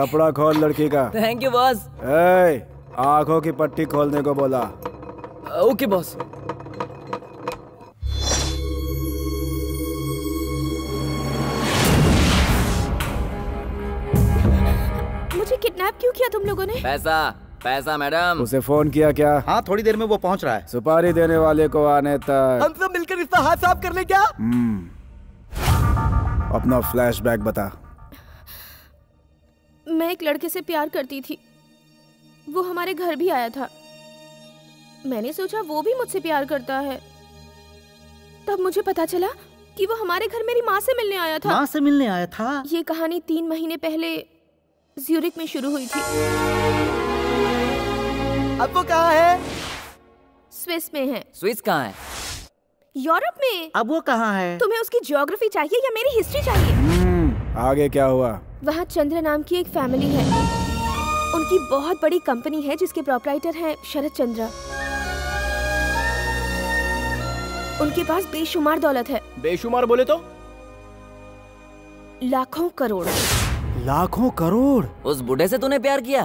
कपड़ा खोल लड़की का। थैंक यू बॉस आँखों की पट्टी खोलने को बोला। ओके बॉस मुझे किडनैप क्यों किया तुम लोगों ने? पैसा पैसा मैडम उसे फ़ोन किया क्या? हाँ थोड़ी देर में वो पहुँच रहा है। सुपारी देने वाले को आने तक। हम सब मिलकर इसका हाथ साफ़ कर ले क्या? हम्म, अपना फ्लैशबैक बता। मैं एक लड़के से प्यार करती थी। वो हमारे घर भी आया था। मैंने सोचा वो भी मुझसे प्यार करता है। तब मुझे पता चला कि वो हमारे घर मेरी माँ से मिलने आया था। माँ से मिलने आया था? ये कहानी तीन महीने पहले ज्यूरिक में शुरू हुई थी। अब वो कहाँ है? स्विस में है। स्विस कहाँ है? यूरोप में। अब वो कहाँ है? तुम्हें उसकी ज्योग्राफी चाहिए या मेरी हिस्ट्री चाहिए? हम्म, आगे क्या हुआ? वहाँ चंद्र नाम की एक फैमिली है। उनकी बहुत बड़ी कंपनी है जिसके प्रोपराइटर हैं शरद चंद्र। उनके पास बेशुमार दौलत है। बेशुमार बोले तो? लाखों करोड़। लाखों करोड़? उस बूढ़े से तूने प्यार किया?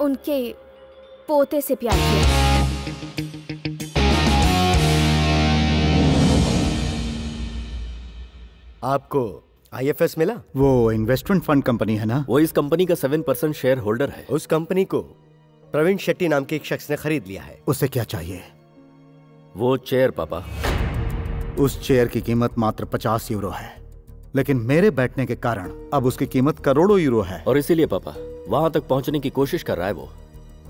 उनके पोते से प्यार किया। आपको आईएफएस मिला? वो इन्वेस्टमेंट फंड कंपनी है ना? वो इस कंपनी का सेवन परसेंट शेयर होल्डर है। उस कंपनी को प्रवीण शेट्टी नाम के एक शख्स ने खरीद लिया है। उसे क्या चाहिए? वो चेयर पापा। उस चेयर की कीमत मात्र पचास यूरो है। लेकिन मेरे बैठने के कारण अब उसकी कीमत करोड़ों यूरो है। और इसीलिए पापा वहाँ तक पहुँचने की कोशिश कर रहा है वो।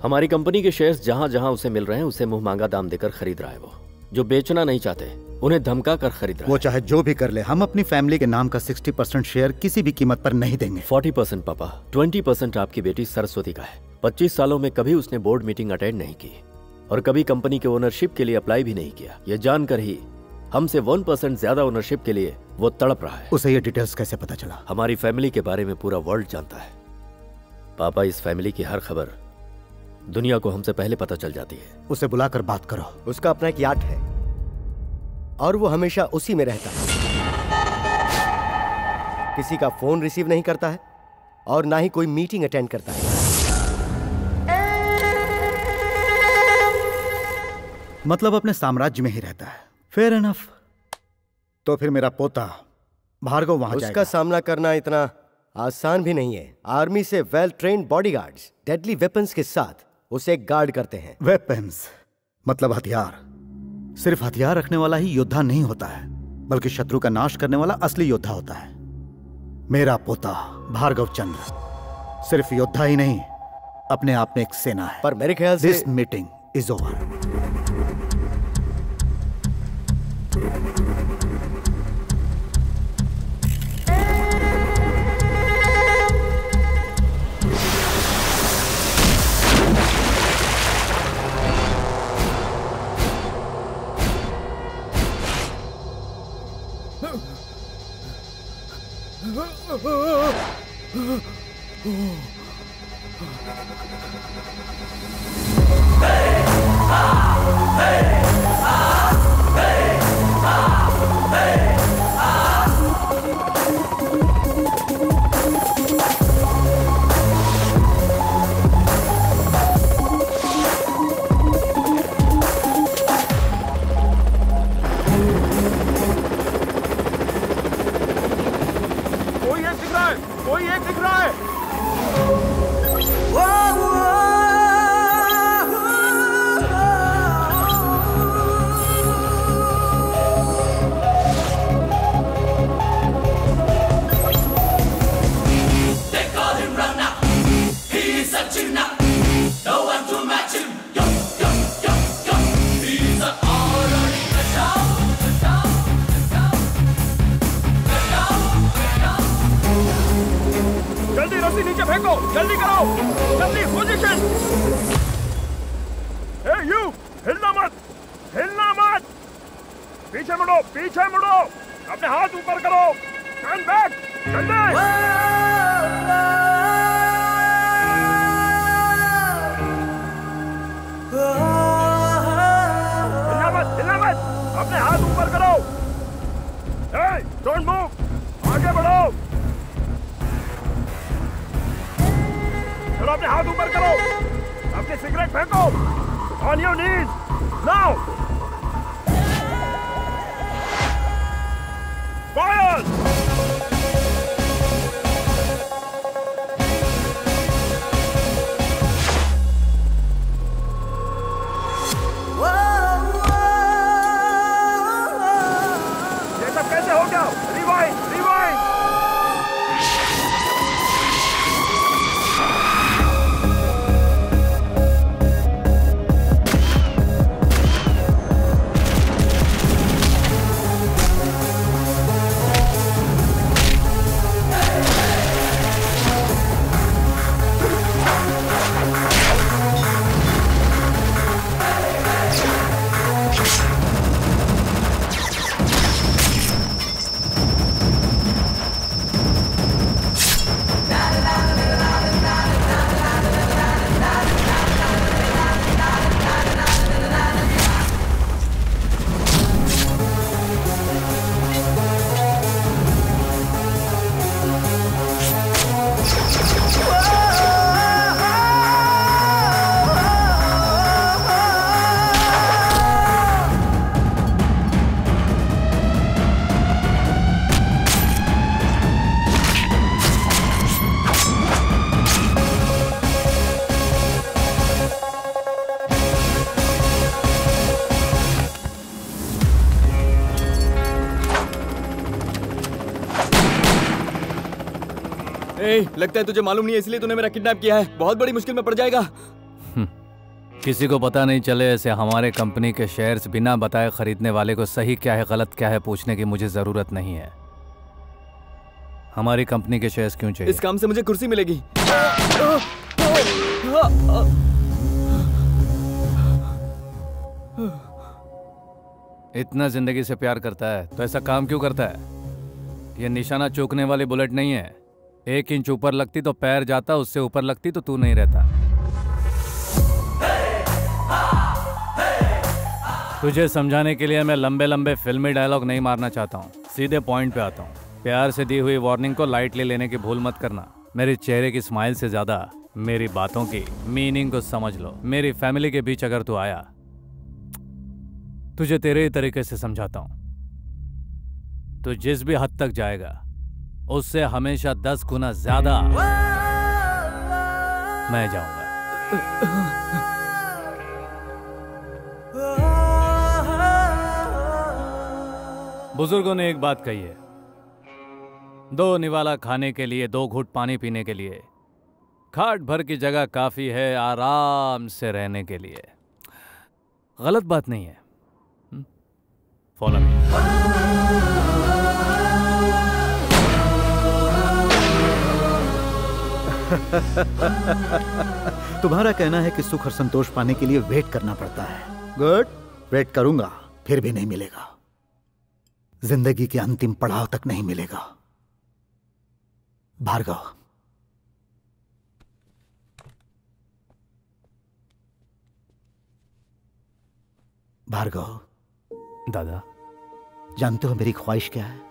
हमारी कंपनी के शेयर्स जहाँ जहाँ उसे मिल रहे हैं उसे मुँह मांगा दाम देकर खरीद रहा है वो। जो बेचना नहीं चाहते उन्हें धमका कर खरीद रहा वो चाहे जो भी कर ले हम अपनी फैमिली के नाम का सिक्सटी परसेंट शेयर किसी भी कीमत पर नहीं देंगे। Forty percent papa twenty percent आपकी बेटी सरस्वती का है। पच्चीस सालों में कभी उसने बोर्ड मीटिंग अटेंड नहीं की और कभी कंपनी के ओनरशिप के लिए अप्लाई भी नहीं किया। ये जानकर ही हमसे वन परसेंट ज़्यादा ओनरशिप के लिए वो तड़प रहा है। उसे ये डिटेल्स कैसे पता चला? हमारी फैमिली के बारे में पूरा वर्ल्ड जानता है। पापा इस फैमिली की हर खबर दुनिया को हमसे पहले पता चल जाती है। उसे बुलाकर बात करो। उसका अपना एक याट है। और वो हमेशा उसी में रहता है। किसी का फ़ोन रिसीव नहीं करता है और ना ही कोई मीटिंग अटेंड करता है। मतलब अपने साम्राज्य में ही रहता है। फेयर इनफ तो फिर मेरा पोता भार्गव वहाँ उसका जाएगा। सामना करना इतना आसान भी नहीं है। आर्मी से well trained bodyguards deadly weapons के साथ। उसे गार्ड करते हैं। वेपन्स मतलब हथियार। सिर्फ़ हथियार रखने वाला ही योद्धा नहीं होता है बल्कि शत्रु का नाश करने वाला असली योद्धा होता है। मेरा पोता भार्गव चंद्र सिर्फ़ योद्धा ही नहीं अपने आप में एक सेना है। पर मेरे ख्याल से this meeting is over Hey! फेंको जल्दी कराओ जल्दी पोजीशन ए यू हिलना मत हिलना मत। पीछे मुड़ो पीछे मुड़ो, अपने हाथ ऊपर करो। टर्न बैक जल्दी अपने हाथ ऊपर करो। डोंट मूव आगे बढ़ो। चलो अपने हाथ ऊपर करो। अपनी सिगरेट फेंको। On your knees now fire लगता है तुझे मालूम नहीं है इसलिए तूने मेरा किडनैप किया है। बहुत बड़ी मुश्किल में पड़ जाएगा। किसी को पता नहीं चले ऐसे हमारे कंपनी के शेयर्स बिना बताए खरीदने वाले को सही क्या है गलत क्या है पूछने की मुझे ज़रूरत नहीं है। हमारी कंपनी के शेयर्स क्यों चाहिए? इस काम से मुझे कुर्सी मिलेगी। इतना ज़िंदगी से प्यार करता है तो ऐसा काम क्यों करता है? ये निशाना चूकने वाली बुलेट नहीं है। एक इंच ऊपर लगती तो पैर जाता, उससे ऊपर लगती तो तू नहीं रहता। तुझे समझाने के लिए मैं लंबे लंबे फिल्मी डायलॉग नहीं मारना चाहता हूँ, सीधे पॉइंट पे आता हूँ। प्यार से दी हुई वार्निंग को लाइट ले लेने की भूल मत करना। मेरे चेहरे की स्माइल से ज़्यादा मेरी बातों की मीनिंग को समझ लो। मेरी फैमिली के बीच अगर तू आया, तुझे तेरे ही तरीके से समझाता हूँ। तो जिस भी हद तक जाएगा उससे हमेशा दस गुना ज़्यादा मैं जाऊँगा। बुज़ुर्गों ने एक बात कही है। दो निवाला खाने के लिए, दो घुट पानी पीने के लिए। खाट भर की जगह काफ़ी है आराम से रहने के लिए। गलत बात नहीं है। फॉलो मी तुम्हारा कहना है कि सुख और संतोष पाने के लिए वेट करना पड़ता है। गुड वेट करूँगा फिर भी नहीं मिलेगा। ज़िंदगी के अंतिम पड़ाव तक नहीं मिलेगा। भार्गव। भार्गव। दादा। जानते हो मेरी ख्वाहिश क्या है?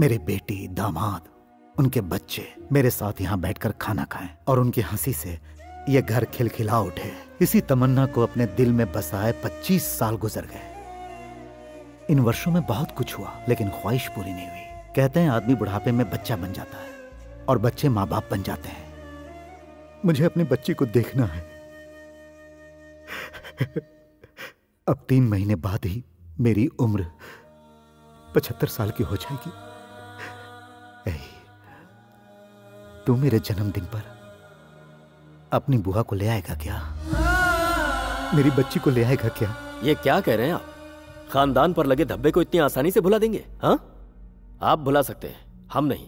मेरे बेटी दामाद उनके बच्चे मेरे साथ यहाँ बैठकर खाना खाएँ और उनकी हँसी से ये घर खिलखिला उठे। इसी तमन्ना को अपने दिल में बसाए 25 साल गुजर गए। इन वर्षों में बहुत कुछ हुआ, लेकिन ख्वाहिश पूरी नहीं हुई। कहते हैं आदमी बुढ़ापे में बच्चा बन जाता है और बच्चे माँ बाप बन जाते हैं। मुझे अपने बच्चे को देखना है। अब तीन महीने बाद ही मेरी उम्र पचहत्तर साल की हो जाएगी। तू मेरे जन्मदिन पर अपनी बुआ को ले आएगा क्या? मेरी बच्ची को ले आएगा क्या? ये क्या कह रहे हैं आप? खानदान पर लगे धब्बे को इतनी आसानी से भुला देंगे हाँ? आप भुला सकते हैं हम नहीं।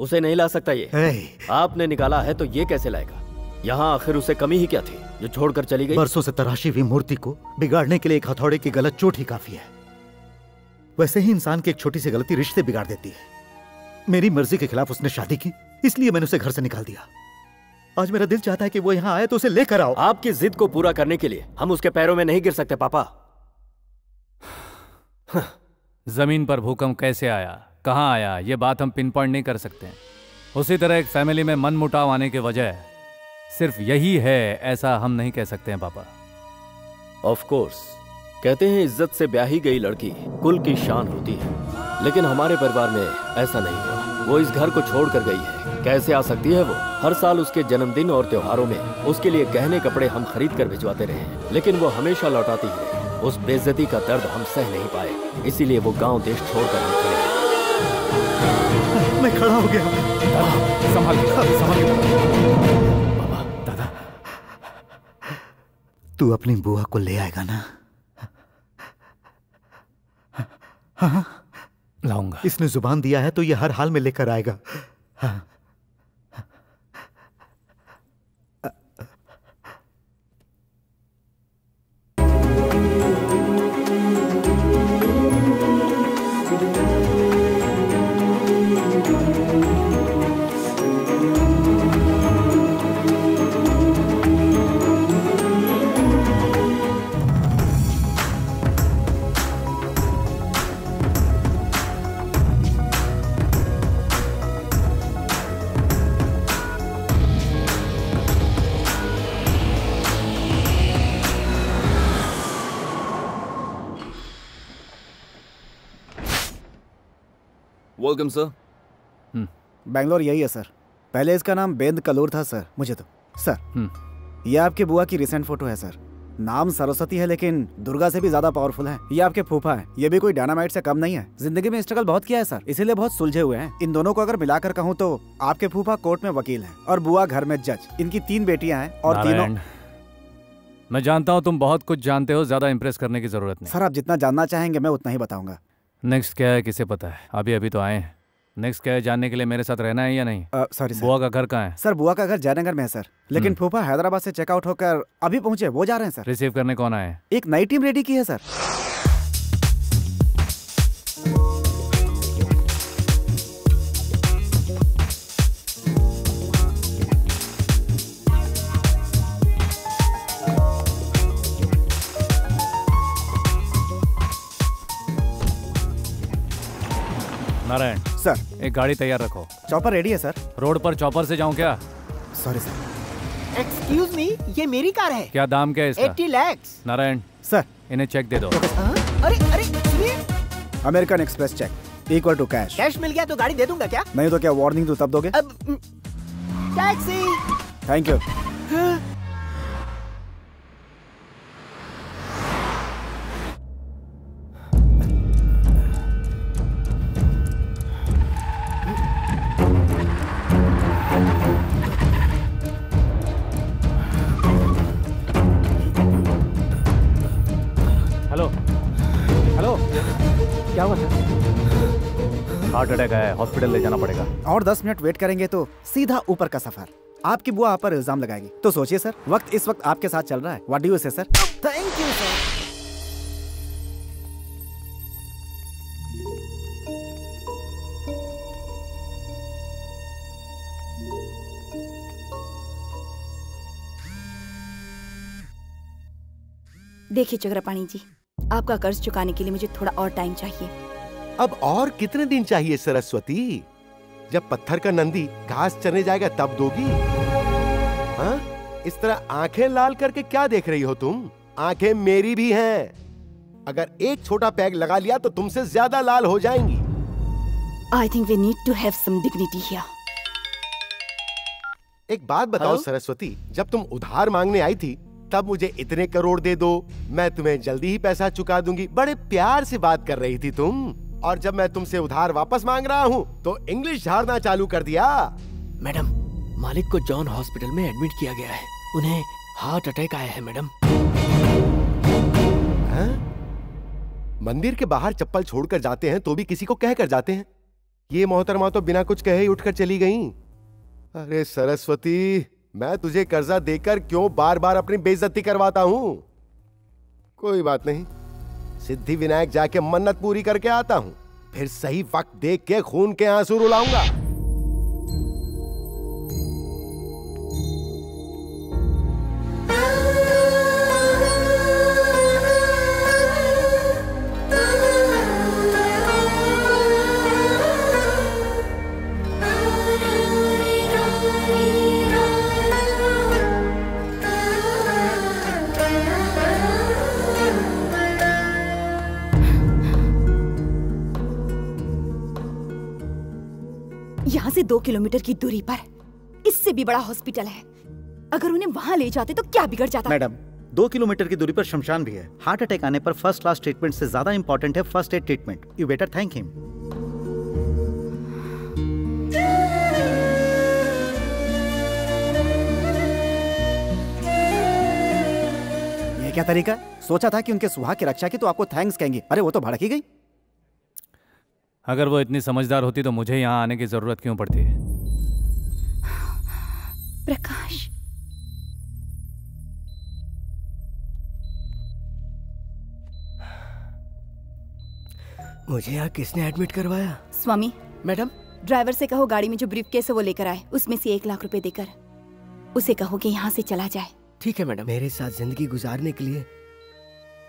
उसे नहीं ला सकता ये। आपने निकाला है तो ये कैसे लाएगा? यहाँ आखिर उसे कमी ही क्या थी जो छोड़कर चली गई? बरसों से तराशी हुई मूर्ति को बिगाड़ने के लिए एक हथौड़े की गलत चोट ही काफ़ी है। वैसे ही इंसान की एक छोटी सी गलती रिश्ते बिगाड़ देती है। मेरी मर्ज़ी के खिलाफ उसने शादी की। इसलिए मैंने उसे घर से निकाल दिया। आज मेरा दिल चाहता है कि वो यहाँ आए तो उसे लेकर आओ। आपकी जिद को पूरा करने के लिए हम उसके पैरों में नहीं गिर सकते पापा। ज़मीन पर भूकंप कैसे आया? कहाँ आया? ये बात हम पिन पॉइंट नहीं कर सकते। उसी तरह एक फैमिली में मन मुटाव आने की वजह सिर्फ़ यही है ऐसा हम नहीं कह सकते हैं पापा। ऑफ़ कोर्स कहते हैं इज़्ज़त से ब्याही गई लड़की कुल की शान होती है लेकिन हमारे परिवार में ऐसा नहीं हुआ वो इस घर को छोड़ कर गई है। कैसे आ सकती है वो? हर साल उसके जन्मदिन और त्योहारों में उसके लिए गहने कपड़े हम खरीद कर भिजवाते रहे लेकिन वो हमेशा लौटाती ही रही। उस बेइज्जती का दर्द हम सह नहीं पाए इसीलिए वो गाँव देश छोड़कर हम चले मैं खड़ा हो गया। संभाल संभाल दादा। तू अपनी बुआ को ले आएगा ना? हाँ। लाऊँगा। इसने ज़ुबान दिया है तो ये हर हाल में लेकर आएगा। हाँ। Welcome sir. बैंगलोर यही है सर। पहले इसका नाम बेंद कलोर था सर मुझे तो। Sir hmm. ये आपकी बुआ की रिसेंट फ़ोटो है सर। नाम सरस्वती है लेकिन दुर्गा से भी ज़्यादा पावरफुल है। ये आपके फूफा है। ये भी कोई डायनामाइट से कम नहीं है। ज़िंदगी में स्ट्रगल बहुत किया है सर। इसीलिए बहुत सुलझे हुए हैं। इन दोनों को अगर मिलाकर कहूँ तो आपके फूफा कोर्ट में वकील हैं और बुआ घर में जज इनकी तीन बेटियाँ हैं और तीनों मैं जानता हूँ तुम बहुत कुछ जानते हो ज़्यादा इम्प्रेस करने की ज़रूरत नहीं। सर आप जितना जानना चाहेंगे मैं उतना ही बताऊँगा। नेक्स्ट क्या है किसे पता है? अभी अभी तो आए हैं। नेक्स्ट क्या है जानने के लिए मेरे साथ रहना है या नहीं? सॉरी सर बुआ का घर कहाँ है? सर बुआ का घर जयनगर में है सर लेकिन हम्म। फूफा हैदराबाद से चेकआउट होकर अभी पहुँचे वो जा रहे हैं सर रिसीव करने कौन आए एक नई टीम रेडी की है सर नारायण सर। एक गाड़ी तैयार रखो। चॉपर रेडी है सर। रोड पर चॉपर से जाऊँ क्या? सॉरी सर एक्सक्यूज मी ये मेरी कार है। क्या दाम क्या है इसका? 80 लैक्स नारायण सर। इन्हें चेक दे दो। अरे अरे सुनिए। American Express cheque equal to cash cash मिल गया तो गाड़ी दे दूँगा क्या? नहीं तो क्या वार्निंग दूँ तब दोगे? अब टैक्सी थैंक यू हेलो क्या हुआ सर? हार्ट अटैक आया है हॉस्पिटल ले जाना पड़ेगा। और दस मिनट वेट करेंगे तो सीधा ऊपर का सफ़र। आपकी बुआ आप पर इल्ज़ाम लगाएगी। तो सोचिए सर वक्त इस वक्त आपके साथ चल रहा है। What do you say sir thank you sir देखिए चक्रपाणी जी आपका कर्ज चुकाने के लिए मुझे थोड़ा और टाइम चाहिए। अब और कितने दिन चाहिए सरस्वती? जब पत्थर का नंदी घास चरने जाएगा तब दोगी। हाँ? इस तरह आँखें लाल करके क्या देख रही हो तुम? आँखें मेरी भी हैं। अगर एक छोटा पैग लगा लिया तो तुमसे ज़्यादा लाल हो जाएँगी। I think we need to have some dignity here एक बात बताओ? सरस्वती जब तुम उधार मांगने आई थी तब मुझे इतने करोड़ दे दो। मैं तुम्हें जल्दी ही पैसा चुका दूँगी। बड़े प्यार से बात कर रही थी तुम। और जब मैं तुमसे उधार वापस मांग रहा हूँ तो इंग्लिश झाड़ना चालू कर दिया। मैडम मालिक को जॉन हॉस्पिटल में एडमिट किया गया है। उन्हें हार्ट अटैक आया है मैडम। हैं? मंदिर के बाहर चप्पल छोड़कर जाते हैं तो भी किसी को कह कर जाते हैं। ये मोहतरमा तो बिना कुछ कहे ही उठकर चली गई। अरे सरस्वती मैं तुझे कर्जा देकर क्यों बार बार अपनी बेइज्जती करवाता हूँ? कोई बात नहीं। सिद्धि विनायक जाके मन्नत पूरी करके आता हूँ। फिर सही वक्त देख के खून के आँसू रुलाऊँगा। से दो किलोमीटर की दूरी पर। इससे भी बड़ा हॉस्पिटल है। अगर उन्हें वहाँ ले जाते तो क्या बिगड़ जाता? मैडम दो किलोमीटर की दूरी पर शमशान भी है। हार्ट अटैक आने पर फ़र्स्ट क्लास ट्रीटमेंट से ज़्यादा इंपॉर्टेंट है first aid treatment. You better thank him ये क्या तरीका? सोचा था कि उनके सुहाग की रक्षा की तो आपको थैंक्स कहेंगे। अरे वो तो भड़की गई। अगर वो इतनी समझदार होती तो मुझे यहाँ आने की ज़रूरत क्यों पड़ती? है प्रकाश। मुझे यहाँ किसने एडमिट करवाया? स्वामी मैडम? ड्राइवर से कहो गाड़ी में जो ब्रीफ केस है वो लेकर आए। उसमें से एक लाख रुपए देकर। उसे कहो कि यहाँ से चला जाए। ठीक है मैडम। मेरे साथ ज़िंदगी गुजारने के लिए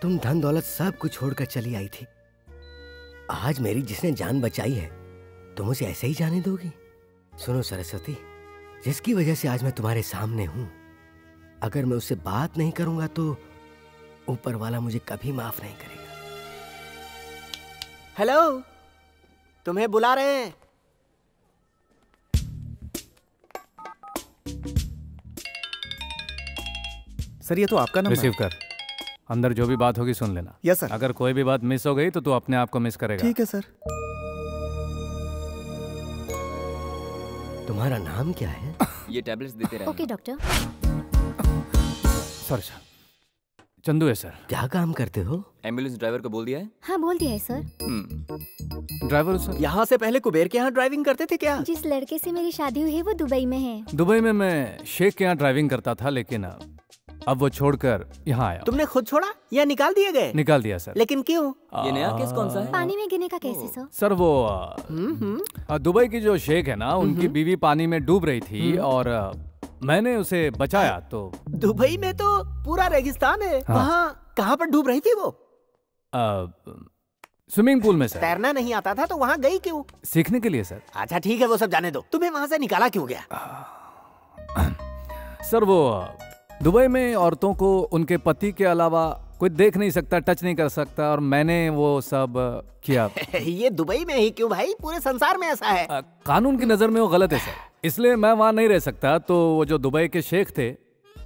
तुम धन दौलत सब कुछ छोड़कर चली आई थी। आज मेरी जिसने जान बचाई है तुम उसे ऐसे ही जाने दोगी? सुनो सरस्वती जिसकी वजह से आज मैं तुम्हारे सामने हूँ अगर मैं उससे बात नहीं करूँगा तो ऊपर वाला मुझे कभी माफ़ नहीं करेगा। हेलो तुम्हें बुला रहे हैं? सर ये तो आपका नंबर रिसीव कर। अंदर जो भी बात होगी सुन लेना। यस सर अगर कोई भी बात मिस हो गई तो तू अपने आप को मिस करेगा। ठीक है सर तुम्हारा नाम क्या है? ये टैबलेट्स देते रहे okay doctor sir sir Chandu है सर क्या काम करते हो? एंबुलेंस ड्राइवर को बोल दिया है? हाँ बोल दिया है सर हम्म। ड्राइवर सर यहाँ से पहले कुबेर के यहाँ ड्राइविंग करते थे क्या? जिस लड़के से मेरी शादी हुई है वो दुबई में है। दुबई में मैं शेख के यहाँ ड्राइविंग करता था लेकिन अब वो छोड़कर यहाँ आया तुमने खुद छोड़ा या निकाल दिए गए? निकाल दिया सर। लेकिन क्यों? ये नया केस कौन सा है? पानी में गिरने का कैसे सर। सर वो अ, अ, दुबई की जो शेख है ना उनकी बीवी पानी में डूब रही थी और मैंने उसे बचाया तो दुबई में तो पूरा रेगिस्तान है। हाँ। वहाँ कहाँ पर डूब रही थी वो? स्विमिंग पूल में सर। तैरना नहीं आता था तो वहाँ गई क्यों? सीखने के लिए सर। अच्छा ठीक है वो सब जाने दो। तुम्हें वहाँ से निकाला क्यों गया? सर वो दुबई में औरतों को उनके पति के अलावा कोई देख नहीं सकता टच नहीं कर सकता और मैंने वो सब किया। ये दुबई में ही क्यों भाई? पूरे संसार में ऐसा है। कानून की नज़र में वो गलत है सर। इसलिए मैं वहाँ नहीं रह सकता तो वो जो दुबई के शेख थे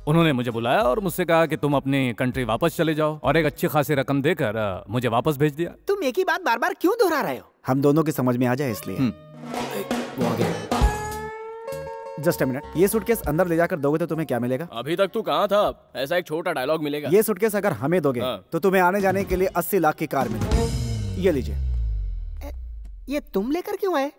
उन्होंने मुझे बुलाया और मुझसे कहा कि तुम अपनी कंट्री वापस चले जाओ और एक अच्छी खासी रकम देकर मुझे वापस भेज दिया। तुम एक ही बात बार बार क्यों दोहरा रहे हो? हम दोनों की समझ में आ जाए इसलिए। जस्ट मिनट ये सूटकेस अंदर ले जाकर दोगे तो तुम्हें क्या मिलेगा? अभी तक तू कहाँ था? ऐसा एक छोटा डायलॉग मिलेगा। ये सूटकेस अगर हमें दोगे हाँ। तो तुम्हें आने जाने के लिए अस्सी लाख की कार मिलेगी। ये लीजिए। ये तुम लेकर क्यों आए?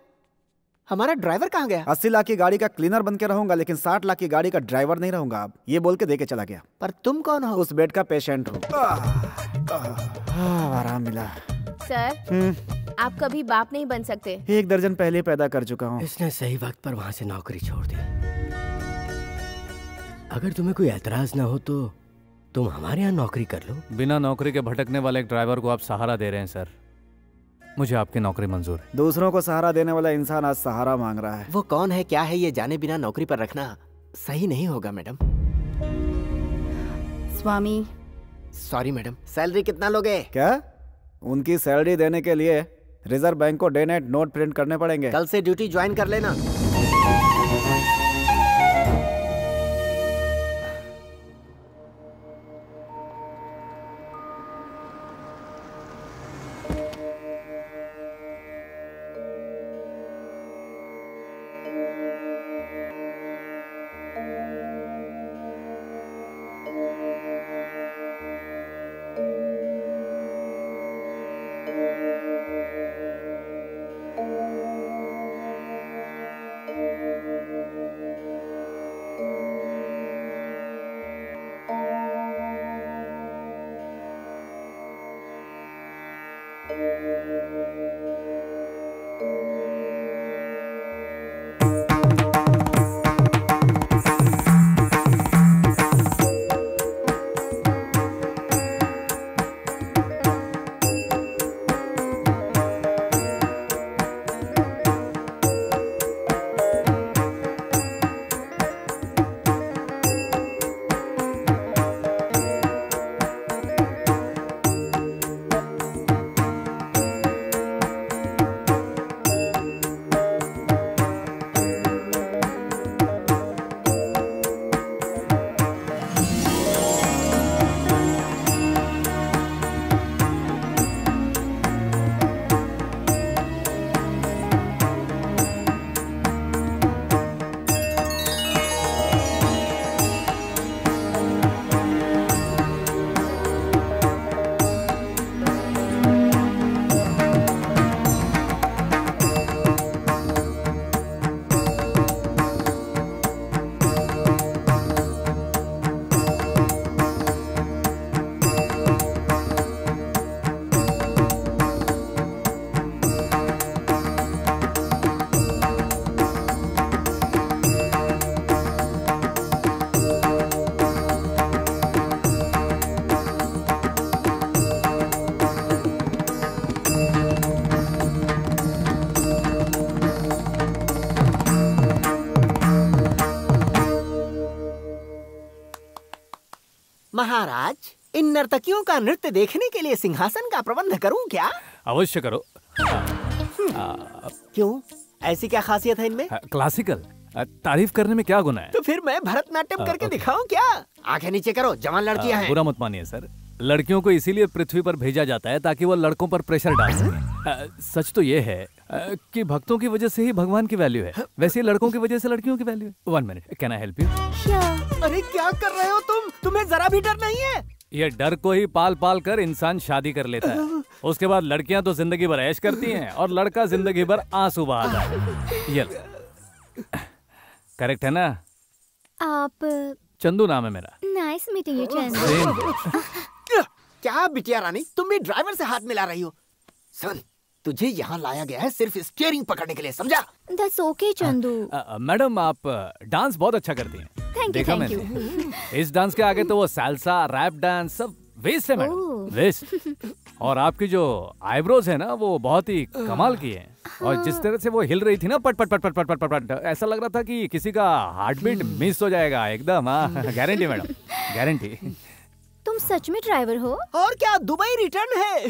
हमारा ड्राइवर कहाँ गया? अस्सी लाख की गाड़ी का क्लीनर बन के रहूँगा लेकिन साठ लाख की गाड़ी का ड्राइवर नहीं रहूँगा। अब ये बोल के दे के चला गया। पर तुम कौन हो? उस बेड का पेशेंट हूँ। आराम मिला। सर आप कभी बाप नहीं बन सकते। एक दर्जन पहले पैदा कर चुका हूँ। इसने सही वक्त पर वहाँ से नौकरी छोड़ दी। अगर तुम्हें कोई ऐतराज ना हो तो तुम हमारे यहाँ नौकरी कर लो। बिना नौकरी के भटकने वाले एक ड्राइवर को आप सहारा दे रहे हैं सर। मुझे आपकी नौकरी मंजूर है। दूसरों को सहारा देने वाला इंसान आज सहारा मांग रहा है। वो कौन है क्या है ये जाने बिना नौकरी पर रखना सही नहीं होगा madam. Swami. Sorry madam. Salary कितना लोगे? क्या? उनकी सैलरी देने के लिए रिज़र्व बैंक को डे नाइट नोट प्रिंट करने पड़ेंगे। कल से ड्यूटी ज्वाइन कर लेना। महाराज इन नर्तकियों का नृत्य देखने के लिए सिंहासन का प्रबंध करूँ क्या? अवश्य करो। क्यों? ऐसी क्या खासियत है इनमें? क्लासिकल तारीफ़ करने में क्या गुना है? तो फिर मैं भरतनाट्यम करके ओके। दिखाऊँ क्या? आँखें नीचे करो जवान लड़कियाँ हैं। बुरा मत मानिए सर। लड़कियों को इसीलिए पृथ्वी पर भेजा जाता है ताकि वो लड़कों पर प्रेशर डाल सके। सच तो ये है कि भक्तों की वजह से ही भगवान की वैल्यू है। वैसे ही लड़कों की वजह से लड़कियों की वैल्यू है। One minute can I help you अरे क्या कर रहे हो तुम? तुम्हें जरा भी डर नहीं है? ये डर को ही पाल पाल कर इंसान शादी कर लेता है। उसके बाद लड़कियाँ तो ज़िंदगी भर ऐश करती हैं और लड़का ज़िंदगी भर आँसू बहाता है। ये करेक्ट है ना? आप चंदू नाम है मेरा। नाइस मीटिंग यू चंदू क्या बिटिया रानी तुम भी ड्राइवर से हाथ मिला रही हो? सुन तुझे यहाँ लाया गया है सिर्फ़ स्टीयरिंग पकड़ने के लिए समझा? That's okay Chandu. मैडम आप डांस बहुत अच्छा करती हैं। You, देखा thank मैंने। इस डांस के आगे तो वो सालसा रैप डांस सब वेस्ट है मैडम। वेस्ट और आपकी जो आईब्रोज है ना वो बहुत ही कमाल की है। और जिस तरह से वो हिल रही थी ना पट पट पट पट पट पट पट पट ऐसा लग रहा था कि किसी का हार्ट बीट मिस हो जाएगा एकदम हाँ गारंटी मैडम गारंटी तुम सच में ड्राइवर हो? और क्या दुबई रिटर्न है?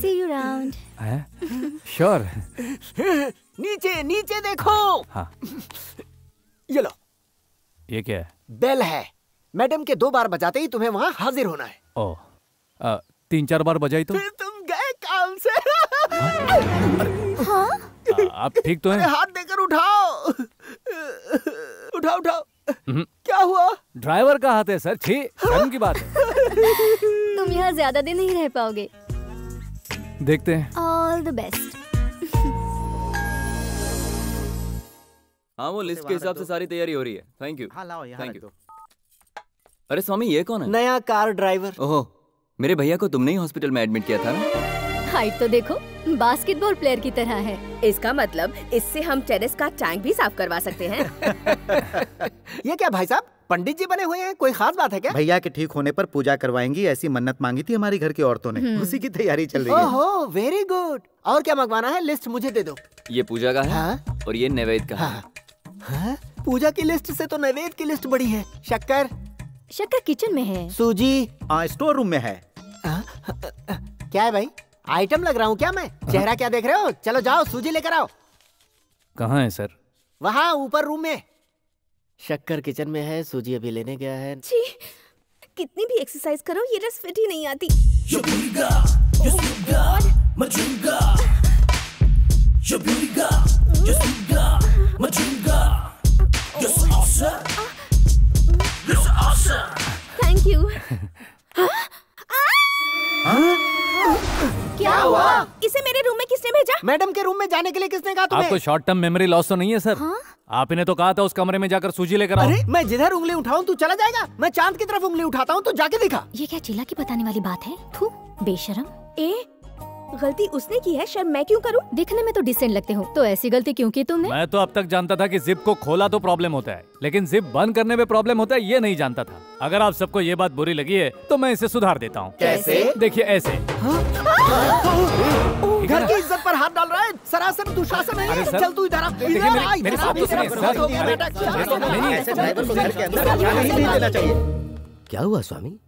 सी यू राउंड श्योर नीचे नीचे देखो! हाँ। ये लो। ये क्या है? बेल है। मैडम के दो बार बजाते ही तुम्हें वहाँ हाजिर होना है। ओ अ, तीन चार बार बजाई तो? फिर तुम गए काम से। हाँ? आप ठीक तो हैं? हाथ देकर उठाओ। उठाओ उठाओ। क्या हुआ? ड्राइवर का हाथ है सर। छी शर्म की बात है। तुम यहाँ ज़्यादा दिन नहीं रह पाओगे। देखते हैं। ऑल द बेस्ट हाँ वो लिस्ट के हिसाब से सारी तैयारी हो रही है। थैंक यू हाँ थैंक यू अरे स्वामी ये कौन है? नया कार ड्राइवर। ओहो मेरे भैया को तुमने ही हॉस्पिटल में एडमिट किया था ना? हाइट तो देखो बास्केटबॉल प्लेयर की तरह है। इसका मतलब इससे हम टेरेस का टैंक भी साफ़ करवा सकते हैं। ये क्या भाई साहब पंडित जी बने हुए हैं कोई खास बात है क्या? भैया के ठीक होने पर पूजा करवाएँगी ऐसी मन्नत मांगी थी हमारी घर की औरतों ने। हम्म। उसी की तैयारी चल रही है। ओहो वेरी गुड और क्या मंगवाना है? लिस्ट मुझे दे दो। ये पूजा का है और ये नैवेद्य का है। हाँ? पूजा की लिस्ट से तो नैवेद्य की लिस्ट बड़ी है। शक्कर? शक्कर किचन में है। सूजी? हाँ स्टोर रूम में है। क्या है भाई? आइटम लग रहा हूँ क्या मैं चेहरा क्या देख रहे हो चलो जाओ सूजी लेकर आओ कहाँ है सर वहाँ ऊपर रूम में शक्कर किचन में है सूजी अभी लेने गया है जी कितनी भी एक्सरसाइज करो ये रस फिट ही नहीं आती Your beauty god, your sweet god, my dream god. Your beauty god, your sweet god, my dream god. You're so awesome. You're so awesome. Thank you. हाँ? हाँ? क्या हुआ? इसे मेरे रूम में किसने भेजा? मैडम के रूम में जाने के लिए किसने कहा तुम्हें? आपको शॉर्ट टर्म मेमोरी लॉस तो नहीं है सर आप इन्हें तो कहा था उस कमरे में जाकर सूजी लेकर आओ। अरे मैं जिधर उंगली उठाऊं तू चला जाएगा। मैं चाँद की तरफ़ उंगली उठाता हूँ तो जाके दिखा। ये क्या चिल्ला की बताने वाली बात है? तू बेशरम। ए गलती उसने की है शर्म मैं क्यों करूँ दिखने में तो डिसेंट लगते हो तो ऐसी गलती क्यों की तुमने मैं तो अब तक जानता था कि जिप को खोला तो प्रॉब्लम होता है लेकिन जिप बंद करने में प्रॉब्लम होता है ये नहीं जानता था अगर आप सबको ये बात बुरी लगी है तो मैं इसे सुधार देता हूँ कैसे? देखिए ऐसे घर की इज़्ज़त पर हाथ डाल रहा है सरासर दुशासन है चल तू इधर आ तो हो ही क्या हुआ स्वामी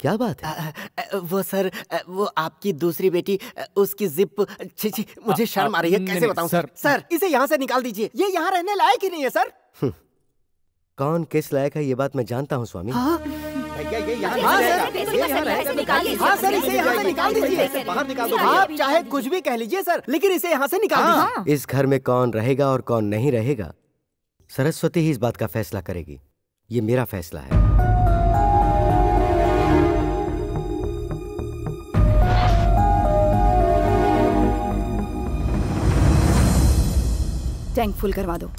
क्या बात है? अ, वो सर वो आपकी दूसरी बेटी उसकी जिप छी छी मुझे शर्म आ रही है कैसे बताऊँ? सर। सर इसे यहाँ से निकाल दीजिए। ये यहाँ रहने लायक ही नहीं है सर। कौन किस लायक है ये बात मैं जानता हूँ स्वामी। हाँ। भैया ये यहाँ हाँ। हाँ सर इसे यहाँ से निकाल दीजिए। बाहर निकाल दो आप चाहे कुछ भी कह लीजिए सर लेकिन इसे यहाँ से निकाल दीजिए। इस घर में कौन रहेगा और कौन नहीं रहेगा सरस्वती ही इस बात का फैसला करेगी। ये मेरा फैसला है। टैंक फुल करवा दो।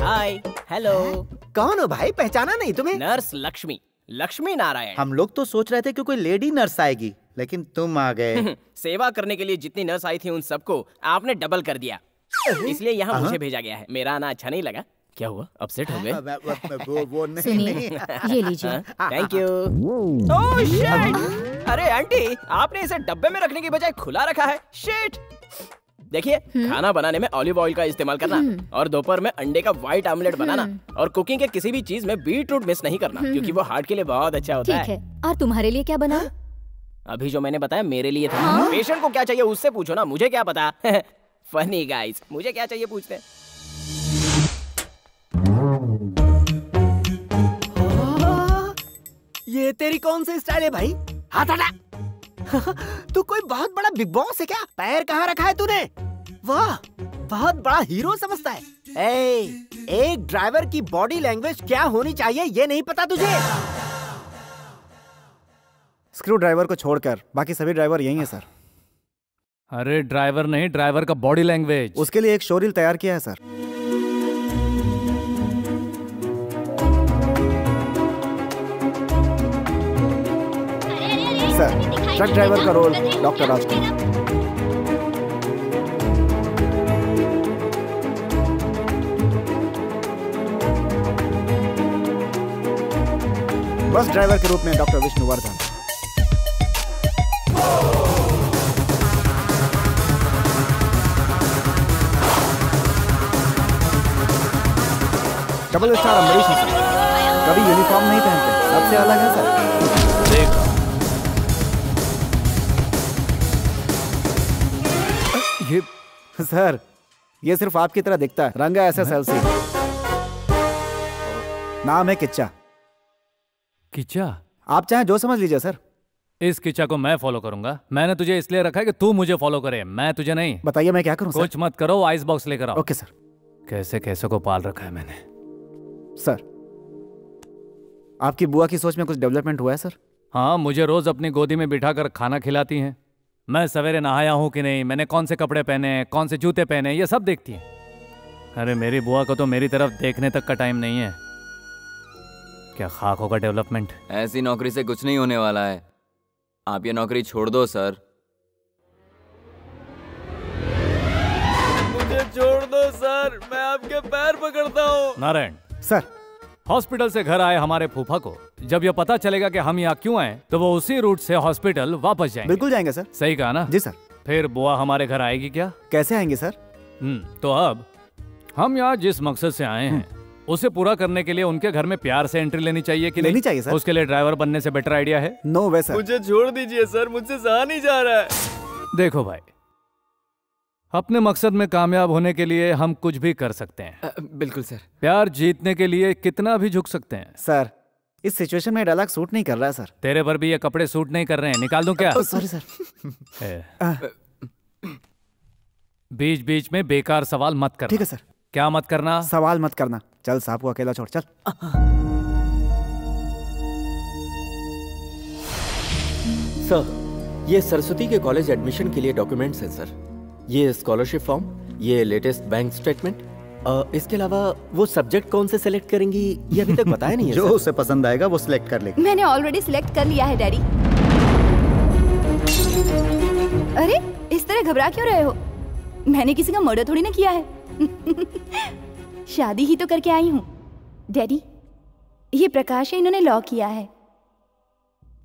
हाय हेलो कौन हो भाई? पहचाना नहीं तुम्हें? नर्स लक्ष्मी लक्ष्मी नारायण। हम लोग तो सोच रहे थे कि कोई लेडी नर्स आएगी लेकिन तुम आ गए। सेवा करने के लिए जितनी नर्स आई थी उन सबको आपने डबल कर दिया। इसलिए यहाँ हाँ? मुझे भेजा गया है। मेरा आना अच्छा नहीं लगा। क्या हुआ? अपसेट हो गए। वो वो नहीं नहीं। ये लीजिए। थैंक यू ओह शिट अरे आंटी आपने इसे डब्बे में रखने की बजाय खुला रखा है। शिट देखिए खाना बनाने में ऑलिव ऑयल का इस्तेमाल करना और दोपहर में अंडे का व्हाइट ऑमलेट बनाना और कुकिंग के किसी भी चीज़ में बीट रूट मिस नहीं करना क्योंकि वो हार्ट के लिए बहुत अच्छा होता है। है। और तुम्हारे लिए क्या बना? अभी जो मैंने बताया मेरे लिए था। पेशेंट को क्या चाहिए उससे पूछो ना मुझे क्या पता? फनी गाइस मुझे क्या चाहिए पूछते हैं? ये तेरी कौन सी स्टाइल है भाई? हाथ हटा। तू कोई बहुत बड़ा बिग बॉस है क्या? पैर कहाँ रखा है तूने? वाह बहुत बड़ा हीरो समझता है। ए, एक ड्राइवर की बॉडी लैंग्वेज क्या होनी चाहिए ये नहीं पता तुझे? स्क्रू ड्राइवर को छोड़कर बाकी सभी ड्राइवर यही है सर। अरे ड्राइवर नहीं ड्राइवर का बॉडी लैंग्वेज। उसके लिए एक शोरील तैयार किया है सर। सर ट्रक ड्राइवर का role doctor Raj bus driver के रूप में doctor Vishnuvardhan. Double star Ambareesh हैं सर कभी यूनिफॉर्म नहीं पहनते सबसे अलग है सर देखा ये सर ये सिर्फ़ आपकी तरह दिखता है। रंग है एस एस एल सी नाम है किच्चा। किच्चा? आप चाहे जो समझ लीजिए सर इस किच्चा को मैं फॉलो करूँगा। मैंने तुझे इसलिए रखा है कि तू मुझे फॉलो करे मैं तुझे नहीं। बताइए मैं क्या करूँ कुछ मत करो आइस बॉक्स लेकर आओ। ओके सर कैसे कैसे को पाल रखा है मैंने? सर। आपकी बुआ की सोच में कुछ डेवलपमेंट हुआ है सर? हाँ मुझे रोज अपनी गोदी में बिठाकर खाना खिलाती हैं। मैं सवेरे नहाया हूँ कि नहीं? मैंने कौन से कपड़े पहने हैं? कौन से जूते पहने हैं? ये सब देखती हैं। अरे मेरी बुआ को तो मेरी तरफ़ देखने तक का टाइम नहीं है। क्या खाक होगा डेवलपमेंट? ऐसी नौकरी से कुछ नहीं होने वाला है। आप ये नौकरी छोड़ दो सर। मुझे छोड़ दो सर। मैं आपके पैर पकड़ता हूँ। नारायण सर। हॉस्पिटल से घर आए हमारे फूफा को। जब यह पता चलेगा कि हम यहाँ क्यों आए तो वो उसी रूट से हॉस्पिटल वापस जाएँगे। बिल्कुल जाएँगे सर। सही कहा ना? जी सर। फिर बुआ हमारे घर आएगी क्या? कैसे आएँगे सर? हम्म तो अब हम यहाँ जिस मकसद से आए हैं उसे पूरा करने के लिए उनके घर में प्यार से एंट्री लेनी चाहिए कि लेनी नहीं? चाहिए, सर। उसके लिए ड्राइवर बनने से बेटर आइडिया है? नो वे सर मुझे छोड़ दीजिए सर। मुझसे सहा नहीं जा रहा है। देखो भाई अपने मकसद में कामयाब होने के लिए हम कुछ भी कर सकते हैं। बिल्कुल सर। प्यार जीतने के लिए कितना भी झुक सकते हैं। सर इस सिचुएशन में डायलॉग सूट नहीं कर रहा सर। तेरे पर भी ये कपड़े सूट नहीं कर रहे हैं। निकाल दूँ क्या? Sorry sir. बीच बीच में बेकार सवाल मत करना। ठीक है सर। क्या मत करना? सवाल मत करना। चल साहब को अकेला छोड़ चल। सर ये सरस्वती के कॉलेज एडमिशन के लिए डॉक्यूमेंट्स हैं सर। ये स्कॉलरशिप फॉर्म ये लेटेस्ट बैंक स्टेटमेंट इसके अलावा वो सब्जेक्ट कौन से सेलेक्ट करेंगी ये अभी तक बताया नहीं है जो सर। उसे पसंद आएगा वो सिलेक्ट कर लेगी। मैंने ऑलरेडी सिलेक्ट कर लिया है डैडी अरे इस तरह घबरा क्यों रहे हो? मैंने किसी का मर्डर थोड़ी ना किया है। शादी ही तो करके आई हूँ। डैडी ये प्रकाश है इन्होंने लॉ किया है।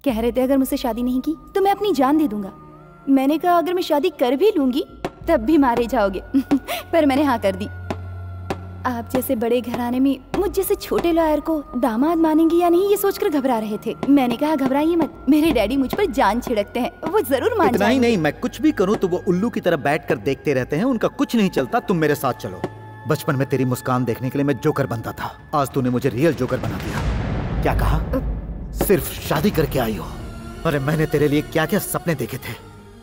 कह रहे थे अगर मुझसे शादी नहीं की तो मैं अपनी जान दे दूँगा। मैंने कहा अगर मैं शादी कर भी लूँगी तब भी मारे जाओगे। पर मैंने हाँ कर दी। आप जैसे बड़े घराने में मुझ जैसे छोटे लॉयर को दामाद मानेंगे या नहीं ये सोचकर घबरा रहे थे। मैंने कहा घबराइए मत मेरे डैडी मुझ पर जान छिड़कते हैं वो ज़रूर मान इतना ही नहीं मैं कुछ भी करूँ तो वो उल्लू की तरह बैठ कर देखते रहते हैं उनका कुछ नहीं चलता तुम मेरे साथ चलो। बचपन में तेरी मुस्कान देखने के लिए मैं जोकर बनता था आज तूने मुझे रियल जोकर बना दिया। क्या कहा? सिर्फ़ शादी करके आई हो। अरे मैंने तेरे लिए क्या क्या सपने देखे थे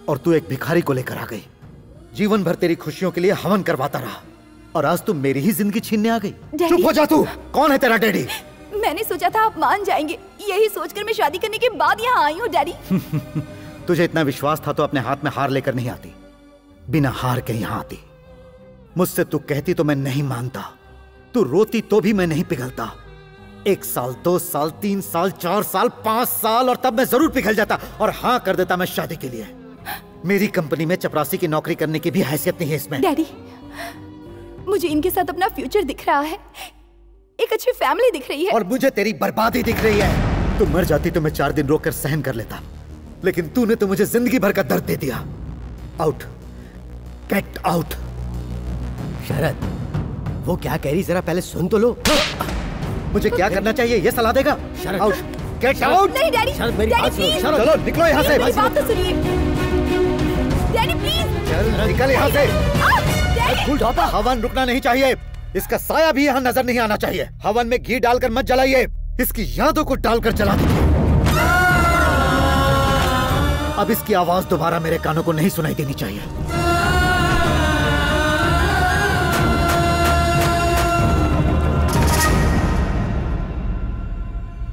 और तू एक भिखारी को लेकर आ गई। जीवन भर तेरी खुशियों के लिए हवन करवाता रहा। और आज तू मेरी ही ज़िंदगी छीनने आ गई। चुप हो जा तू। कौन है तेरा डैडी? मैंने सोचा था आप मान जाएँगे। यही सोचकर मैं शादी करने के बाद यहाँ आई हूँ डैडी। तुझे इतना विश्वास था तो अपने हाथ में हार लेकर नहीं आती। बिना हार के यहाँ आती। मुझसे तू कहती तो मैं नहीं मानता। तू रोती तो भी मैं नहीं पिघलता। एक साल दो साल तीन साल चार साल पाँच साल और तब मैं ज़रूर पिघल जाता। और हाँ कर देता मैं शादी के लिए। मेरी कंपनी में चपरासी की नौकरी करने की भी हैसियत नहीं है इसमें। डैडी मुझे इनके साथ अपना फ्यूचर दिख रहा है। एक अच्छी फैमिली दिख रही है। और मुझे तेरी बर्बादी दिख रही है। तू मर जाती तो मैं चार दिन रोक कर सहन कर लेता। लेकिन तूने तो मुझे ज़िंदगी भर का दर्द दे दिया। आउट गेट आउट शरद वो क्या कह रही जरा पहले सुन तो लो। मुझे क्या करना चाहिए? ये सलाह देगा। शरद आउट गेट आउट नहीं डैडी। शरद, मेरी बात सुनो, चलो निकलो यहाँ से। मेरी बात तो सुनिए। डैडी प्लीज़ चल निकल यहाँ से। फुल ढापा हवन रुकना नहीं चाहिए। इसका साया भी यहाँ नज़र नहीं आना चाहिए। हवन में घी डालकर मत जलाइए। इसकी यादों को डालकर जला दीजिए। अब इसकी आवाज़ दोबारा मेरे कानों को नहीं सुनाई देनी चाहिए।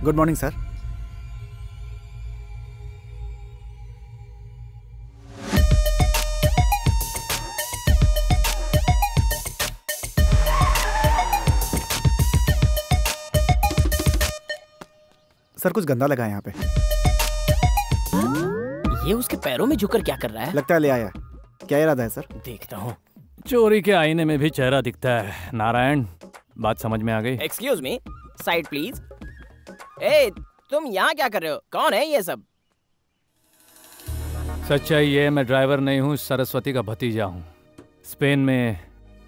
गुड मॉर्निंग सर सर कुछ गंदा लगा है यहाँ पे। ये उसके पैरों में झुकर क्या कर रहा है? लगता है ले आया। क्या इरादा है सर? देखता हूँ। चोरी के आईने में भी चेहरा दिखता है। नारायण बात समझ में आ गई? एक्सक्यूज मी साइड प्लीज़ ए तुम यहाँ क्या कर रहे हो? कौन है ये सब? सच्चाई ये मैं ड्राइवर नहीं हूँ सरस्वती का भतीजा हूँ। स्पेन में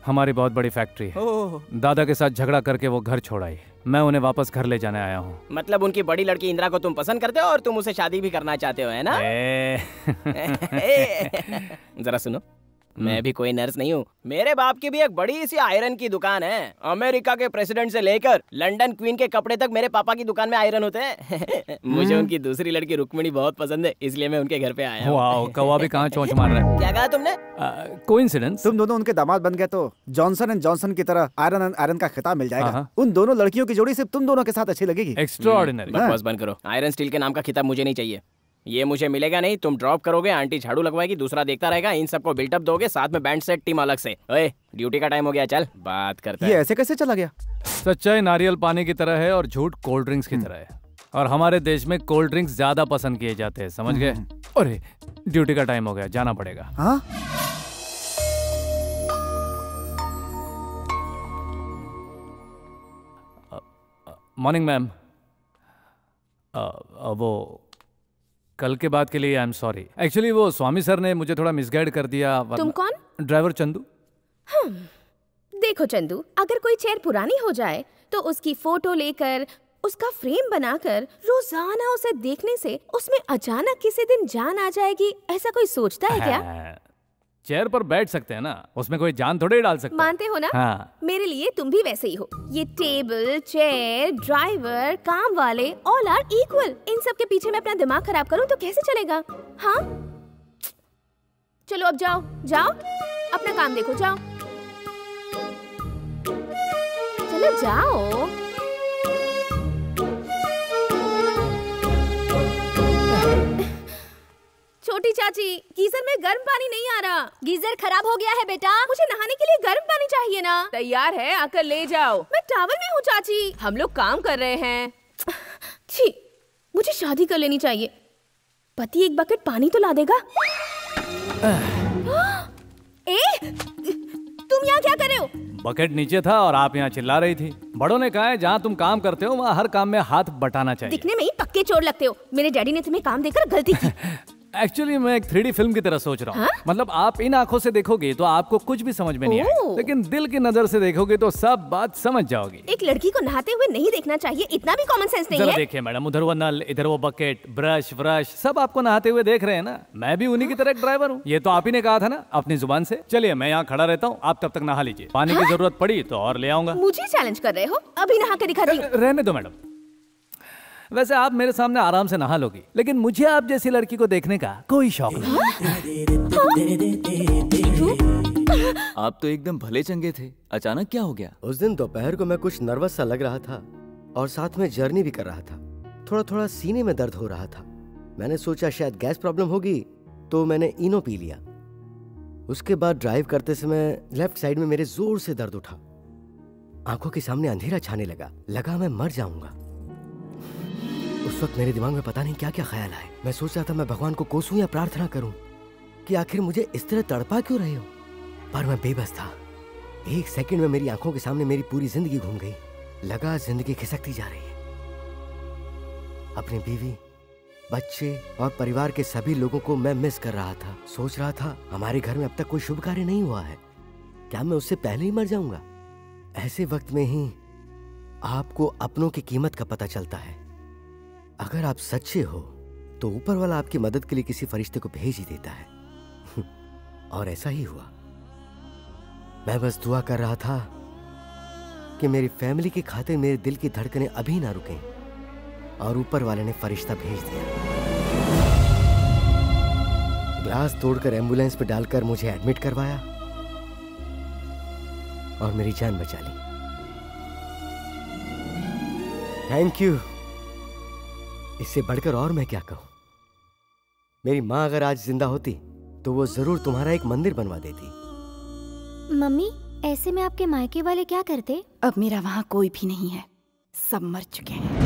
हमारी बहुत बड़ी फैक्ट्री है। दादा के साथ झगड़ा करके वो घर छोड़ आई। मैं उन्हें वापस घर ले जाने आया हूँ। मतलब उनकी बड़ी लड़की इंदिरा को तुम पसंद करते हो और तुम उसे शादी भी करना चाहते हो है ना? ए, जरा सुनो। मैं भी कोई नर्स नहीं हूँ। मेरे बाप की भी एक बड़ी सी आयरन की दुकान है। अमेरिका के प्रेसिडेंट से लेकर लंदन क्वीन के कपड़े तक मेरे पापा की दुकान में आयरन होते हैं। मुझे उनकी दूसरी लड़की रुक्मिणी बहुत पसंद है इसलिए मैं उनके घर पे आया वाओ कौवा भी कहाँ चोंच मार रहा है? क्या कहा तुमने? कोइंसिडेंस तुम दोनों उनके दामाद बन गए तो जॉनसन एंड जॉनसन की तरह आयरन एंड आयरन का खिताब मिल जाएगा। हाँ। उन दोनों लड़कियों की जोड़ी सिर्फ़ तुम दोनों के साथ अच्छी लगेगी। एक्स्ट्राऑर्डिनरी बकवास बंद करो। आयरन स्टील के नाम का खिताब मुझे नहीं चाहिए। ये मुझे मिलेगा नहीं तुम ड्रॉप करोगे आंटी झाड़ू लगवाएगी दूसरा देखता रहेगा इन सबको बिल्टअप दोगे साथ में बैंड सेट टीम अलग से। ओए ड्यूटी का टाइम हो गया चल बात करते ये ऐसे कैसे चला गया? सच्चाई नारियल पानी की तरह है और झूठ कोल्ड ड्रिंक्स की तरह है। और हमारे देश में कोल्ड ड्रिंक्स ज़्यादा पसंद किए जाते हैं समझ गए? अरे ड्यूटी का टाइम हो गया जाना पड़ेगा। हाँ? मॉर्निंग मैम वो कल के बाद के लिए आई एम सॉरी एक्चुअली वो स्वामी सर ने मुझे थोड़ा मिसगाइड कर दिया तुम कौन? ड्राइवर चंदू। हाँ, देखो चंदू अगर कोई चेयर पुरानी हो जाए तो उसकी फ़ोटो लेकर उसका फ्रेम बनाकर रोज़ाना उसे देखने से उसमें अचानक किसी दिन जान आ जाएगी ऐसा कोई सोचता है क्या? हाँ, चेयर पर बैठ सकते हैं ना? उसमें कोई जान थोड़े डाल सकता। मानते हो ना? हाँ। मेरे लिए तुम भी वैसे ही हो। ये टेबल चेयर ड्राइवर काम वाले ऑल आर इक्वल इन सब के पीछे मैं अपना दिमाग खराब करूँ तो कैसे चलेगा? हाँ? चलो अब जाओ। जाओ। अपना काम देखो जाओ। चलो जाओ। छोटी चाची गीजर में गर्म पानी नहीं आ रहा। गीजर खराब हो गया है बेटा। मुझे नहाने के लिए गर्म पानी चाहिए ना। तैयार है आकर ले जाओ। मैं टावल में हूँ चाची। हम लोग काम कर रहे हैं। छी मुझे शादी कर लेनी चाहिए। पति एक बकेट पानी तो ला देगा। ए तुम यहाँ क्या कर रहे हो? बकेट नीचे था और आप यहाँ चिल्ला रही थी। बड़ों ने कहा है जहाँ तुम काम करते हो वहाँ हर काम में हाथ बटाना चाहिए। दिखने में ही पक्के चोर लगते हो। मेरे डैडी ने तुम्हें काम देकर गलती की। एक्चुअली मैं एक थ्री फ़िल्म की तरह सोच रहा हूँ। हाँ? मतलब आप इन आँखों से देखोगे तो आपको कुछ भी समझ में नहीं आएगा। लेकिन दिल की नज़र से देखोगे तो सब बात समझ जाओगी। एक लड़की को नहाते हुए नहीं देखना चाहिए इतना भी कॉमन सेंस नहीं है। देखिए मैडम उधर वो नल इधर वो बकेट ब्रश व्रश सब आपको नहाते हुए देख रहे हैं ना। मैं भी उन्हीं की तरह ड्राइवर हूँ। ये तो आप ही ने कहा था ना अपनी ज़ुबान से। चलिए मैं यहाँ खड़ा रहता हूँ आप तब तक नहा लीजिए। पानी की ज़रूरत पड़ी तो और ले आऊँगा। मुझे चैलेंज कर रहे हो अभी नहा के दिखा हूँ। रहने दो मैडम। वैसे आप मेरे सामने आराम से नहा लोगी लेकिन मुझे आप जैसी लड़की को देखने का कोई शौक नहीं। आप तो एकदम भले चंगे थे। अचानक क्या हो गया? उस दिन दोपहर को मैं कुछ नर्वस सा लग रहा था और साथ में जर्नी भी कर रहा था। थोड़ा थोड़ा सीने में दर्द हो रहा था। मैंने सोचा शायद गैस प्रॉब्लम होगी तो मैंने इनो पी लिया। उसके बाद ड्राइव करते समय लेफ़्ट साइड में मेरे ज़ोर से दर्द उठा। आँखों के सामने अंधेरा छाने लगा। लगा मैं मर जाऊँगा। उस वक्त मेरे दिमाग में पता नहीं क्या क्या ख्याल आए। मैं सोच रहा था मैं भगवान को कोसूं या प्रार्थना करूँ कि आखिर मुझे इस तरह तड़पा क्यों रहे हो? पर मैं बेबस था। एक सेकंड में मेरी आँखों के सामने मेरी पूरी ज़िंदगी घूम गई। लगा ज़िंदगी खिसकती जा रही है। अपनी बीवी, बच्चे और परिवार के सभी लोगों को मैं मिस कर रहा था। सोच रहा था, हमारे घर में अब तक कोई शुभ कार्य नहीं हुआ है। क्या मैं उससे पहले ही मर जाऊँगा? ऐसे वक्त में ही आपको अपनों की कीमत का पता चलता है। अगर आप सच्चे हो तो ऊपर वाला आपकी मदद के लिए किसी फरिश्ते को भेज ही देता है। और ऐसा ही हुआ। मैं बस दुआ कर रहा था कि मेरी फैमिली के खाते मेरे दिल की धड़कनें अभी ना रुकें, और ऊपर वाले ने फरिश्ता भेज दिया। ग्लास तोड़कर एंबुलेंस पे डालकर मुझे एडमिट करवाया, और मेरी जान बचा ली। थैंक यू इससे बढ़कर और मैं क्या कहूँ? मेरी माँ अगर आज ज़िंदा होती तो वो ज़रूर तुम्हारा एक मंदिर बनवा देती। मम्मी ऐसे में आपके मायके वाले क्या करते? अब मेरा वहाँ कोई भी नहीं है। सब मर चुके हैं।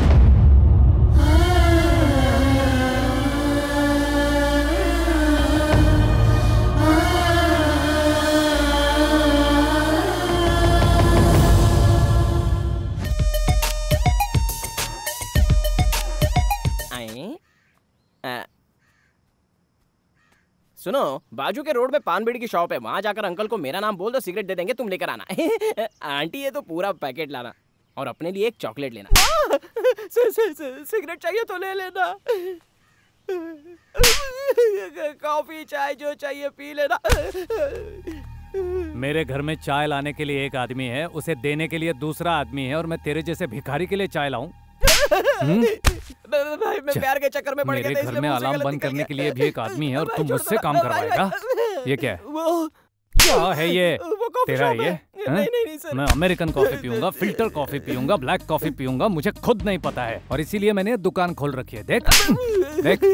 सुनो, बाजू के रोड में पान बीड़ी की शॉप है, वहाँ जाकर अंकल को मेरा नाम बोल दो सिगरेट दे देंगे, तुम लेकर आना। आंटी, ये तो पूरा पैकेट लाना। और अपने लिए एक चॉकलेट लेना। सिगरेट चाहिए तो ले लेना। कॉफ़ी चाय जो चाहिए, पी लेना। मेरे घर में चाय लाने के लिए एक आदमी है, उसे देने के लिए दूसरा आदमी है, और मैं तेरे जैसे भिखारी के लिए चाय लाऊं? भाई मैं प्यार के चक्कर में पड़ गया मेरे था, घर इसलिए में अलार्म बंद करने के लिए भी एक आदमी है और तुम मुझसे काम करवाएगा। ये क्या है? क्या है ये? तेरा ये नहीं, नहीं, नहीं, सर। मैं अमेरिकन कॉफ़ी पीऊँगा फ़िल्टर कॉफ़ी पीऊँगा ब्लैक कॉफ़ी पीऊँगा मुझे खुद नहीं पता है। और इसीलिए मैंने दुकान खोल रखी है। देख देख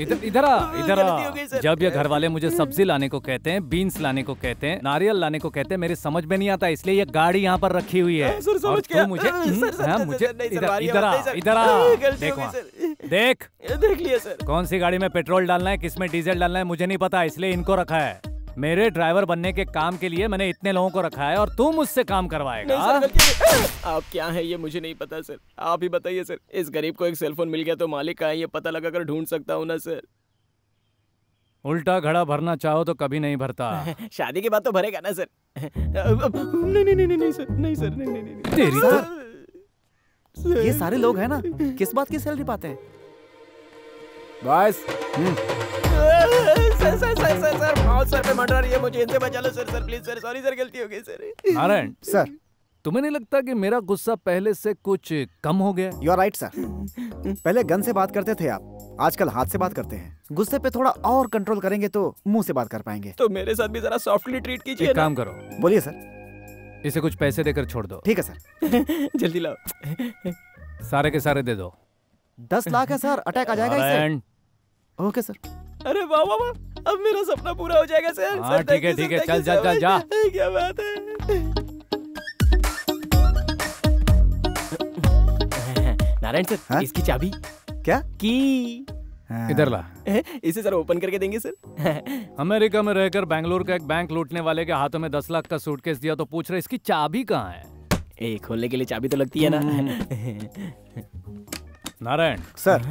इधर इधर आ इधर हो गई, आ जब ये घर वाले मुझे सब्ज़ी लाने को कहते हैं बीन्स लाने को कहते हैं नारियल लाने को कहते हैं मेरी समझ में नहीं आता इसलिए ये गाड़ी यहाँ पर रखी हुई है। और तू मुझे हाँ, मुझे इधर इधर आ इधर आ। देख हो। देख देख। लिया सर कौन सी गाड़ी में पेट्रोल डालना है किसमें डीजल डालना है मुझे नहीं पता इसलिए इनको रखा है। मेरे ड्राइवर बनने के काम के लिए मैंने इतने लोगों को रखा है और तुम मुझसे काम करवाएगा। आप क्या है ये मुझे नहीं पता सर। आप ही बताइए सर। इस गरीब को एक सेलफोन मिल गया तो मालिक कहाँ है ये पता लगा कर ढूंढ सकता हूँ ना सर। उल्टा घड़ा भरना चाहो तो कभी नहीं भरता। शादी के बाद तो भरेगा ना सर। नहीं नहीं नहीं नहीं सर। नहीं सर नहीं नहीं नहीं नहीं। तेरी सर, ये सारे लोग हैं ना किस बात की सैलरी पाते हैं? बस sir sir sir sir sir बहुत सर पे मंडरा रही है मुझे इनसे बचा लो sir sir please sir sorry sir गलती हो गई सर। नारायण सर। तुम्हें नहीं लगता कि मेरा गुस्सा पहले से कुछ कम हो गया? यू आर राइट सर पहले गन से बात करते थे आप आजकल हाथ से बात करते हैं। गुस्से पे थोड़ा और कंट्रोल करेंगे तो मुँह से बात कर पाएँगे। तो मेरे साथ भी जरा सॉफ्टली ट्रीट कीजिए एक काम करो। बोलिए सर इसे कुछ पैसे देकर छोड़ दो। ठीक है सर जल्दी लाओ। सारे के सारे दे दो। दस लाख है सर अटैक आ जाएगा ओके सर अरे वाह वाह वाह। अब मेरा सपना पूरा हो जाएगा सर। हाँ, सर, ठीक है, ठीक है, चल, चल, चल, much। क्या बात है। नारायण सर हा? इसकी चाबी? क्या? की? इधर ला। इसे सर ओपन करके देंगे सर। अमेरिका में रहकर बैंगलोर का एक बैंक लूटने वाले के हाथों में दस लाख का सूटकेस दिया तो पूछ रहे इसकी चाबी कहाँ है? ए खोलने के लिए चाबी तो लगती है ना। नारायण। सर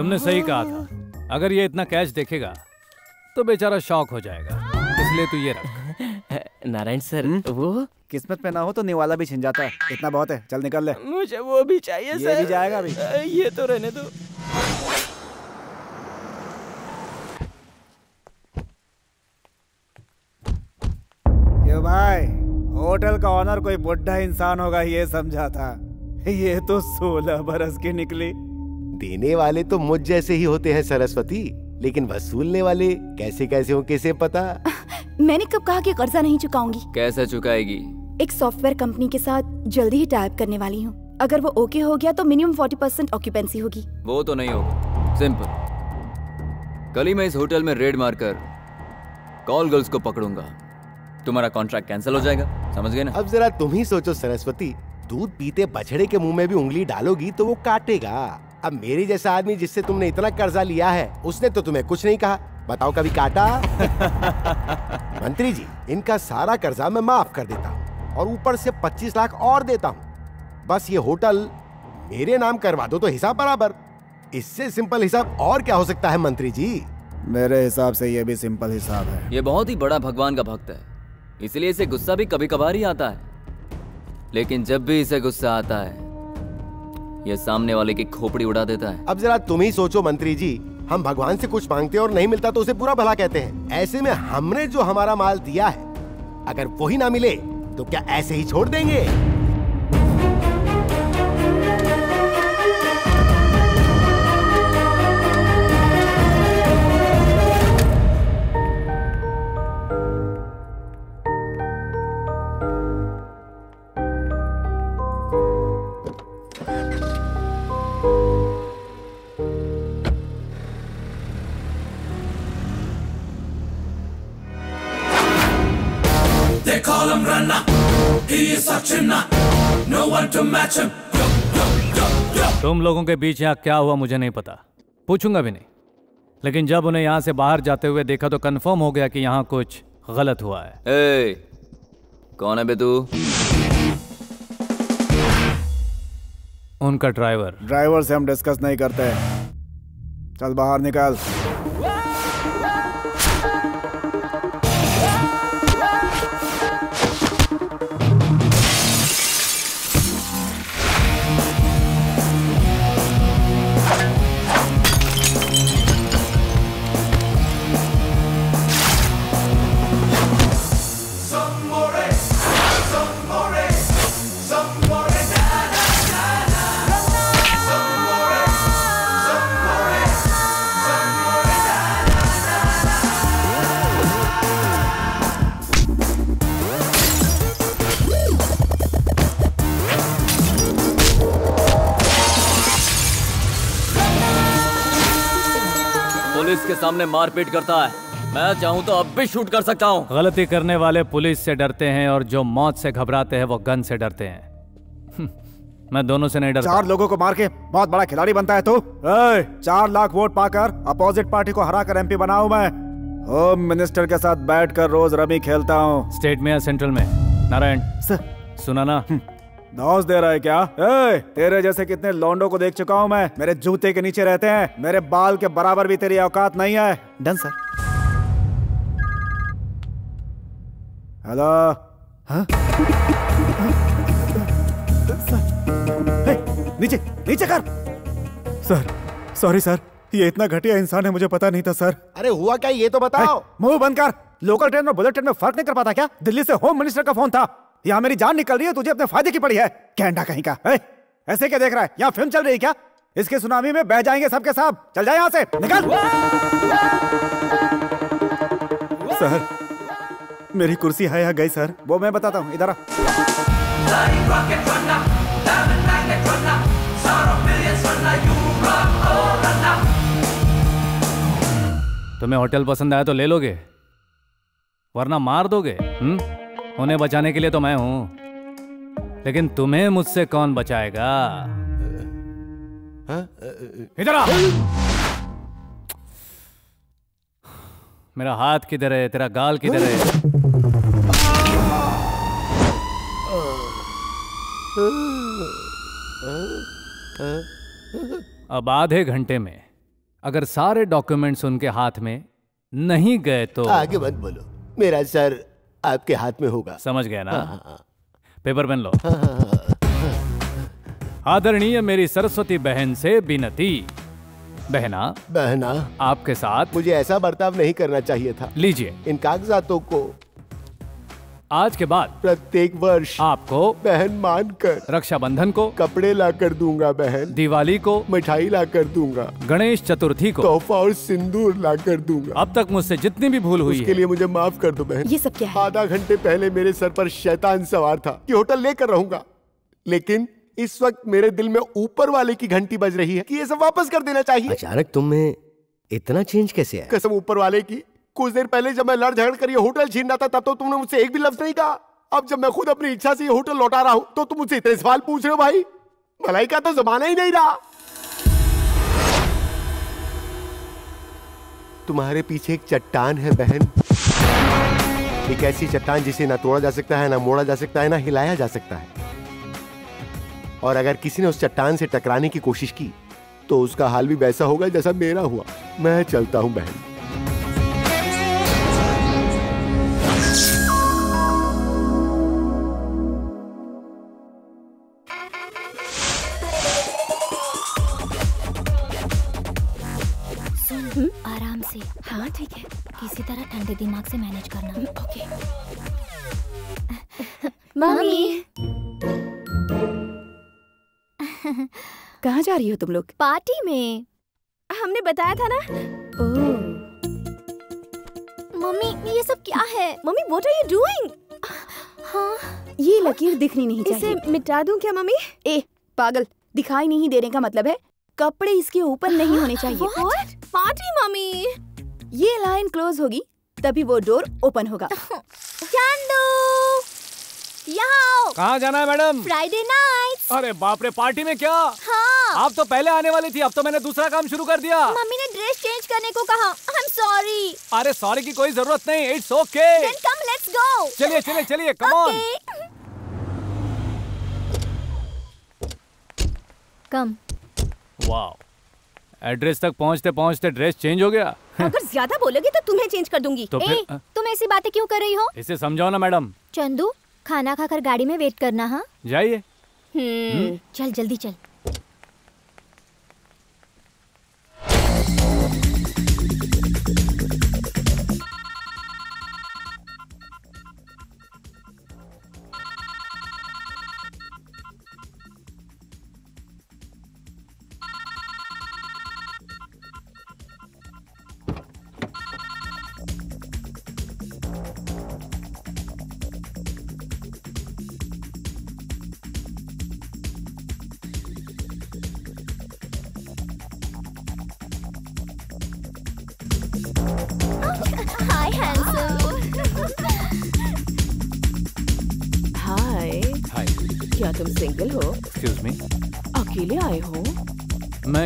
तुमने सही कहा था। अगर ये इतना कैश देखेगा तो बेचारा शौक हो जाएगा। इसलिए तू ये रख। नारायण सर हुँ? वो? किस्मत में ना हो तो निवाला भी छिन जाता है। इतना बहुत है चल निकल ले। मुझे वो भी चाहिए ये सर। भी जाएगा अभी। ये तो रहने दो। क्यों भाई? होटल का ऑनर कोई बुढ़ा इंसान होगा ये समझा था। ये तो सोलह बरस की निकली। देने वाले तो मुझ जैसे ही होते हैं सरस्वती। लेकिन वसूलने वाले कैसे कैसे हो कैसे पता? मैंने कब कहा कि कर्जा नहीं चुकाऊँगी? कैसे चुकाएगी? एक सॉफ्टवेयर कंपनी के साथ जल्दी ही टाइप करने वाली हूँ। अगर वो ओके हो गया तो मिनिमम फोर्टी परसेंट ऑक्यूपेंसी होगी। वो तो नहीं होगा। सिंपल कल ही मैं इस होटल में रेड मारकर कॉल गर्ल्स को पकड़ूँगा। तुम्हारा कॉन्ट्रैक्ट कैंसिल हो जाएगा। समझ गए ना? अब जरा तुम ही सोचो सरस्वती। दूध पीते बछड़े के मुँह में भी उंगली डालोगी तो वो काटेगा। अब मेरे जैसा आदमी जिससे तुमने इतना कर्जा लिया है उसने तो तुम्हें कुछ नहीं कहा। बताओ कभी काटा? मंत्री जी इनका सारा कर्जा मैं माफ़ कर देता हूँ और ऊपर से 25 लाख और देता हूँ। बस ये होटल मेरे नाम करवा दो तो हिसाब बराबर। इससे सिंपल हिसाब और क्या हो सकता है मंत्री जी? मेरे हिसाब से ये भी सिंपल हिसाब है। ये बहुत ही बड़ा भगवान का भक्त है। इसलिए इसे गुस्सा भी कभी कभार ही आता है। लेकिन जब भी इसे गुस्सा आता है ये सामने वाले की खोपड़ी उड़ा देता है। अब जरा तुम ही सोचो, मंत्री जी। हम भगवान से कुछ मांगते हैं और नहीं मिलता तो उसे पूरा भला कहते हैं। ऐसे में हमने जो हमारा माल दिया है, अगर वही ना मिले तो क्या ऐसे ही छोड़ देंगे? तुम लोगों के बीच यहाँ क्या हुआ मुझे नहीं पता। पूछूँगा भी नहीं। लेकिन जब उन्हें यहाँ से बाहर जाते हुए देखा तो कंफर्म हो गया कि यहाँ कुछ गलत हुआ है। ए, कौन है बेतू उनका ड्राइवर ड्राइवर से हम डिस्कस नहीं करते। चल बाहर निकल। पुलिस के सामने मारपीट करता है। मैं चाहूँ तो अब भी शूट कर सकता हूँ। गलती करने वाले पुलिस से डरते हैं और जो मौत से घबराते हैं वो गन से डरते हैं। हम्म, मैं दोनों से नहीं डरता। चार लोगों को मार के बहुत बड़ा खिलाड़ी बनता है तू। ए, चार लाख वोट पाकर अपोजिट पार्टी को हरा कर एमपी बनाऊ मैं। होम मिनिस्टर के साथ बैठकर रोज रमी खेलता हूँ। स्टेट में या सेंट्रल में। नारायण सर। सुना ना नौज दे रहा है क्या? ए, तेरे जैसे कितने लौंडों को देख चुका हूँ मैं। मेरे जूते के नीचे रहते हैं। मेरे बाल के बराबर भी तेरी औकात नहीं है। Done sir. हेलो? हाँ? नीचे नीचे कर। Sir sorry sir. ये इतना घटिया इंसान है मुझे पता नहीं था सर। अरे हुआ क्या? ये तो बताओ। मुँह बंद कर। लोकल ट्रेन और बुलेट ट्रेन में फ़र्क नहीं कर पाता क्या? दिल्ली से होम मिनिस्टर का फ़ोन था। यहाँ मेरी जान निकल रही है तुझे अपने फ़ायदे की पड़ी है। कैंडा कहीं का है? ऐसे क्या देख रहा है? यहाँ फ़िल्म चल रही है क्या? इसके सुनामी में बह जाएँगे सबके साथ। चल जाए यहाँ से निकल। सर मेरी कुर्सी है यहाँ गई सर। वो मैं बताता हूँ इधर. तुम्हें होटल पसंद आया तो ले लोगे वरना मार दोगे हम्म? उन्हें बचाने के लिए तो मैं हूँ। लेकिन तुम्हें मुझसे कौन बचाएगा? इधर आ! मेरा हाथ किधर है? तेरा गाल किधर है? अब आधे घंटे में अगर सारे डॉक्यूमेंट्स उनके हाथ में नहीं गए तो आगे मत बोलो। मेरा सर आपके हाथ में होगा। समझ गया ना? हाँ, हाँ, हाँ। पेपर पेन लो। आदरणीय मेरी सरस्वती बहन से बिनती बहना बहना। आपके साथ मुझे ऐसा बर्ताव नहीं करना चाहिए था। लीजिए। इन कागजातों को आज के बाद प्रत्येक वर्ष आपको बहन मानकर रक्षाबंधन को कपड़े ला कर दूँगा बहन दिवाली को मिठाई ला कर दूँगा गणेश चतुर्थी को। तोहफा और सिंदूर ला कर दूँगा। अब तक मुझसे जितनी भी भूल हुई उसके है। लिए मुझे माफ़ कर दो बहन। ये सब क्या है? आधा घंटे पहले मेरे सर पर शैतान सवार था कि होटल लेकर रहूँगा। लेकिन इस वक्त मेरे दिल में ऊपर वाले की घंटी बज रही है कि ये सब वापस कर देना चाहिए। अचानक तुम्हें इतना चेंज कैसे आया? कसम ऊपर वाले की कुछ देर पहले जब मैं लड़ झगड़ कर ये होटल छीन रहा था, तब तो तुमने मुझसे एक भी लफ्ज नहीं कहा। अब जब मैं खुद अपनी इच्छा से ये होटल लौटा रहा हूँ तो तुम मुझसे इतने सवाल पूछ रहे हो भाई? भलाई का तो जमाना ही नहीं रहा। तुम्हारे पीछे एक चट्टान है, बहन। एक ऐसी चट्टान जिसे ना तोड़ा जा सकता है, ना मोड़ा जा सकता है, ना हिलाया जा सकता है। और अगर किसी ने उस चट्टान से टकराने की कोशिश की तो उसका हाल भी वैसा होगा जैसा मेरा हुआ। मैं चलता हूँ, बहन। हाँ ठीक है। किसी तरह ठंडे दिमाग से मैनेज करना। Okay mummy! कहाँ जा रही हो तुम लोग? पार्टी में। हमने बताया था ना। मम्मी ये सब क्या है? Mummy what are you doing हाँ। ये लकीर दिखनी नहीं चाहिए। इसे मिटा दूँ क्या मम्मी? ए पागल दिखाई नहीं देने का मतलब है। कपड़े इसके ऊपर नहीं होने चाहिए। Party mummy! ये लाइन क्लोज होगी तभी वो डोर ओपन होगा। चांदू यहाँ कहाँ जाना है मैडम? फ्राइडे नाइट अरे बाप रे पार्टी में क्या? हाँ। आप तो पहले आने वाली थी अब तो मैंने दूसरा काम शुरू कर दिया। मम्मी ने ड्रेस चेंज करने को कहा। आई एम सॉरी अरे सॉरी की कोई ज़रूरत नहीं it's okay then come let's go चलिए चलिए चलिए कम ऑन कम वाह एड्रेस तक पहुँचते पहुँचते ड्रेस चेंज हो गया। अगर ज़्यादा बोलोगे तो तुम्हें चेंज कर दूँगी। तो ए, तुम ऐसी बातें क्यों कर रही हो? इसे समझाओ ना मैडम। चंदू खाना खाकर गाड़ी में वेट करना हाँ? जाइए। हम्म? चल जल्दी चल।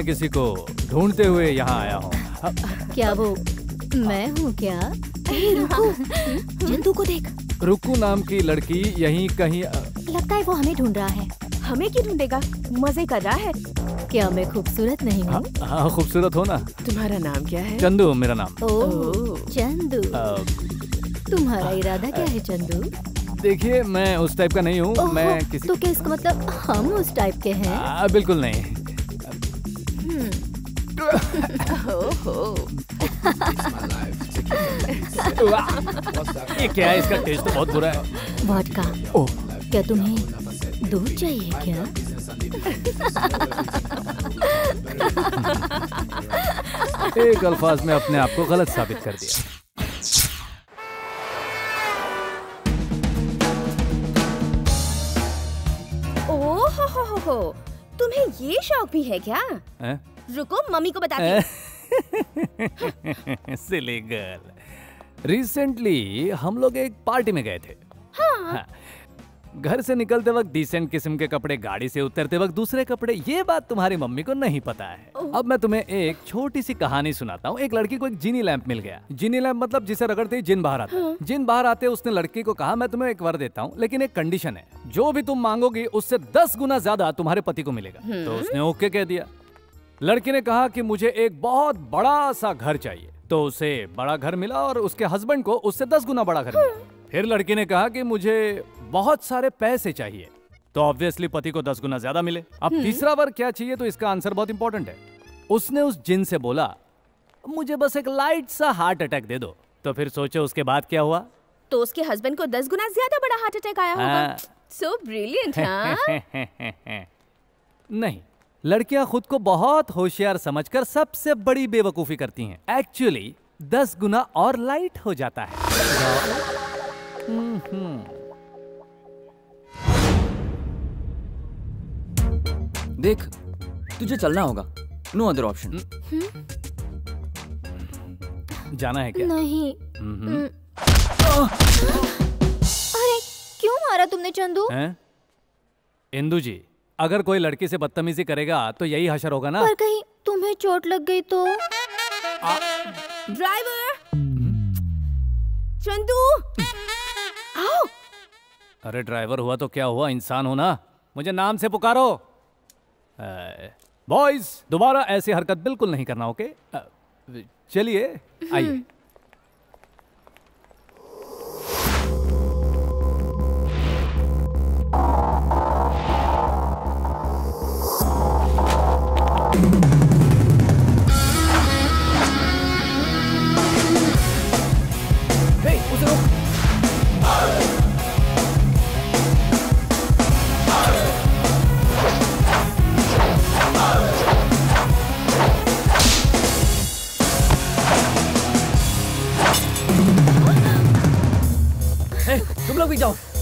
मैं किसी को ढूंढते हुए यहाँ आया हूँ। क्या वो मैं हूँ क्या? रुको। चंदू को देख। रुकू नाम की लड़की यहीं कहीं लगता है वो हमें ढूंढ रहा है। हमें क्यों ढूंढेगा? मज़े कर रहा है। क्या मैं खूबसूरत नहीं हूँ? हाँ खूबसूरत हो ना। तुम्हारा नाम क्या है? चंदू मेरा नाम। ओह चंदू। अ, तुम्हारा इरादा क्या है चंदू? देखिए मैं उस टाइप का नहीं हूँ मैं किसी तो क्या इसका मतलब हम उस टाइप के हैं? बिल्कुल नहीं। ये क्या है? इसका टेस्ट तो बहुत बुरा है। वोडका ओह क्या तुम्हें दूध चाहिए क्या? एक अल्फाज में अपने आप को गलत साबित कर दिया। भी है क्या? है? रुको मम्मी को बता सिली गर्ल। रिसेंटली हम लोग एक पार्टी में गए थे। हाँ, हाँ। घर से निकलते वक्त डिसेंट किस्म के कपड़े गाड़ी से उतरते वक्त दूसरे कपड़े ये बात तुम्हारी मम्मी को नहीं पता है। अब मैं तुम्हें एक छोटी सी कहानी सुनाता हूँ। एक लड़की को एक जिनी लैंप मिल गया। जिनी लैंप मतलब जिसे रगड़ते ही जिन बाहर आता है। जिन बाहर आते उसने लड़की को कहा मैं तुम्हें एक वर देता हूँ लेकिन एक कंडीशन है। जो भी तुम मांगोगी उससे दस गुना ज़्यादा तुम्हारे पति को मिलेगा। हम्म। तो उसने ओके कह दिया। लड़की ने कहा कि मुझे एक बहुत बड़ा सा घर चाहिए। तो उसे बड़ा घर मिला और उसके हस्बैंड को उससे दस गुना बड़ा घर मिला। फिर लड़की ने कहा कि मुझे बहुत सारे पैसे चाहिए। तो ऑब्वियसली पति को दस गुना ज़्यादा मिले। अब हम्म। तीसरा वर्ग क्या चाहिए तो इसका आंसर बहुत इंपॉर्टेंट है। उसने उस जिन से बोला मुझे बस एक लाइट सा हार्ट अटैक दे दो। तो फिर सोचो उसके बाद क्या हुआ? तो उसके हस्बैंड को दस गुना ज़्यादा बड़ा हार्ट अटैक आया होगा। हाँ। सो ब्रिलियंट हाँ? नहीं लड़कियाँ खुद को बहुत होशियार समझकर सबसे बड़ी बेवकूफ़ी करती हैं। एक्चुअली दस गुना और लाइट हो जाता है। देख तुझे चलना होगा। नो अदर ऑप्शन जाना है क्या? नहीं। हम्म। अरे क्यों मारा तुमने चंदू? हैं? इंदु जी अगर कोई लड़की से बदतमीजी करेगा तो यही हशर होगा ना? पर कहीं तुम्हें चोट लग गई तो? ड्राइवर! चंदू! आओ! अरे ड्राइवर हुआ तो क्या हुआ? इंसान हो ना? मुझे नाम से पुकारो। बॉयज़ दोबारा ऐसी हरकत बिल्कुल नहीं करना ओके चलिए आइए। तुम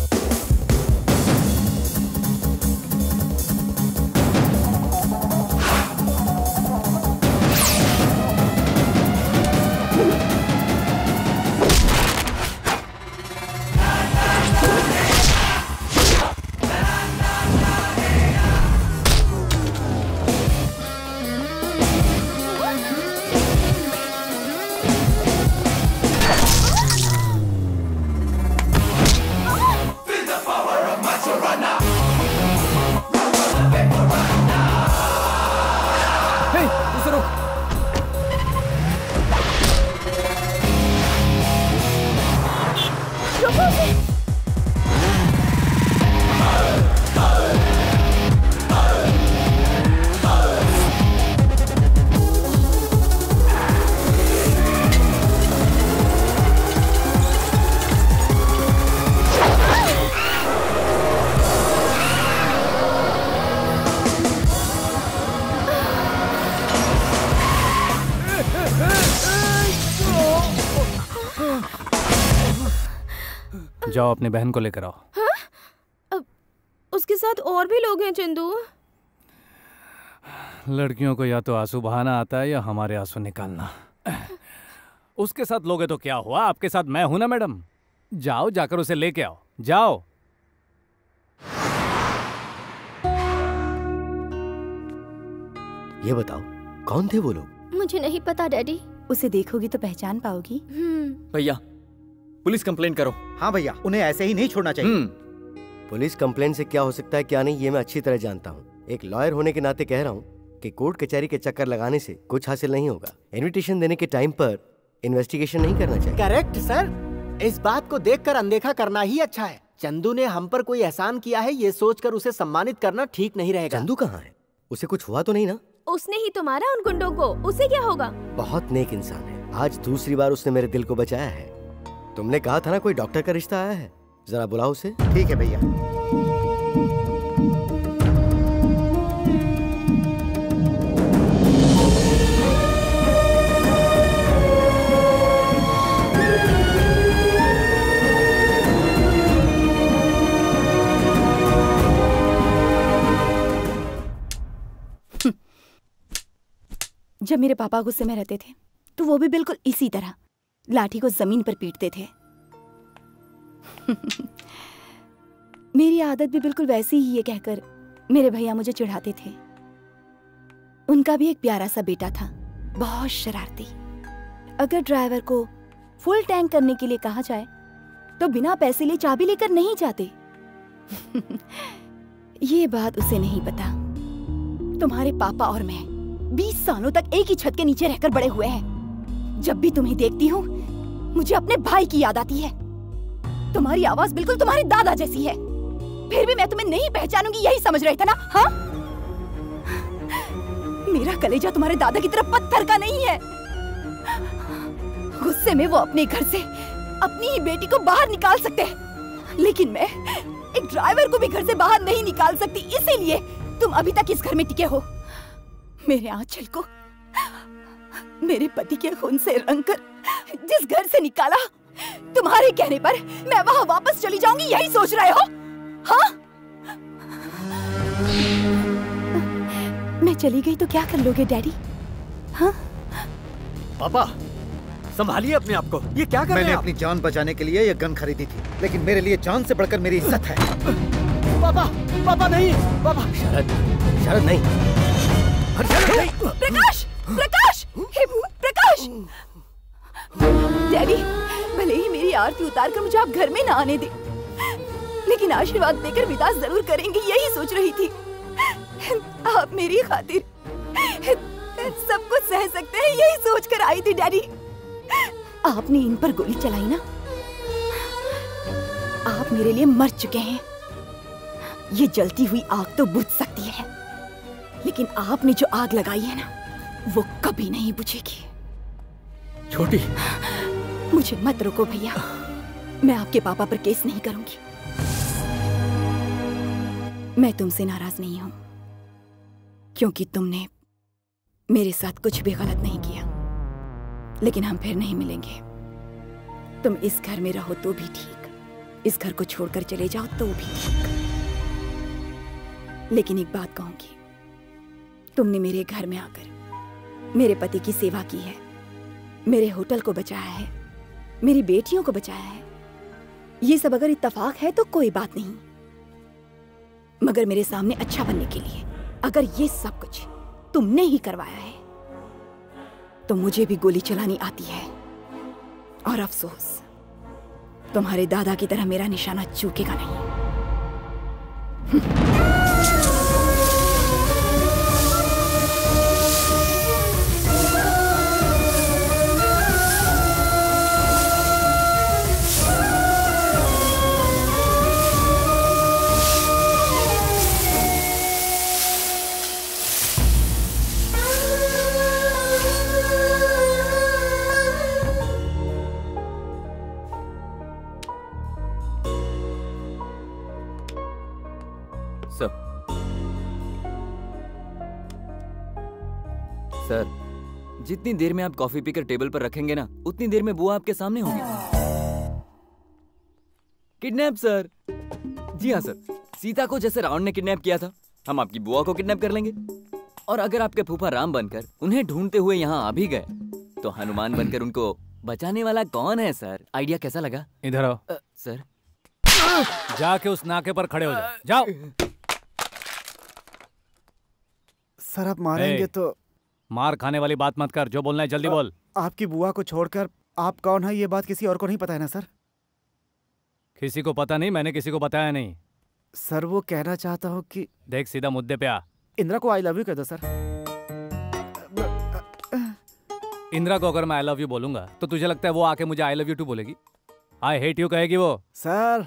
जाओ अपनी बहन को लेकर आओ। अब उसके साथ और भी लोग हैं चंदू। लड़कियों को या तो आँसू बहाना आता है या हमारे आँसू निकालना। उसके साथ लोगे तो क्या हुआ? आपके साथ मैं हूँ ना मैडम। जाओ जाकर उसे लेके आओ। जाओ। ये बताओ कौन थे वो लोग? मुझे नहीं पता डैडी। उसे देखोगी तो पहचान पाओगी। भैया पुलिस कंप्लेंट करो। हाँ भैया उन्हें ऐसे ही नहीं छोड़ना चाहिए। पुलिस कंप्लेंट से क्या हो सकता है क्या नहीं ये मैं अच्छी तरह जानता हूँ। एक लॉयर होने के नाते कह रहा हूँ कि कोर्ट कचहरी के चक्कर लगाने से कुछ हासिल नहीं होगा। इनविटेशन देने के टाइम पर इन्वेस्टिगेशन नहीं करना चाहिए। Correct sir. इस बात को देखकर अनदेखा करना ही अच्छा है। चंदू ने हम पर कोई एहसान किया है ये सोचकर उसे सम्मानित करना ठीक नहीं रहेगा। चंदू कहाँ है? उसे कुछ हुआ तो नहीं ना? उसने ही तो मारा उन गुंडों को। उसे क्या होगा? बहुत नेक इंसान है। आज दूसरी बार उसने मेरे दिल को बचाया है। तुमने कहा था ना कोई डॉक्टर का रिश्ता आया है? जरा बुलाओ उसे। ठीक है भैया। जब मेरे पापा गुस्से में रहते थे तो वो भी बिल्कुल इसी तरह। लाठी को ज़मीन पर पीटते थे। मेरी आदत भी बिल्कुल वैसी ही है कहकर मेरे भैया मुझे चिढ़ाते थे। उनका भी एक प्यारा सा बेटा था, बहुत शरारती। अगर ड्राइवर को फुल टैंक करने के लिए कहा जाए तो बिना पैसे लिए चाबी लेकर नहीं जाते। ये बात उसे नहीं पता। तुम्हारे पापा और मैं बीस सालों तक एक ही छत के नीचे रहकर बड़े हुए हैं। जब भी तुम्हें देखती हूँ, मुझे अपने भाई की याद आती है। तुम्हारी आवाज़ बिल्कुल तुम्हारे दादा जैसी है। फिर भी मैं तुम्हें नहीं पहचानूँगी, यही समझ रहे थे ना? हाँ? मेरा कलेजा तुम्हारे दादा की तरफ़ पत्थर का नहीं है। गुस्से में वो अपने घर से अपनी ही बेटी को बाहर निकाल सकते हैं। लेकिन मैं एक ड्राइवर को भी घर से बाहर नहीं निकाल सकती, इसीलिए तुम अभी तक इस घर में टिके हो। मेरे आंचल को मेरे पति के खून से रंग कर जिस घर से निकाला तुम्हारे कहने पर मैं वहाँ वापस चली जाऊँगी यही सोच रहे हो? हाँ? मैं चली गई तो क्या कर लोगे डैडी? हाँ? पापा संभालिए अपने आप को। ये क्या कर मैंने अपनी जान बचाने के लिए ये गन खरीदी थी लेकिन मेरे लिए जान से बढ़कर मेरी इज़्ज़त है। पापा पापा नहीं पापा। शरद शरद नहीं। प्रकाश! प्रकाश! हे प्रकाश! डैडी, भले ही मेरी आरती उतार कर मुझे आप घर में ना आने दे, लेकिन आशीर्वाद देकर विदा ज़रूर करेंगे, यही सोच रही थी। आप मेरी खातिर सब कुछ सह सकते हैं, यही सोच कर आई थी, डैडी। आपने इन पर गोली चलाई ना? आप मेरे लिए मर चुके हैं। ये जलती हुई आग तो बुझ सकती है, लेकिन आपने जो आग लगाई है ना वो कभी नहीं बुझेगी। छोटी। मुझे मत रोको भैया। मैं आपके पापा पर केस नहीं करूँगी। मैं तुमसे नाराज़ नहीं हूँ क्योंकि तुमने मेरे साथ कुछ भी गलत नहीं किया। लेकिन हम फिर नहीं मिलेंगे। तुम इस घर में रहो तो भी ठीक। इस घर को छोड़कर चले जाओ तो भी ठीक। लेकिन एक बात कहूँगी तुमने मेरे घर में आकर मेरे पति की सेवा की है। मेरे होटल को बचाया है। मेरी बेटियों को बचाया है। ये सब अगर इत्तेफाक है तो कोई बात नहीं। मगर मेरे सामने अच्छा बनने के लिए अगर ये सब कुछ तुमने ही करवाया है तो मुझे भी गोली चलानी आती है। और अफसोस, तुम्हारे दादा की तरह मेरा निशाना चूकेगा नहीं। सर। जितनी देर में आप कॉफ़ी पीकर टेबल पर रखेंगे ना उतनी देर में बुआ आपके सामने होगी। Kidnap sir. जी हाँ सर। सीता को जैसे रावण ने किडनैप किया था हम आपकी बुआ को किडनैप कर लेंगे। और अगर आपके फूफा राम बनकर उन्हें ढूंढते हुए यहाँ आ भी गए तो हनुमान बनकर उनको बचाने वाला कौन है सर? आइडिया कैसा लगा? इधर आओ। सर। जाके उस नाके पर खड़े हो जाओ। जाओ। सर आप मारेंगे तो मार खाने वाली बात मत कर जो बोलना है जल्दी बोल। आपकी बुआ को छोड़कर आप कौन है ये बात किसी और को नहीं पता है ना सर? किसी को पता नहीं मैंने किसी को बताया नहीं। सर वो कहना चाहता हूँ कि देख सीधा मुद्दे पे आ। इंदिरा को आई लव यू कह दो सर। इंदिरा को अगर मैं आई लव यू बोलूँगा तो तुझे लगता है वो आके मुझे आई लव यू टू बोलेगी? आई हेट यू कहेगी वो। सर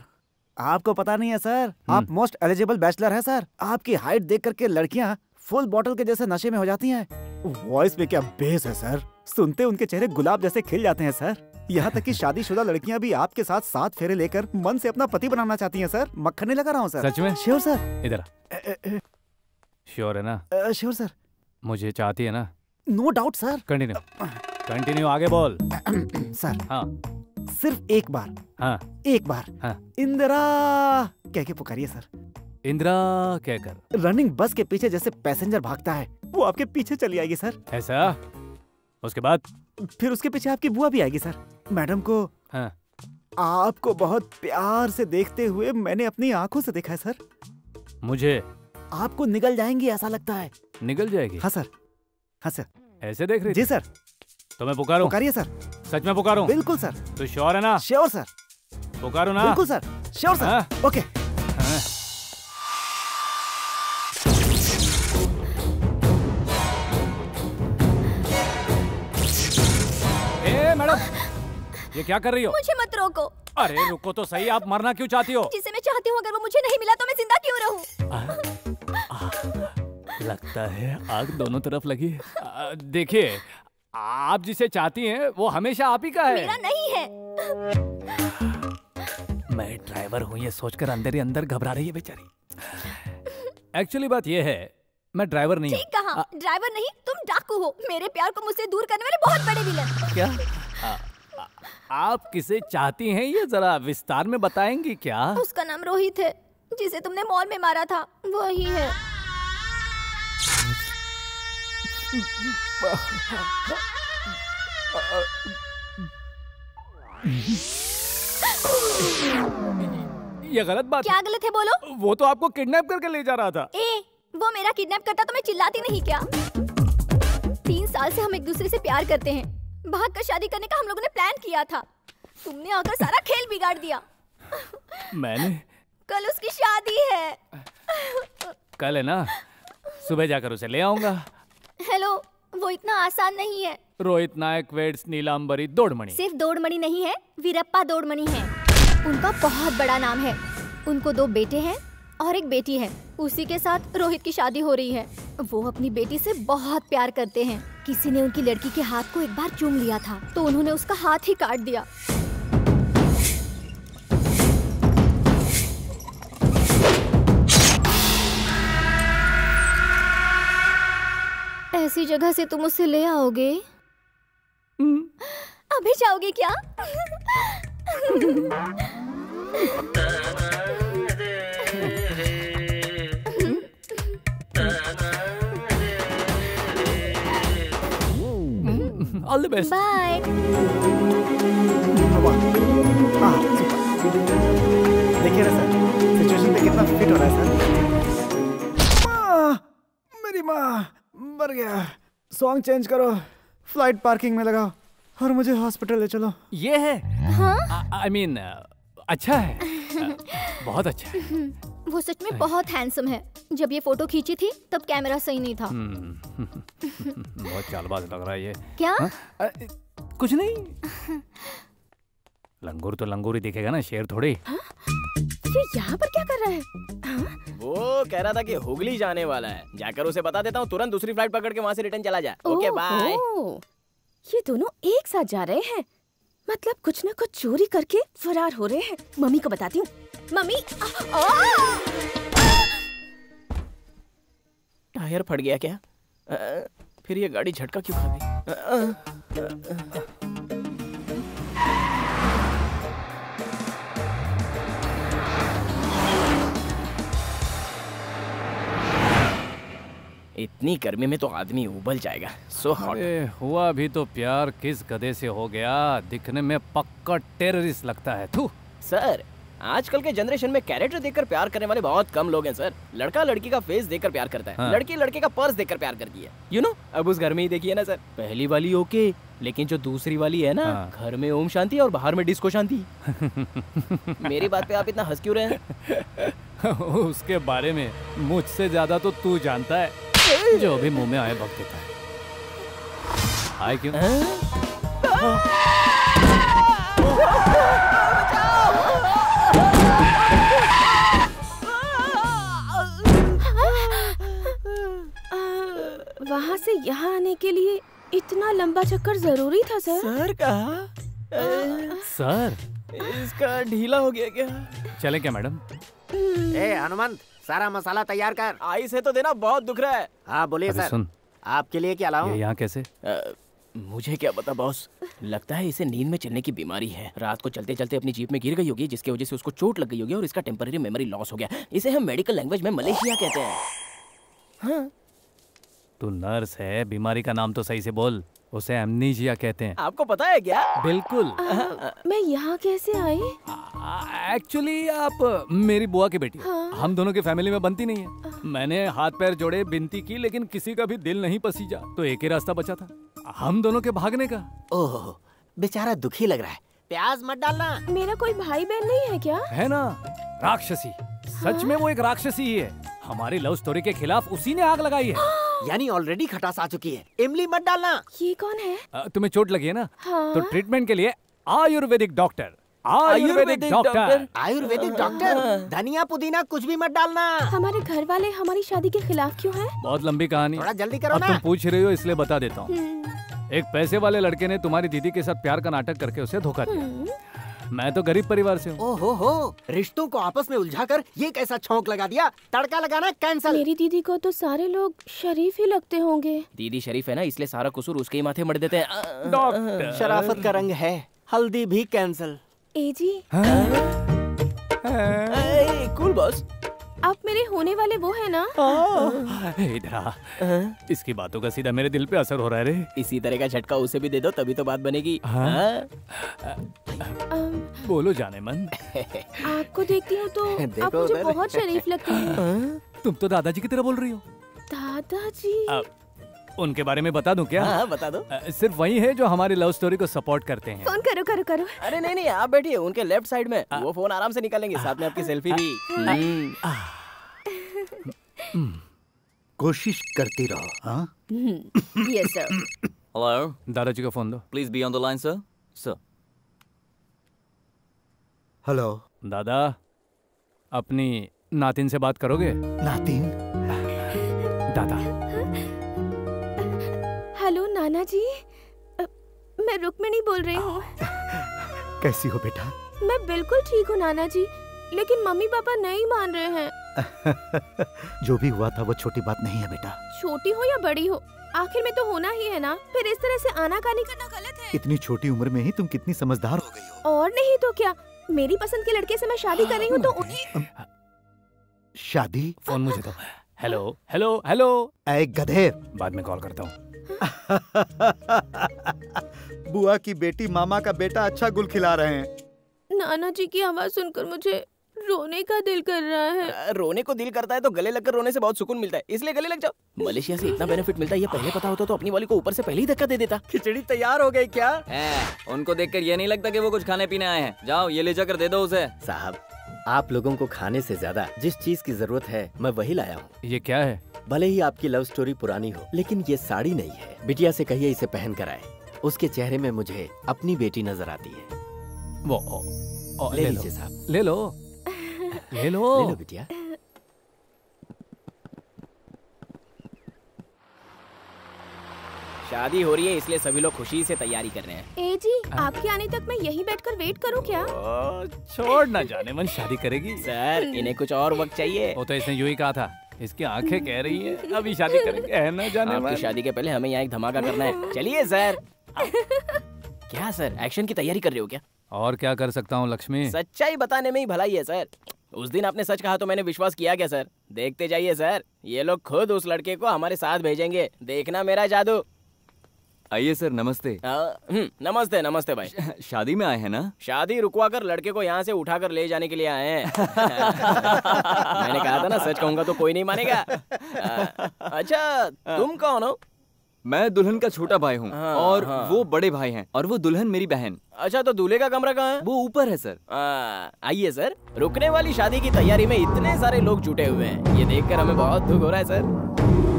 आपको पता नहीं है सर। आप मोस्ट एलिजिबल बैचलर है सर। आपकी हाइट देख करके लड़कियाँ फुल बॉटल के जैसे नशे में हो जाती हैं। वॉइस में क्या बेस है सर? सुनते उनके चेहरे गुलाब जैसे खिल जाते हैं सर। यहाँ तक कि शादीशुदा लड़कियाँ भी आपके साथ सात फेरे लेकर मन से अपना पति बनाना चाहती हैं सर। मक्खन नहीं लगा रहा हूँ सर। सच में? श्योर सर इधर श्योर है ना? श्योर सर मुझे चाहती है ना? No doubt sir continue continue आगे बोल। सर हाँ। सिर्फ़ एक बार। हाँ। एक बार। हाँ। इंदिरा कह के पुकारिए सर। इंदिरा क्या कर? रनिंग बस के पीछे जैसे पैसेंजर भागता है। वो आपके पीछे चली आएगी सर। ऐसा? उसके बाद? फिर उसके पीछे आपकी बुआ भी आएगी सर। मैडम को हाँ। आपको बहुत प्यार से देखते हुए मैंने अपनी आँखों से देखा है सर। मुझे? आपको निकल जाएँगी ऐसा लगता है। निकल जाएगी? हाँ सर। हाँ सर। ऐसे देख रहे जी सर। तो मैं पुकारूं? पुकारिए सर। सच में पुकारूं? बिल्कुल सर। तो श्योर है ना? Sure sir. पुकारूं ना? बिल्कुल सर। Sure sir. हाँ? ओके। हाँ। मैडम ये क्या कर रही हो? मुझे मत रोको। अरे रुको तो सही आप मरना क्यों चाहती हो? जिसे मैं चाहती हूँ अगर वो मुझे नहीं मिला तो मैं ज़िंदा क्यों रहूँ? लगता है आग दोनों तरफ़ लगी है। देखिए आप जिसे चाहती हैं वो हमेशा आप ही का है। मेरा नहीं है। मैं ड्राइवर हूँ ये सोचकर अंदर ही अंदर घबरा रही है बेचारी। एक्चुअली बात ये है मैं ड्राइवर नहीं ठीक कहा ड्राइवर नहीं तुम डाकू हो। मेरे प्यार को मुझसे दूर करने वाले बहुत बड़े विलन क्या? आ, आ, आप किसे चाहती हैं ये जरा विस्तार में बताएँगी क्या? उसका नाम रोहित है जिसे तुमने मॉल में मारा था वही है ये गलत बात क्या गलत है बोलो? वो तो आपको किडनैप करके ले जा रहा था। ए वो मेरा किडनैप करता तो मैं चिल्लाती नहीं क्या? तीन साल से हम एक दूसरे से प्यार करते हैं। भाग कर शादी करने का हम लोगों ने प्लान किया था। तुमने आकर सारा खेल बिगाड़ दिया। मैंने? कल उसकी शादी है। कल है ना? सुबह जाकर उसे ले आऊँगा। हेलो वो इतना आसान नहीं है। रोहित नायक वेड्स नीलांबरी दौड़मणि। सिर्फ़ दौड़मणि नहीं है वीरप्पा दौड़मणि है। उनका बहुत बड़ा नाम है। उनको दो बेटे हैं और एक बेटी है। उसी के साथ रोहित की शादी हो रही है। वो अपनी बेटी से बहुत प्यार करते हैं। किसी ने उनकी लड़की के हाथ को एक बार चूम लिया था तो उन्होंने उसका हाथ ही काट दिया। ऐसी जगह से तुम उसे ले आओगे? अभी जाओगे क्या? ऑल द बेस्ट बाय देखिए ना सर सिचुएशन पे कितना फिट हो रहा है सर। माँ मेरी माँ। मर गया। सॉन्ग चेंज करो। फ़्लाइट पार्किंग में लगाओ और मुझे हॉस्पिटल ले चलो। ये है। हाँ? आई मीन अच्छा है। बहुत अच्छा है। वो सच में बहुत हैंडसम है। जब ये फ़ोटो खींची थी तब कैमरा सही नहीं था। हम्म, बहुत चालबाज लग रहा है ये। क्या? हाँ? अ, कुछ नहीं। लंगूर तो लंगूर ही दिखेगा ना शेर थोड़ी। ये यहाँ पर क्या कर रहा है? वो कह रहा था कि हुगली जाने वाला है। जाकर उसे बता देता हूँ तुरंत दूसरी फ़्लाइट पकड़ के वहाँ से रिटर्न चला जा। ओके बाय ये दोनों एक साथ जा रहे हैं। मतलब कुछ न कुछ चोरी करके फरार हो रहे हैं। मम्मी को बताती हूँ। मम्मी! आ, आ! टायर फट गया क्या? अ, फिर ये गाड़ी झटका क्यों खा गई? इतनी गर्मी में तो आदमी उबल जाएगा। सो हॉट हुआ भी तो प्यार किस गधे से हो गया? दिखने में पक्का टेररिस्ट लगता है। तू सर आजकल के जनरेशन में कैरेक्टर देखकर प्यार करने वाले बहुत कम लोग हैं सर लड़का लड़की का फेस देखकर प्यार करता है। हाँ। लड़की लड़के का पर्स देखकर प्यार करती है। यू you नो know, अब उस घर में ही देखिए ना सर पहली वाली ओके लेकिन जो दूसरी वाली है ना हाँ। घर में ओम शांति और बाहर में डिस्को शांति। मेरी बात पे आप इतना हंस क्यों रहे हैं? उसके बारे में मुझसे ज़्यादा तो तू जानता है। जो भी मुँह में आए बक देता है आए क्यों वहाँ से यहाँ आने के लिए इतना लंबा चक्कर ज़रूरी था सर? सर कहा? सर? इसका ढीला हो गया क्या? चले क्या मैडम? ए हनुमंत सारा मसाला तैयार कर। आई से तो देना बहुत दुख रहा है। हाँ बोलिए सर। सुन। आपके लिए क्या लाऊं? यहाँ कैसे? अ, मुझे क्या पता बॉस। लगता है इसे नींद में चलने की बीमारी है। रात को चलते चलते अपनी जीप में गिर गई होगी जिसकी वजह से उसको चोट लग गई होगी और इसका टेम्पररी मेमोरी लॉस हो गया। इसे हम मेडिकल लैंग्वेज में मलेशिया कहते हैं। हाँ। तू नर्स है बीमारी का नाम तो सही से बोल। उसे एमनीजिया कहते हैं। आपको पता है क्या? बिल्कुल। आ, आ, मैं यहाँ कैसे आई? एक्चुअली आप मेरी बुआ की बेटी हाँ। हम दोनों की फैमिली में बनती नहीं है। मैंने हाथ पैर जोड़े बिनती की लेकिन किसी का भी दिल नहीं पसीजा तो एक ही रास्ता बचा था। हम दोनों के भागने का। ओह बेचारा दुखी लग रहा है। प्याज मत डालना। मेरा कोई भाई बहन नहीं है क्या? है ना? राक्षसी। सच में वो एक राक्षसी ही है। हमारी लव स्टोरी के खिलाफ उसी ने आग लगाई है। यानी ऑलरेडी खटास आ चुकी है। इमली मत डालना। ये कौन है? तुम्हें चोट लगी है ना? हाँ। तो ट्रीटमेंट के लिए ayurvedic doctor ayurvedic doctor. Ayurvedic doctor धनिया पुदीना कुछ भी मत डालना। हमारे घर वाले हमारी शादी के खिलाफ क्यों हैं? बहुत लंबी कहानी। थोड़ा जल्दी करो अब ना। तुम पूछ रही हो इसलिए बता देता हूँ। हम्म, एक पैसे वाले लड़के ने तुम्हारी दीदी के साथ प्यार का नाटक करके उसे धोखा दिया। हम्म। मैं तो गरीब परिवार से हूँ। ओहो हो रिश्तों को आपस में उलझा कर ये कैसा छौंक लगा दिया? तड़का लगाना कैंसल मेरी दीदी को तो सारे लोग शरीफ ही लगते होंगे। दीदी शरीफ है ना इसलिए सारा कसूर उसके ही माथे मर देते हैं। डॉक्टर। शराफत का रंग है हल्दी भी कैंसल ए कूल बॉस आप मेरे होने वाले वो है ना? इधर आ। इसकी बातों का सीधा मेरे दिल पे असर हो रहा है रे। इसी तरह का झटका उसे भी दे दो तभी तो बात बनेगी। हाँ? हाँ? बोलो जाने मन। आपको देखती हूँ तो आप मुझे बहुत शरीफ लगते हैं। तुम तो दादाजी की तरह बोल रही हो। दादाजी? उनके बारे में बता दूँ क्या? हाँ हाँ, बता दो। अ, सिर्फ़ वही है जो हमारी लव स्टोरी को सपोर्ट करते हैं। फ़ोन करो करो करो। अरे नहीं नहीं आप बैठिए उनके लेफ़्ट साइड में। आ, वो फ़ोन आराम से निकालेंगे साथ में आपकी सेल्फी भी। हम्म। कोशिश करती रहो हाँ? यस सर हेलो दादाजी का फ़ोन दो। Please be on the line sir sir hello दादा अपनी नातिन से बात करोगे? नातिन? नाना जी मैं रुक्मिणी बोल रही हूँ। कैसी हो बेटा? मैं बिल्कुल ठीक हूँ नाना जी लेकिन मम्मी पापा नहीं मान रहे हैं। जो भी हुआ था वो छोटी बात नहीं है बेटा। छोटी हो या बड़ी हो आखिर में तो होना ही है ना। फिर इस तरह से आनाकानी करना गलत है। इतनी छोटी उम्र में ही तुम कितनी समझदार हो गई हो। और नहीं तो क्या? मेरी पसंद के लड़के से मैं शादी कर रही हूँ तो उन्हें शादी? फ़ोन मुझे दो। Hello hello hello. ऐ गधेर। बाद में कॉल करता हूँ। बुआ की बेटी मामा का बेटा अच्छा गुल खिला रहे हैं। नाना जी की आवाज़ सुनकर मुझे रोने का दिल कर रहा है। रोने को दिल करता है तो गले लगकर रोने से बहुत सुकून मिलता है इसलिए गले लग जाओ। मलेशिया से इतना बेनिफिट मिलता है ये पहले पता होता तो अपनी वाली को ऊपर से पहले ही धक्का दे देता। खिचड़ी तैयार हो गई क्या? है, उनको देखकर ये नहीं लगता कि वो कुछ खाने पीने आए हैं। जाओ ये ले जाकर दे दो उसे। साहब आप लोगों को खाने से ज़्यादा जिस चीज़ की ज़रूरत है मैं वही लाया हूँ। ये क्या है? भले ही आपकी लव स्टोरी पुरानी हो लेकिन ये साड़ी नहीं है। बिटिया से कहिए इसे पहन कर आए। उसके चेहरे में मुझे अपनी बेटी नज़र आती है। वो ओ, ओ, ले ले लो। लीजिए साहब। ले लो। ले लो। ले लो बिटिया। शादी हो रही है इसलिए सभी लोग खुशी से तैयारी कर रहे हैं। ए जी आपके आने तक मैं यहीं बैठकर वेट करूँ क्या? ओ, छोड़ ना जाने मन शादी करेगी। सर इन्हें कुछ और वक्त चाहिए। वो तो इसने यूँ ही कहा था। इसकी आँखें कह रही है अभी शादी करेंगे है ना जाने आपकी शादी के पहले हमें यहाँ एक धमाका करना है। चलिए सर। क्या सर? एक्शन की तैयारी कर रहे हो क्या? और क्या कर सकता हूँ लक्ष्मी? सच्चाई बताने में ही भलाई है सर। उस दिन आपने सच कहा तो मैंने विश्वास किया क्या सर? देखते जाइए सर। ये लोग खुद उस लड़के को हमारे साथ भेजेंगे। देखना मेरा जादू। आइए सर नमस्ते। आ, हम्म, नमस्ते नमस्ते भाई। शादी में आए हैं ना? शादी रुकवा कर लड़के को यहाँ से उठाकर ले जाने के लिए आए हैं। मैंने कहा था ना सच कहूँगा तो कोई नहीं मानेगा। आ, अच्छा तुम कौन हो? मैं दुल्हन का छोटा भाई हूँ हाँ, और हाँ। वो बड़े भाई हैं और वो दुल्हन मेरी बहन। अच्छा तो दूल्हे का कमरा कहाँ है? वो ऊपर है सर। आइए सर। रुकने वाली शादी की तैयारी में इतने सारे लोग जुटे हुए हैं। ये देखकर हमें बहुत दुख हो रहा है सर।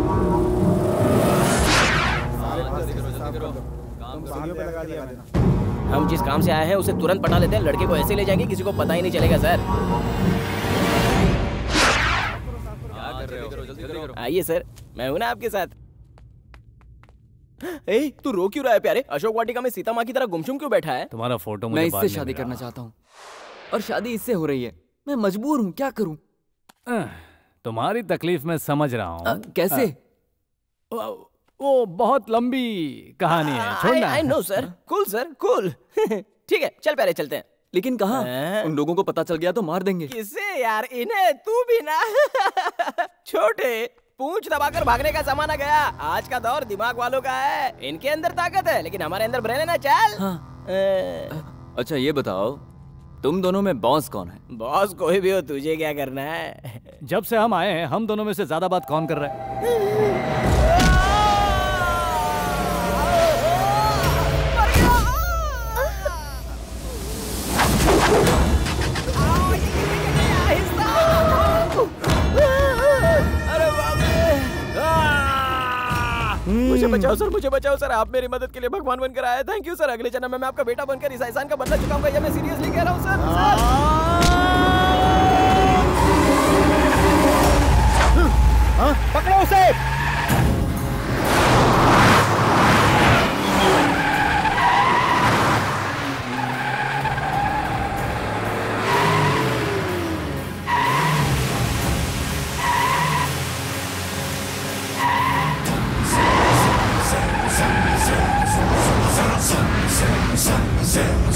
हम जिस काम से आए हैं उसे तुरंत पटा लेते हैं। लड़के को ऐसे ले जाएँगे किसी को पता ही नहीं चलेगा सर। आइए सर। मैं हूँ ना आपके साथ। ए तू रो क्यों रहा है प्यारे? अशोक वाटिका में सीता माँ की तरह गुमसुम क्यों बैठा है? तुम्हारा फ़ोटो मुझे मैं इससे शादी करना चाहता हूँ। और शादी इससे हो रही है। मैं मजबूर हूँ क्या करूँ? तुम्हारी तकलीफ़ मैं समझ रहा हूँ। कैसे? अह, वो- बहुत लंबी कहानी है छोड़ना I know sir cool sir cool ठीक है चल प्यारे चलते हैं। लेकिन कहा? हैं? उन लोगों को पता चल गया तो मार देंगे। किससे यार? इन्हें तू भी ना। छोटे पूंछ दबाकर भागने का जमाना गया। आज का दौर दिमाग वालों का है। इनके अंदर ताकत है लेकिन हमारे अंदर ब्रेन है ना चल। अच्छा ये बताओ तुम दोनों में बॉस कौन है? बॉस कोई भी हो तुझे क्या करना है? जब से हम आए हैं हम दोनों में से ज़्यादा बात कौन कर रहा है? मुझे बचाओ सर मुझे बचाओ सर। आप मेरी मदद के लिए भगवान बनकर आए। थैंक यू सर अगले जन्म में मैं आपका बेटा बनकर इस एहसान का बदला चुकाऊँगा ये मैं सीरियसली कह रहा हूँ सर हाँ? पकड़ो उसे।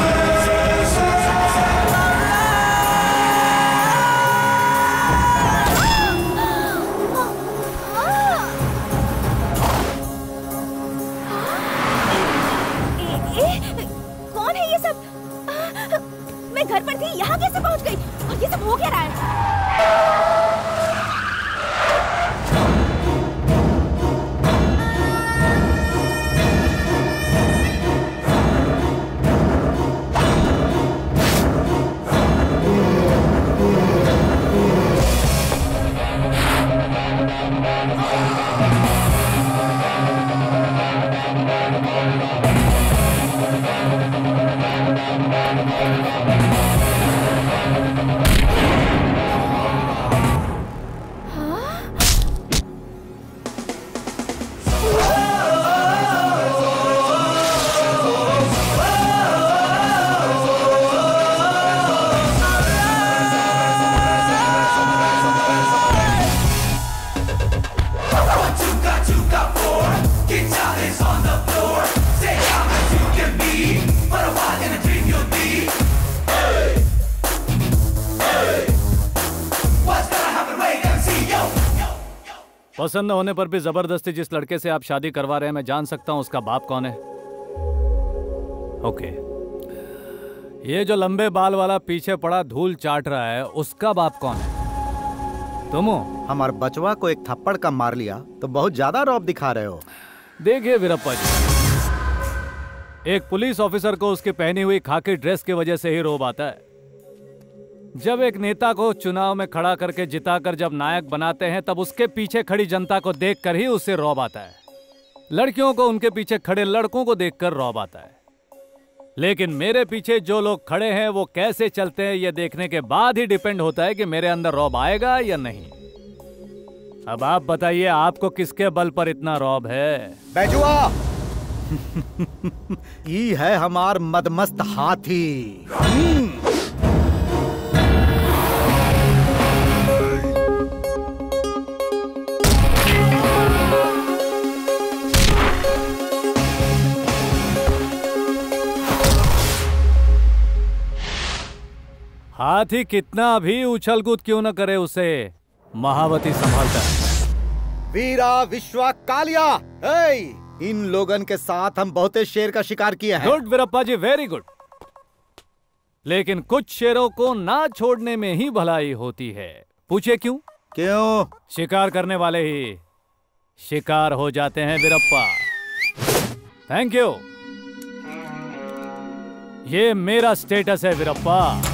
ए, घर पर थी यहाँ कैसे पहुँच गई? और ये सब हो क्या रहा है? पसंद न होने पर भी ज़बरदस्ती जिस लड़के से आप शादी करवा रहे हैं मैं जान सकता हूँ उसका बाप कौन है। ओके। ये जो लंबे बाल वाला पीछे पड़ा धूल चाट रहा है उसका बाप कौन है? तुम हो? हमारे बचवा को एक थप्पड़ का मार लिया तो बहुत ज़्यादा रौब दिखा रहे हो। देखिए वीरप्पा जी एक पुलिस ऑफिसर को उसकी पहनी हुई खाकी ड्रेस की वजह से ही रोब आता है। जब एक नेता को चुनाव में खड़ा करके जिताकर जब नायक बनाते हैं, तब उसके पीछे खड़ी जनता को देखकर ही उससे रौब आता है। लड़कियों को उनके पीछे खड़े लड़कों को देखकर रौब आता है। लेकिन मेरे पीछे जो लोग खड़े हैं, वो कैसे चलते हैं, ये देखने के बाद ही डिपेंड होता है कि मेरे अंदर रौब आएगा या नहीं। अब आप बताइए, आपको किसके बल पर इतना रौब है? बैजुआ ई है हमार मदमस्त हाथी। हाथी कितना भी उछल कूद क्यों न करे उसे महावती संभालता वीरा विश्वा कालिया ए, इन लोगन के साथ हम बहुत शेर का शिकार किए हैं। Good Veerappa ji very good लेकिन कुछ शेरों को ना छोड़ने में ही भलाई होती है। पूछे क्यों? क्यों? शिकार करने वाले ही शिकार हो जाते हैं वीरप्पा। थैंक यू ये मेरा स्टेटस है वीरप्पा।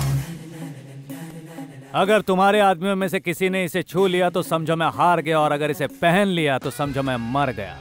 अगर तुम्हारे आदमियों में से किसी ने इसे छू लिया तो समझो मैं हार गया, और अगर इसे पहन लिया तो समझो मैं मर गया।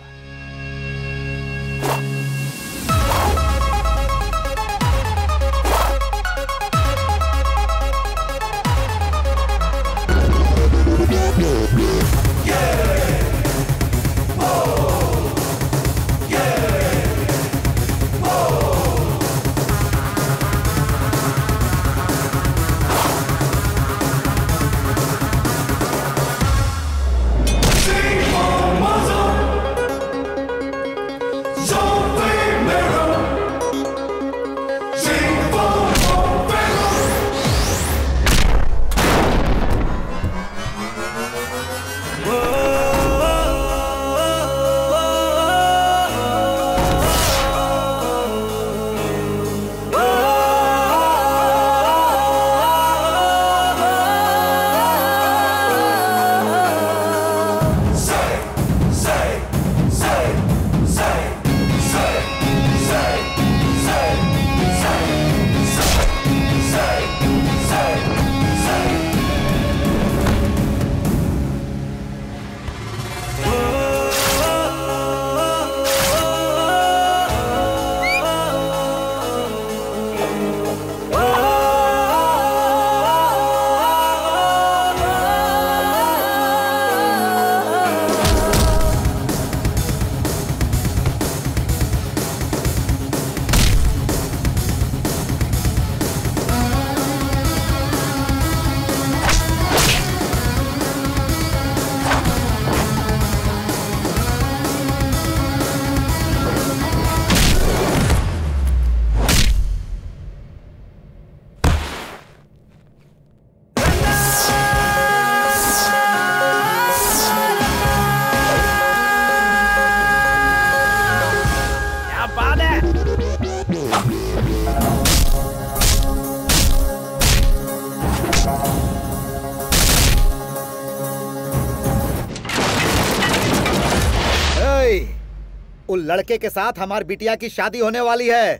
लड़के के साथ हमारी बिटिया की शादी होने वाली है।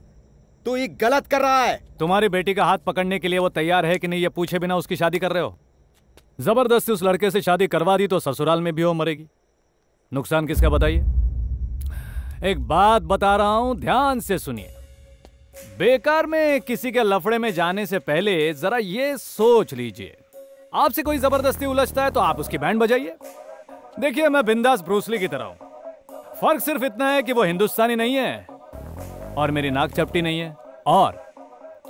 तू ये गलत कर रहा है। तुम्हारी बेटी का हाथ पकड़ने के लिए वो तैयार है कि नहीं, ये पूछे बिना उसकी शादी कर रहे हो? ज़बरदस्ती उस लड़के से शादी करवा दी तो ससुराल में भी वो मरेगी। नुकसान किसका बताइए? एक बात बता रहा हूँ, ध्यान से सुनिए। बेकार में किसी के लफड़े में जाने से पहले जरा ये सोच लीजिए। आपसे कोई ज़बरदस्ती उलझता है तो आप उसकी बैंड बजाइए। देखिए, मैं बिंदास ब्रूसली की तरह हूँ। फ़र्क सिर्फ़ इतना है कि वो हिंदुस्तानी नहीं है और मेरी नाक चपटी नहीं है और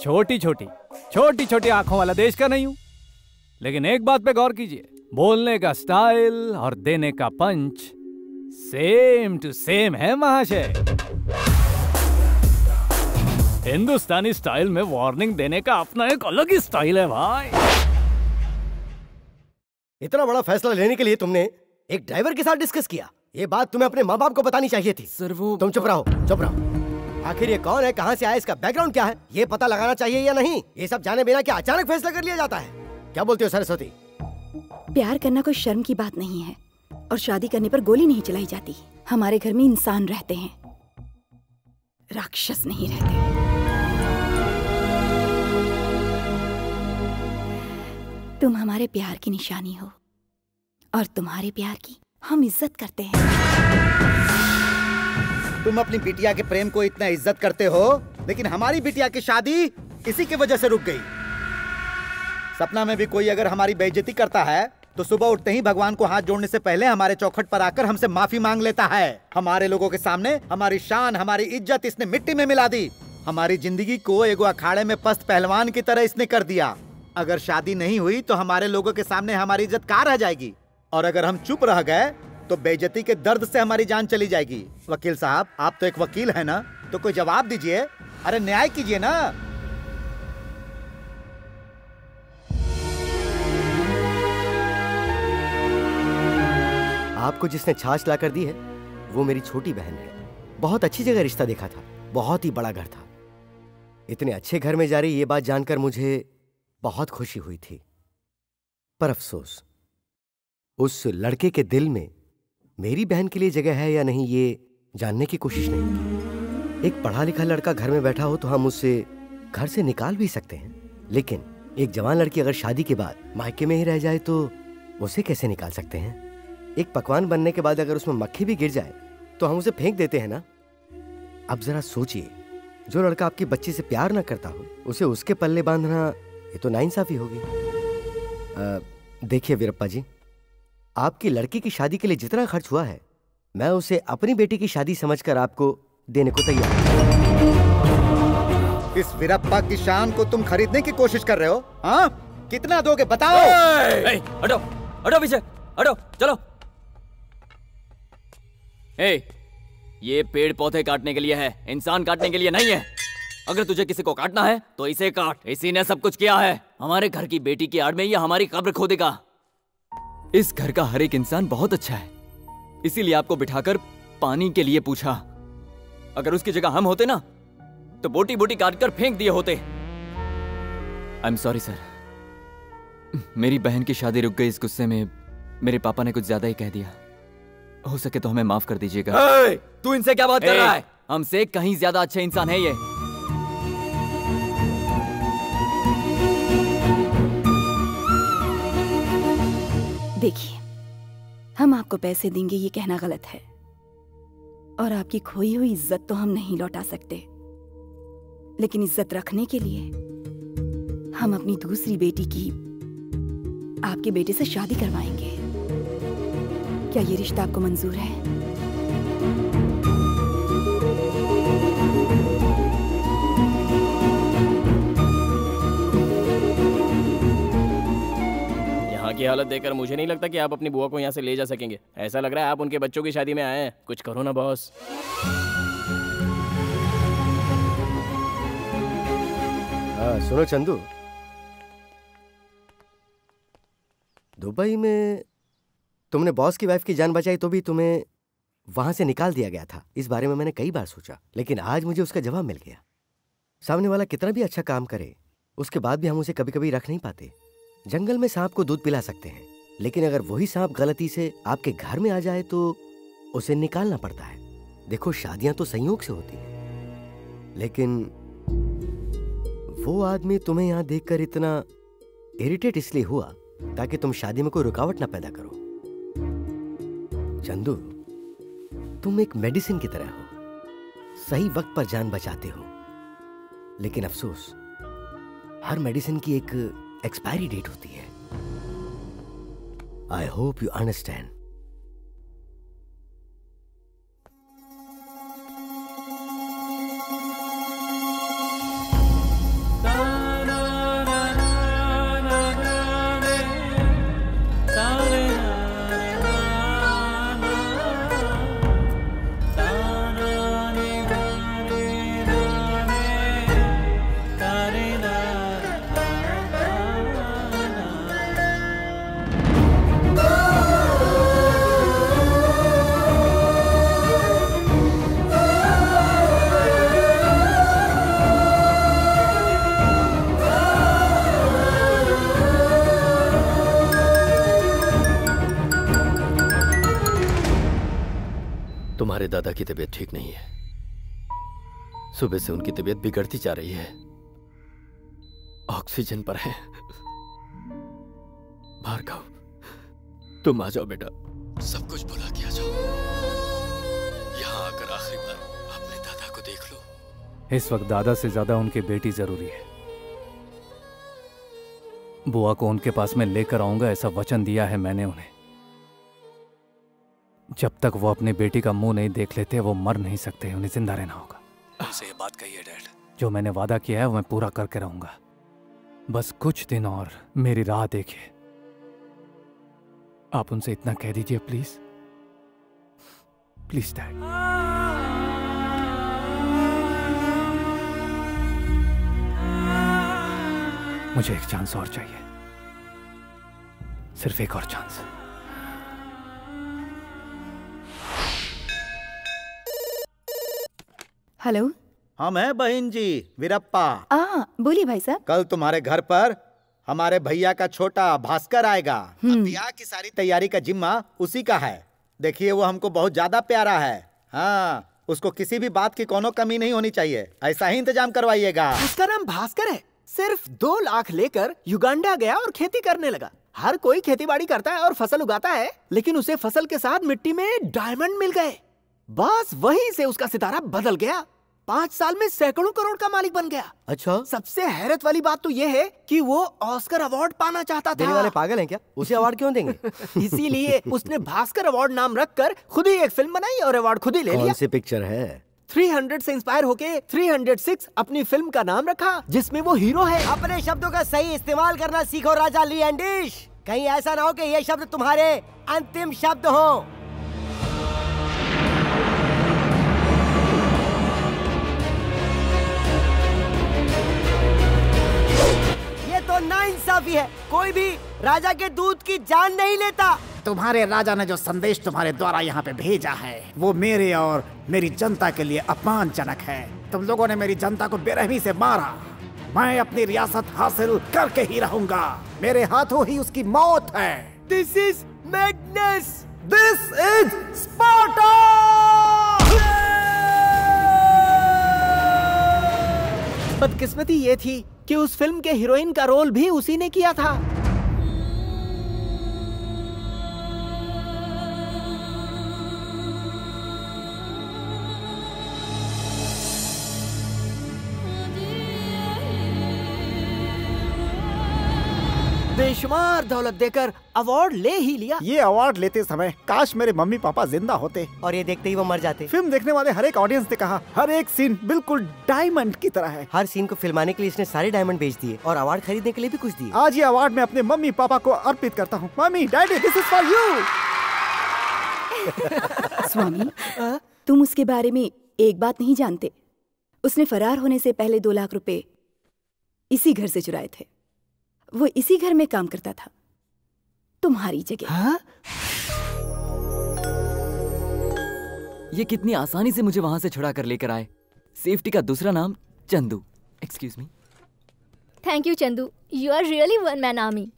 छोटी छोटी छोटी छोटी आँखों वाला देश का नहीं हूँ। लेकिन एक बात पे गौर कीजिए, बोलने का स्टाइल और देने का पंच सेम टू सेम है महाशय। हिंदुस्तानी स्टाइल में वार्निंग देने का अपना एक अलग ही स्टाइल है भाई। इतना बड़ा फैसला लेने के लिए तुमने एक ड्राइवर के साथ डिस्कस किया। ये बात तुम्हें अपने माँ बाप को बतानी चाहिए थी। सर वो तुम चुप रहो चुप रहो। आखिर ये कौन है? कहाँ से आया इसका बैकग्राउंड क्या है? ये पता लगाना चाहिए या नहीं? ये सब जाने बिना क्या अचानक फैसला कर लिया जाता है? क्या बोलती हो सरस्वती? प्यार करना कोई शर्म की बात नहीं है और शादी करने पर गोली नहीं चलाई जाती। हमारे घर में इंसान रहते हैं। राक्षस नहीं रहते। तुम हमारे प्यार की निशानी हो और तुम्हारे प्यार की हम इज़्ज़त करते हैं। तुम अपनी बिटिया के प्रेम को इतना इज़्ज़त करते हो, लेकिन हमारी बिटिया की शादी इसी की वजह से रुक गई। सपना में भी कोई अगर हमारी बेइज्जती करता है तो सुबह उठते ही भगवान को हाथ जोड़ने से पहले हमारे चौखट पर आकर हमसे माफ़ी मांग लेता है। हमारे लोगों के सामने हमारी शान, हमारी इज़्ज़त इसने मिट्टी में मिला दी। हमारी ज़िंदगी को एगो अखाड़े में पस्त पहलवान की तरह इसने कर दिया। अगर शादी नहीं हुई तो हमारे लोगों के सामने हमारी इज़्ज़त कहाँ रह जाएगी? और अगर हम चुप रह गए तो बेजती के दर्द से हमारी जान चली जाएगी। वकील साहब, आप तो एक वकील है ना? तो कोई जवाब दीजिए। अरे न्याय कीजिए ना। आपको जिसने छाछ ला कर दी है, वो मेरी छोटी बहन है। बहुत अच्छी जगह रिश्ता देखा था। बहुत ही बड़ा घर था। इतने अच्छे घर में जा रही ये बात जानकर मुझे बहुत खुशी हुई थी। पर अफसोस उस लड़के के दिल में मेरी बहन के लिए जगह है या नहीं, ये जानने की कोशिश नहीं की। एक पढ़ा लिखा लड़का घर में बैठा हो तो हम उससे घर से निकाल भी सकते हैं। लेकिन एक जवान लड़की अगर शादी के बाद मायके में ही रह जाए तो उसे कैसे निकाल सकते हैं? एक पकवान बनने के बाद अगर उसमें मक्खी भी गिर जाए तो हम उसे फेंक देते हैं ना? अब जरा सोचिए, जो लड़का आपकी बच्ची से प्यार ना करता हो, उसे उसके पल्ले बांधना ये तो नाइंसाफी होगी। देखिए वीरप्पा जी आपकी लड़की की शादी के लिए जितना खर्च हुआ है मैं उसे अपनी बेटी की शादी समझकर आपको देने को तैयार इस वीरप्पा की शान को तुम खरीदने की कोशिश कर रहे हो हाँ? कितना दोगे बताओ! ए, हटो हटो पीछे हटो चलो। ए, ये पेड़ पौधे काटने के लिए है इंसान काटने के लिए नहीं है। अगर तुझे किसी को काटना है तो इसे काट इसी ने सब कुछ किया है। हमारे घर की बेटी की आड़ में ये हमारी कब्र खोदेगा। इस घर का हर एक इंसान बहुत अच्छा है। इसीलिए आपको बिठाकर पानी के लिए पूछा। अगर उसकी जगह हम होते ना तो बोटी बोटी काट कर फेंक दिए होते। आई एम सॉरी सर मेरी बहन की शादी रुक गई इस गुस्से में मेरे पापा ने कुछ ज़्यादा ही कह दिया। हो सके तो हमें माफ़ कर दीजिएगा। तू इनसे क्या बात कर रहा है? हमसे कहीं ज़्यादा अच्छे इंसान है ये। देखिए, हम आपको पैसे देंगे, ये कहना गलत है। और आपकी खोई हुई इज़्ज़त तो हम नहीं लौटा सकते। लेकिन इज़्ज़त रखने के लिए हम अपनी दूसरी बेटी की, आपके बेटे से शादी करवाएँगे। क्या ये रिश्ता आपको मंजूर है? की हालत देखकर मुझे नहीं लगता कि आप अपनी बुआ को यहाँ से ले जा सकेंगे। ऐसा लग रहा है आप उनके बच्चों की शादी में आए हैं। कुछ करो ना बॉस। हाँ, सुनो चंदू। दुबई में तुमने बॉस की वाइफ की जान बचाई तो भी तुम्हें वहाँ से निकाल दिया गया था। इस बारे में मैंने कई बार सोचा लेकिन आज मुझे उसका जवाब मिल गया। सामने वाला कितना भी अच्छा काम करे उसके बाद भी हम उसे कभी कभी रख नहीं पाते। जंगल में सांप को दूध पिला सकते हैं, लेकिन अगर वही सांप गलती से आपके घर में आ जाए तो उसे निकालना पड़ता है। देखो, शादियाँ तो संयोग से होती हैं। लेकिन वो आदमी तुम्हें यहाँ देखकर इतना इरिटेट इसलिए हुआ ताकि तुम शादी में कोई रुकावट ना पैदा करो। चंदू, तुम एक मेडिसिन की तरह हो। सही वक्त पर जान बचाते हो। लेकिन अफसोस, हर मेडिसिन की एक एक्सपायरी डेट होती है। आई होप यू अंडरस्टैंड तुम्हारे दादा की तबीयत ठीक नहीं है। सुबह से उनकी तबीयत बिगड़ती जा रही है। ऑक्सीजन पर है। भार्गव तुम आ जाओ बेटा। सब कुछ भुला के आ जाओ। यहाँ आकर आखिरी बार अपने दादा को देख लो। इस वक्त दादा से ज़्यादा उनकी बेटी ज़रूरी है। बुआ को उनके पास में लेकर आऊँगा ऐसा वचन दिया है मैंने उन्हें। जब तक वो अपनी बेटी का मुँह नहीं देख लेते वो मर नहीं सकते उन्हें ज़िंदा रहना होगा। उनसे ये बात कही है डैड। जो मैंने वादा किया है वो मैं पूरा करके रहूँगा। बस कुछ दिन और मेरी राह देखिए। आप उनसे इतना कह दीजिए प्लीज़। Please dad. मुझे एक चांस और चाहिए। सिर्फ़ एक और चांस। हेलो। हम मैं बहन जी वीरप्पा। आ बोलिए भाई साहब। कल तुम्हारे घर पर हमारे भैया का छोटा भास्कर आएगा। ब्याह की सारी तैयारी का जिम्मा उसी का है। देखिए वो हमको बहुत ज़्यादा प्यारा है। हाँ उसको किसी भी बात की कोनो कमी नहीं होनी चाहिए। ऐसा ही इंतज़ाम करवाइएगा। उसका नाम भास्कर है। सिर्फ़ दो लाख लेकर युगांडा गया और खेती करने लगा। हर कोई खेती बाड़ी करता है और फ़सल उगाता है लेकिन उसे फ़सल के साथ मिट्टी में डायमंड मिल गए। बस वहीं से उसका सितारा बदल गया। पाँच साल में सैकड़ों करोड़ का मालिक बन गया। अच्छा। सबसे हैरत वाली बात तो ये है कि वो ऑस्कर अवार्ड पाना चाहता देने था वाले पागल हैं क्या? उसे अवार्ड क्यों देंगे? इसीलिए उसने भास्कर अवार्ड नाम रखकर खुद ही एक फ़िल्म बनाई और अवार्ड खुद ही ले कौन लिया सी पिक्चर है? 300 से इंस्पायर होके 306 अपनी फ़िल्म का नाम रखा जिसमें वो हीरो है। अपने शब्दों का सही इस्तेमाल करना सीखो राजा ली एंडिश। कहीं ऐसा ना हो कि ये शब्द तुम्हारे अंतिम शब्द हो। तो नाइंसाफी है। कोई भी राजा के दूध की जान नहीं लेता। तुम्हारे राजा ने जो संदेश तुम्हारे द्वारा यहाँ पे भेजा है वो मेरे और मेरी जनता के लिए अपमानजनक है। तुम लोगों ने मेरी जनता को बेरहमी से मारा। मैं अपनी रियासत हासिल करके ही रहूँगा। मेरे हाथों ही उसकी मौत है। This is madness this is Sparta बदकिस्मती ये थी कि उस फ़िल्म के हीरोइन का रोल भी उसी ने किया था। बेशुमार दौलत देकर अवार्ड ले ही लिया। ये अवार्ड लेते समय काश मेरे मम्मी पापा ज़िंदा होते। और ये देखते ही वो मर जाते। फ़िल्म देखने वाले हर एक ऑडियंस ने कहा हर एक सीन बिल्कुल डायमंड की तरह है। हर सीन को फिल्माने के लिए इसने सारे डायमंड बेच दिए और अवार्ड खरीदने के लिए भी कुछ दिए। आज ये अवार्ड मैं अपने मम्मी पापा को अर्पित करता हूँ। Mummy daddy this is for you Swami तुम उसके बारे में एक बात नहीं जानते। उसने फरार होने से पहले दो लाख रुपए इसी घर से चुराए थे। वो इसी घर में काम करता था। तुम्हारी जगह। ये कितनी आसानी से मुझे वहाँ से छुड़ा कर लेकर आए। सेफ्टी का दूसरा नाम Chandu. Excuse me thank you Chandu. You are really one man army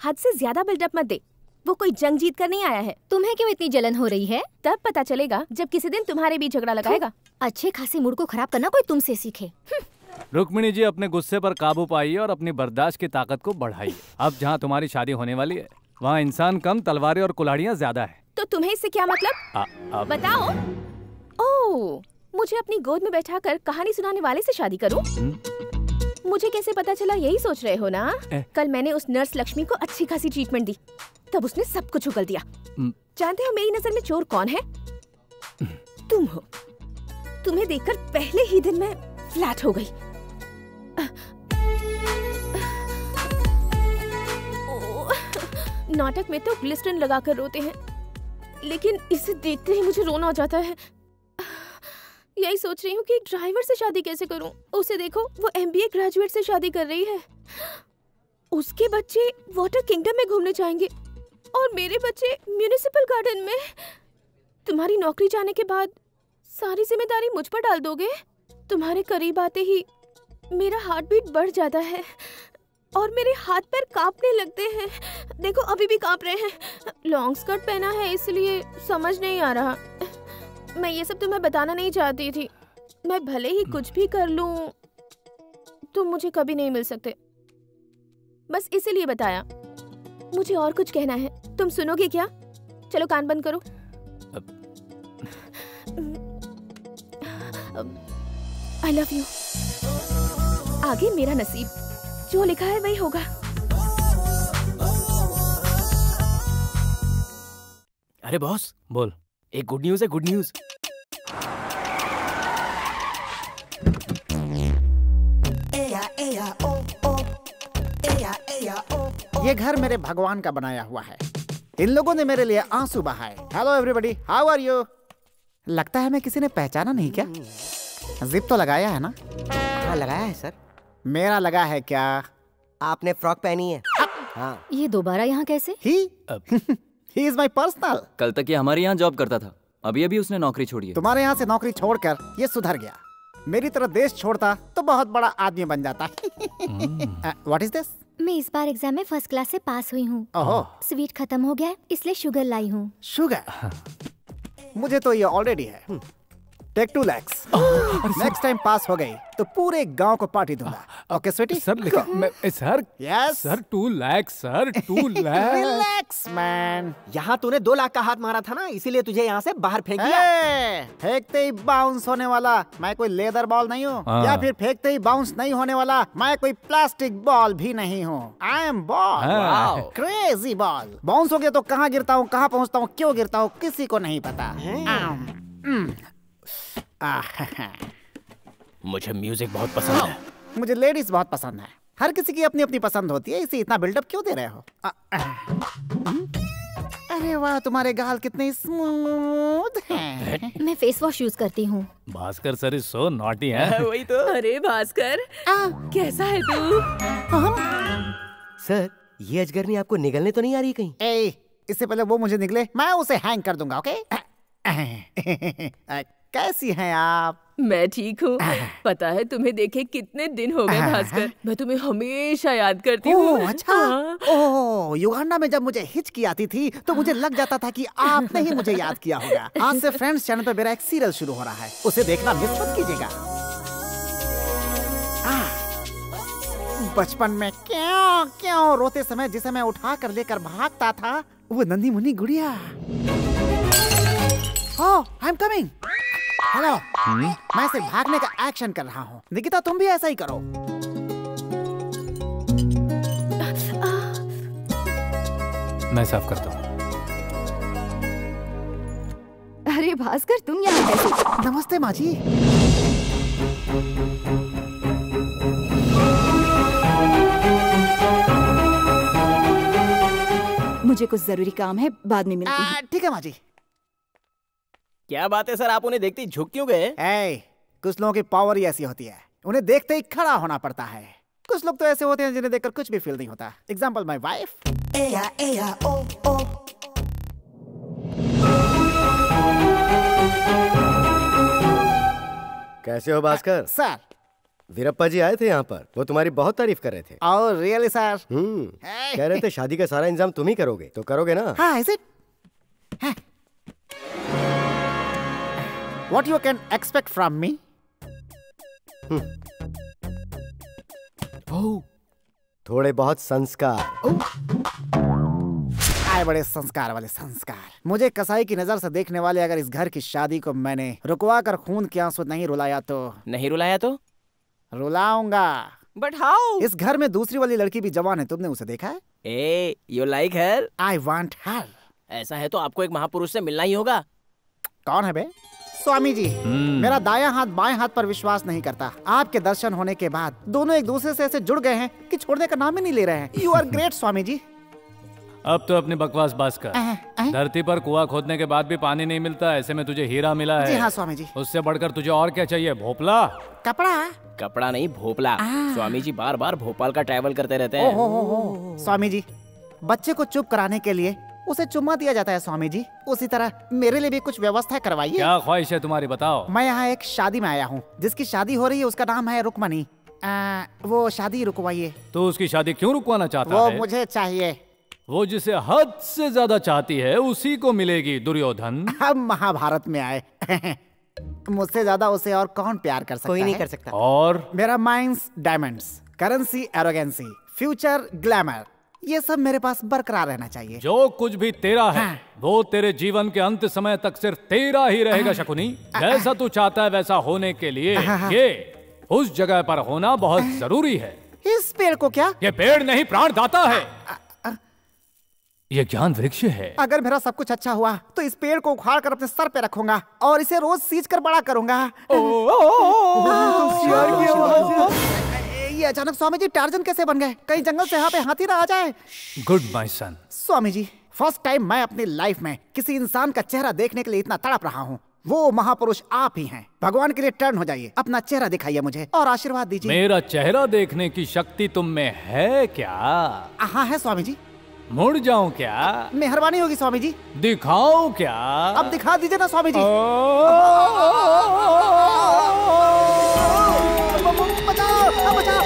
हद से ज़्यादा बिल्डअप मत दे। वो कोई जंग जीत कर नहीं आया है। तुम्हें क्यों इतनी जलन हो रही है? तब पता चलेगा जब किसी दिन तुम्हारे बीच झगड़ा लगाएगा। अच्छे खासे मूड को खराब करना कोई तुमसे सीखे। रुक्मिणी जी अपने गुस्से पर काबू पाइए और अपनी बर्दाश्त की ताकत को बढ़ाइए। अब जहाँ तुम्हारी शादी होने वाली है वहाँ इंसान कम तलवारें और कुल्हाड़ियाँ ज़्यादा है। तो तुम्हें इससे क्या मतलब? आ, अब बताओ। ओ मुझे अपनी गोद में बैठाकर कहानी सुनाने वाले से शादी करूँ? मुझे कैसे पता चला? यही सोच रहे हो ना? ए। कल मैंने उस नर्स लक्ष्मी को अच्छी खासी ट्रीटमेंट दी। तब उसने सब कुछ उगल दिया। हम्म। जानते हो मेरी नज़र में चोर कौन है? तुम हो। तुम्हें देखकर पहले ही दिन में फ्लैट हो गई। नाटक में तो ग्लिस्टन लगाकर रोते हैं। लेकिन इसे देखते ही मुझे रोना आ जाता है। यही सोच रही हूँ कि ड्राइवर से शादी कैसे करूँ। उसे देखो, वो एमबीए ग्रेजुएट से शादी कर रही है। उसके बच्चे वाटर किंगडम में घूमने जाएँगे। और मेरे बच्चे म्यूनिसिपल गार्डन में। तुम्हारी नौकरी जाने के बाद सारी ज़िम्मेदारी मुझ पर डाल दोगे? तुम्हारे करीब आते ही मेरा हार्ट बीट बढ़ जाता है। और मेरे हाथ पैर कांपने लगते हैं। देखो अभी भी काँप रहे हैं। लॉन्ग स्कर्ट पहना है इसलिए समझ नहीं आ रहा। मैं ये सब तुम्हें बताना नहीं चाहती थी। मैं भले ही कुछ भी कर लूँ तुम मुझे कभी नहीं मिल सकते। बस इसीलिए बताया। मुझे और कुछ कहना है। तुम सुनोगे क्या? चलो कान बंद करो। आई लव यू आगे मेरा नसीब। जो लिखा है वही होगा। अरे बॉस बोल। एक गुड न्यूज़ है गुड न्यूज़ ये घर मेरे भगवान का बनाया हुआ है। इन लोगों ने मेरे लिए आँसू बहाए। Hello everybody how are you लगता है मैं किसी ने पहचाना नहीं क्या? जिप तो लगाया है ना? हाँ लगाया है सर। मेरा लगा है क्या? आपने फ्रॉक पहनी है। हाँ। ये दोबारा यहाँ कैसे? He he is my personal कल तक ये हमारे यहाँ जॉब करता था। अभी अभी उसने नौकरी छोड़ी है। तुम्हारे यहाँ से नौकरी छोड़कर ये सुधर गया। मेरी तरह देश छोड़ता तो बहुत बड़ा आदमी बन जाता। व्हाट इज़ दिस मैं इस बार एग्ज़ाम में फ़र्स्ट क्लास से पास हुई हूँ। स्वीट खत्म हो गया है इसलिए शुगर लाई हूँ। शुगर मुझे तो ये ऑलरेडी है। Take two lakhs next time pass हो गई तो पूरे गाँव को पार्टी दूँगा ओके स्वीटी सर लिखा मैं sir yes sir two lakh sir two lakh relax man यहाँ तूने दो लाख का हाथ मारा था ना इसीलिए तुझे यहाँ से बाहर फेंक दिया फेंकते ही बाउंस होने वाला मैं कोई लेदर बॉल नहीं हूँ। या फिर फेंकते ही बाउंस नहीं होने वाला मैं कोई प्लास्टिक बॉल भी नहीं हूँ I am ball. Crazy ball bounce हो गया तो कहाँ गिरता हूँ कहाँ पहुँचता हूँ क्यों गिरता हूँ किसी को नहीं पता मुझे म्यूज़िक बहुत पसंद है। मुझे लेडीज़ बहुत पसंद है। हर किसी की अपनी अपनी पसंद होती है इसे इतना बिल्डअप क्यों दे रहे हो? आ, आ, हम्म? अरे वाह तुम्हारे गाल कितने स्मूथ हैं। मैं फेस वॉश यूज़ करती हूँ। Bhaskar sir is so naughty है? वही तो। अरे भास्कर कैसा है तू? सर ये अजगरनी आपको निगलने तो नहीं आ रही कहीं? ए, इससे पहले वो मुझे निकले मैं उसे हैंग कर दूँगा ओके कैसी हैं आप? मैं ठीक हूँ। पता है तुम्हें देखे कितने दिन हो गए भास्कर। मैं तुम्हें हमेशा याद करती हूँ। अच्छा। ओह युगांडा में जब मुझे हिचकी आती थी तो मुझे लग जाता था कि आपने ही मुझे याद किया होगा। आज से फ्रेंड्स चैनल पे मेरा एक सीरियल शुरू हो रहा है। उसे देखना मिस मत कीजिएगा बचपन में क्यों क्यों रोते समय जिसे मैं उठा कर लेकर भागता था वो Nandi Munni Gudiya. I am coming hello. मैं सिर्फ़ भागने का एक्शन कर रहा हूँ। निकिता तुम भी ऐसा ही करो। मैं साफ़ करता हूँ। अरे भास्कर तुम यहाँ कैसे? नमस्ते माँ जी। मुझे कुछ ज़रूरी काम है बाद में मिलती हूँ। ठीक है माँ जी। क्या बात है सर? आप उन्हें देखते ही झुक क्यों गए? ए, कुछ लोगों की पावर ही ऐसी होती है। उन्हें देखते ही खड़ा होना पड़ता है। कुछ लोग तो ऐसे होते हैं जिन्हें देखकर कुछ भी फील नहीं होता। एग्ज़ाम्पल माई वाइफ कैसे हो भास्कर? सर। वीरप्पा जी आए थे यहाँ पर। वो तुम्हारी बहुत तारीफ़ कर रहे थे। और रियली सर हम्म। कह रहे थे शादी का सारा इंतज़ाम तुम ही करोगे। तो करोगे ना? हाँ is it What you can expect from me? Hmm. Oh. थोड़े बहुत संस्कार। आए बड़े संस्कार वाले संस्कार। मुझे कसाई की नज़र से देखने वाले अगर इस घर की शादी को मैंने रुकवा कर खून के आँसू नहीं रुलाया तो? नहीं रुलाया तो? रुलाऊँगा। बट हाउ इस घर में दूसरी वाली लड़की भी जवान है तुमने उसे देखा है? ए you like her I want her ऐसा है तो आपको एक महापुरुष से मिलना ही होगा। कौन है बे? स्वामी जी हम्म। मेरा दाया हाथ बाएँ हाथ पर विश्वास नहीं करता। आपके दर्शन होने के बाद दोनों एक दूसरे से ऐसे जुड़ गए हैं कि छोड़ने का नाम ही नहीं ले रहे हैं। You are great Swami ji. अब तो अपनी बकवास बस कर। धरती पर कुआँ खोदने के बाद भी पानी नहीं मिलता ऐसे में तुझे हीरा मिला है जी हाँ। स्वामी जी। उससे बढ़कर तुझे और क्या चाहिए भोपला? कपड़ा? कपड़ा नहीं भोपला। स्वामी जी बार बार भोपाल का ट्रैवल करते रहते हैं। स्वामी जी बच्चे को चुप कराने के लिए उसे चुम्मा दिया जाता है स्वामी जी उसी तरह मेरे लिए भी कुछ व्यवस्था करवाइए। क्या ख्वाहिश है तुम्हारी बताओ। मैं यहाँ एक शादी में आया हूँ जिसकी शादी हो रही है उसका नाम है रुकमणी। वो शादी रुकवाइए। तो उसकी शादी क्यों रुकवाना चाहता वो है? मुझे चाहिए। वो जिसे हद से ज़्यादा चाहती है उसी को मिलेगी दुर्योधन। हम महाभारत में आए। मुझसे ज़्यादा उसे और कौन प्यार कर सकता कोई नहीं है? कर सकता। और? मेरा mines diamonds currency arrogance future glamour. ये सब मेरे पास बरकरार रहना चाहिए जो कुछ भी तेरा है हाँ। वो तेरे जीवन के अंत समय तक सिर्फ़ तेरा ही रहेगा हाँ। शकुनी जैसा तू चाहता है वैसा होने के लिए ये उस जगह पर होना बहुत ज़रूरी है इस पेड़ को क्या ये पेड़ नहीं प्राण दाता है ये ज्ञान वृक्ष है अगर मेरा सब कुछ अच्छा हुआ तो इस पेड़ को उखाड़ कर अपने सर पे रखूँगा और इसे रोज सींच कर बड़ा करूँगा ये अचानक स्वामी जी टार्जन कैसे बन गए? कहीं जंगल से यहाँ पे हाथी ना आ जाए। Good my son Swami ji first time मैं अपनी लाइफ में किसी इंसान का चेहरा देखने के लिए इतना तड़प रहा हूँ। वो महापुरुष आप ही हैं। भगवान के लिए टर्न हो जाइए। अपना चेहरा दिखाइए मुझे और आशीर्वाद दीजिए। मेरा चेहरा देखने की शक्ति तुम में है क्या? हाँ है स्वामी जी मुड़ जाऊँ क्या? मेहरबानी होगी स्वामी जी दिखाओ क्या? अब दिखा दीजिए ना स्वामी जी बचाओ बचाओ।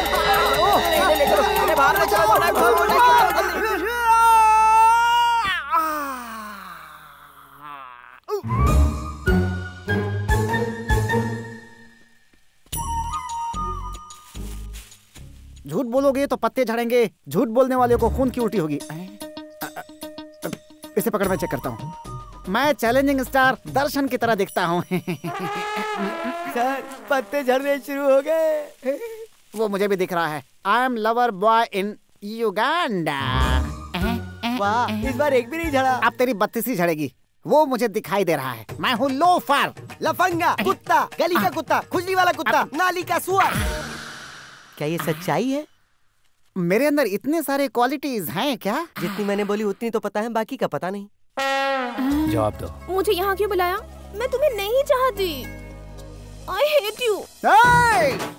झूठ बोलोगे तो पत्ते झड़ेंगे। झूठ बोलने वाले को खून की उल्टी होगी। इसे पकड़ मैं चेक करता हूँ। मैं चैलेंजिंग स्टार दर्शन की तरह दिखता हूँ। सर पत्ते झड़ने शुरू हो गए। वो मुझे भी दिख रहा है। I am lover boy in Uganda वाह इस बार एक भी नहीं झड़ा। अब तेरी बत्तीसी झड़ेगी। वो मुझे दिखाई दे रहा है। मैं हूँ लोफर लफंगा कुत्ता गली का कुत्ता खुजली वाला कुत्ता नाली का सुअर। क्या ये सच्चाई है? मेरे अंदर इतने सारे क्वालिटीज हैं क्या? जितनी मैंने बोली उतनी तो पता है बाकी का पता नहीं। जवाब दो। मुझे यहाँ क्यों बुलाया? मैं तुम्हें नहीं चाहती। आई हेट यू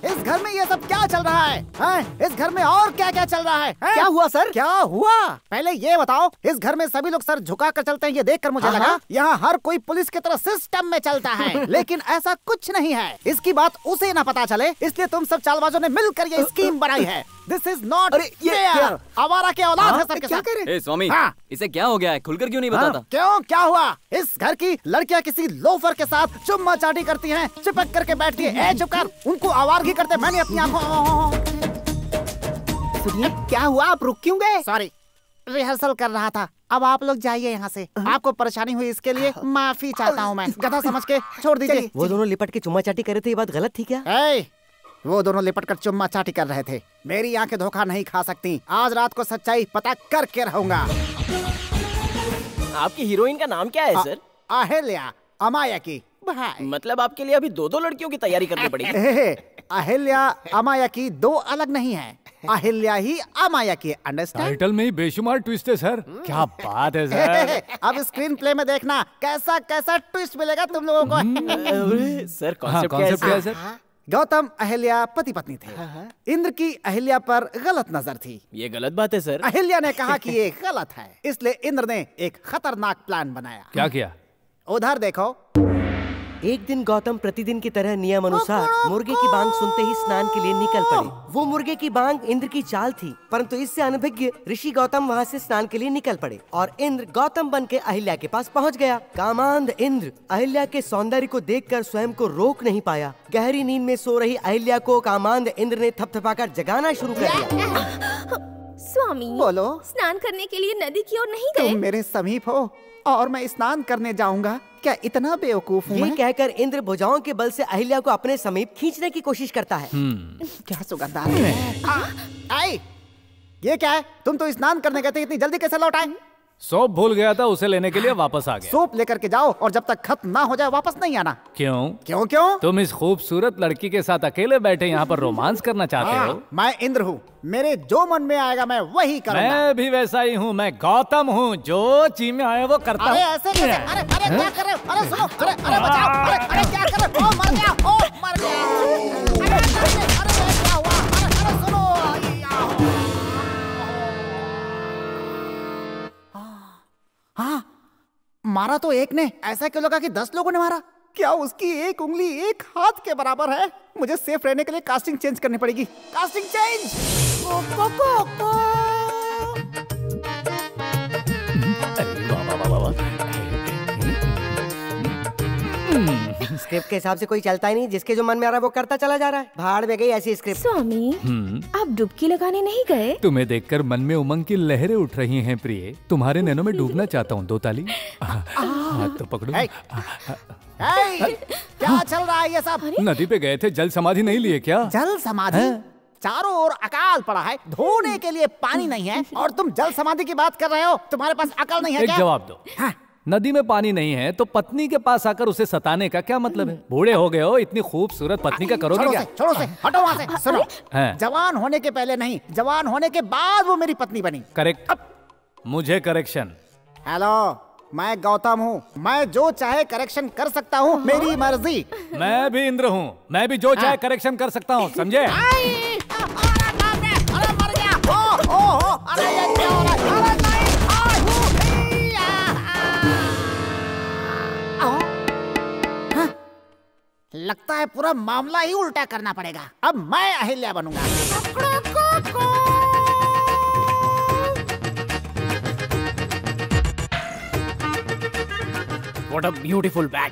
इस घर में ये सब क्या चल रहा है? हैं? इस घर में और क्या क्या चल रहा है? हैं? क्या हुआ सर? क्या हुआ? पहले ये बताओ इस घर में सभी लोग सर झुका कर चलते हैं ये देखकर मुझे हाँ, लगा हाँ। यहाँ हर कोई पुलिस की तरह सिस्टम में चलता है। लेकिन ऐसा कुछ नहीं है। इसकी बात उसे ना पता चले इसलिए तुम सब चालबाजों ने मिलकर ये स्कीम बनाई है। दिस इज़ नॉट अरे, ये क्या? आवारा के औलाद है सबके क्या करे? स्वामी हाँ। इसे क्या हो गया है? खुलकर क्यों नहीं हाँ, बताता? क्यों? क्या हुआ? इस घर की लड़कियाँ किसी लोफर के साथ चुम्मा चाटी करती हैं चिपक करके बैठती है ए चुप कर। उनको आवारगी करते। मैंने अपनी आँखों सुनिए क्या हुआ? आप रुक क्यों गए? सॉरी रिहर्सल कर रहा था। अब आप लोग जाइए यहाँ से। आपको परेशानी हुई इसके लिए माफ़ी चाहता हूँ मैं। गधा समझ के छोड़ दीजिए। वो दोनों लिपट के चुम्मा चाटी कर रहे थे ये बात गलत थी क्या? ए, वो दोनों लिपट कर चुम्मा चाटी कर रहे थे। मेरी आँखें धोखा नहीं खा सकती। आज रात को सच्चाई पता करके रहूँगा। आपकी हीरोइन का नाम क्या है सर? अहिल्या अमाया की भाई। मतलब आपके लिए अभी दो दो लड़कियों की तैयारी करनी पड़ेगी। अहिल्या अमाया की दो अलग नहीं है। अहिल्या ही अमाया की अंडरस्टैंड टाइटल में ही बेशुमार ट्विस्ट है सर क्या बात है सर अब स्क्रीन प्ले में देखना कैसा कैसा ट्विस्ट मिलेगा तुम लोगों को। सर हाँ कॉन्सेप्ट क्या है क्या है सर सर गौतम अहिल्या पति पत्नी थे। इंद्र की अहिल्या पर गलत नज़र थी। ये गलत बात है सर अहिल्या ने कहा कि ये गलत है इसलिए इंद्र ने एक खतरनाक प्लान बनाया। क्या किया? उधर देखो। एक दिन गौतम प्रतिदिन की तरह नियम अनुसार मुर्गे की बांग सुनते ही स्नान के लिए निकल पड़े। वो मुर्गे की बांग इंद्र की चाल थी परंतु इससे अनभिज्ञ ऋषि गौतम वहाँ से स्नान के लिए निकल पड़े और इंद्र गौतम बन के अहिल्या के पास पहुँच गया। कामांध इंद्र अहिल्या के सौंदर्य को देखकर स्वयं को रोक नहीं पाया। गहरी नींद में सो रही अहिल्या को कामांध इंद्र ने थपथपाकर जगाना शुरू कर दिया। स्वामी बोलो। स्नान करने के लिए नदी की ओर नहीं गए? तुम मेरे समीप हो और मैं स्नान करने जाऊँगा। क्या इतना बेवकूफ़ हूँ? ये कहकर इंद्र भुजाओं के बल से अहिल्या को अपने समीप खींचने की कोशिश करता है। क्या सुगंध है? आई ये क्या है? तुम तो स्नान करने गए थे इतनी जल्दी कैसे लौट आए? सोप भूल गया था उसे लेने के लिए वापस आ गया। सूप लेकर के जाओ और जब तक खत्म ना हो जाए वापस नहीं आना। क्यों? क्यों क्यों? तुम इस खूबसूरत लड़की के साथ अकेले बैठे यहाँ पर रोमांस करना चाहते हाँ, हो? मैं इंद्र हूँ। मेरे जो मन में आएगा मैं वही करूँगा। मैं भी वैसा ही हूँ मैं गौतम हूँ जो ची में आए वो करता अरे हूँ। ऐसे कैसे? अरे अरे क्या कर रहे हो? अरे सुनो अरे अरे बचाओ। अरे अरे क्या कर रहे हो? ओ मर गया ओ मर गया। हाँ मारा तो एक ने। ऐसा क्यों लगा कि दस लोगों ने मारा? क्या उसकी एक उंगली एक हाथ के बराबर है? मुझे सेफ़ रहने के लिए कास्टिंग चेंज करनी पड़ेगी। कास्टिंग चेंज को, को, को, को। स्क्रिप्ट के हिसाब से कोई चलता ही नहीं। जिसके जो मन में आ रहा है वो करता चला जा रहा है। भाड़ में गई ऐसी स्क्रिप्ट। स्वामी हम्म, आप डुबकी लगाने नहीं गए? तुम्हें देखकर मन में उमंग की लहरें उठ रही हैं प्रिय। तुम्हारे नैनों में डूबना चाहता हूँ दो ताली हाथ तो पकड़ो। क्या चल रहा है ये सब? नदी पे गए थे जल समाधि नहीं लिए क्या? जल समाधि? चारों ओर अकाल पड़ा है। धोने के लिए पानी नहीं है। और तुम जल समाधि की बात कर रहे हो? तुम्हारे पास अकल नहीं है एक जवाब दो। नदी में पानी नहीं है तो पत्नी के पास आकर उसे सताने का क्या मतलब है? बूढ़े हो गए हो इतनी खूबसूरत पत्नी का करोगे क्या? छोड़ो से, हटो वहाँ से सुनो। हैं। जवान होने के पहले नहीं जवान होने के बाद वो मेरी पत्नी बनी। करेक्ट मुझे करेक्शन हेलो मैं गौतम हूँ। मैं जो चाहे करेक्शन कर सकता हूँ मेरी मर्ज़ी। मैं भी इंद्र हूँ। मैं भी जो चाहे करेक्शन कर सकता हूँ समझे? लगता है पूरा मामला ही उल्टा करना पड़ेगा। अब मैं अहिल्या बनूँगा। व्हाट अ ब्यूटीफुल बैग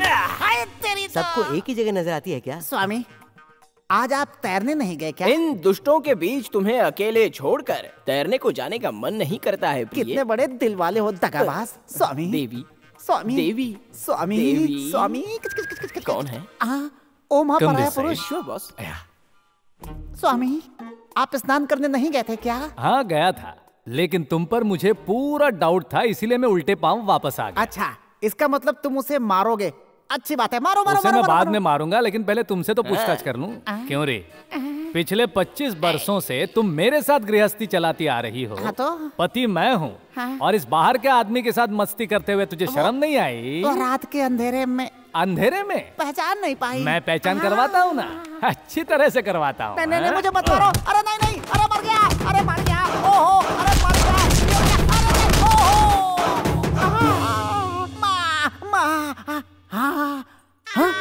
हाय तेरी तो। सबको एक ही जगह नज़र आती है क्या? स्वामी आज आप तैरने नहीं गए क्या? इन दुष्टों के बीच तुम्हें अकेले छोड़कर तैरने को जाने का मन नहीं करता है प्रिय। कितने बड़े दिल वाले हो दगाबाज। स्वामी। देवी स्वामी देवी स्वामी देवी। स्वामी किच, किच, किच, किच, किच, कौन है आ, ओ महापराया पुरुष Sure, boss. स्वामी आप स्नान करने नहीं गए थे क्या हाँ गया था। लेकिन तुम पर मुझे पूरा डाउट था इसीलिए मैं उल्टे पाँव वापस आ गया। अच्छा इसका मतलब तुम उसे मारोगे। अच्छी बात है। मारो मारो उसे मारो, मैं बाद में मारूँगा लेकिन पहले तुमसे तो पूछताछ कर लूँ। क्यों रे? पिछले 25 बरसों से तुम मेरे साथ गृहस्थी चलाती आ रही हो। हाँ तो? पति मैं हूँ। हाँ। और इस बाहर के आदमी के साथ मस्ती करते हुए तुझे शर्म नहीं आई? तो रात के अंधेरे में अंधेरे में? पहचान नहीं पाई। मैं पहचान हाँ। करवाता हूँ ना? अच्छी तरह से करवाता हूँ नहीं नहीं नहीं हाँ? मुझे मत मारो। अरे नहीं नहीं अरे मर गया अरे मर गया। ओहो अरे मर गया। अरे ओहो माँ माँ हाँ। हाँ।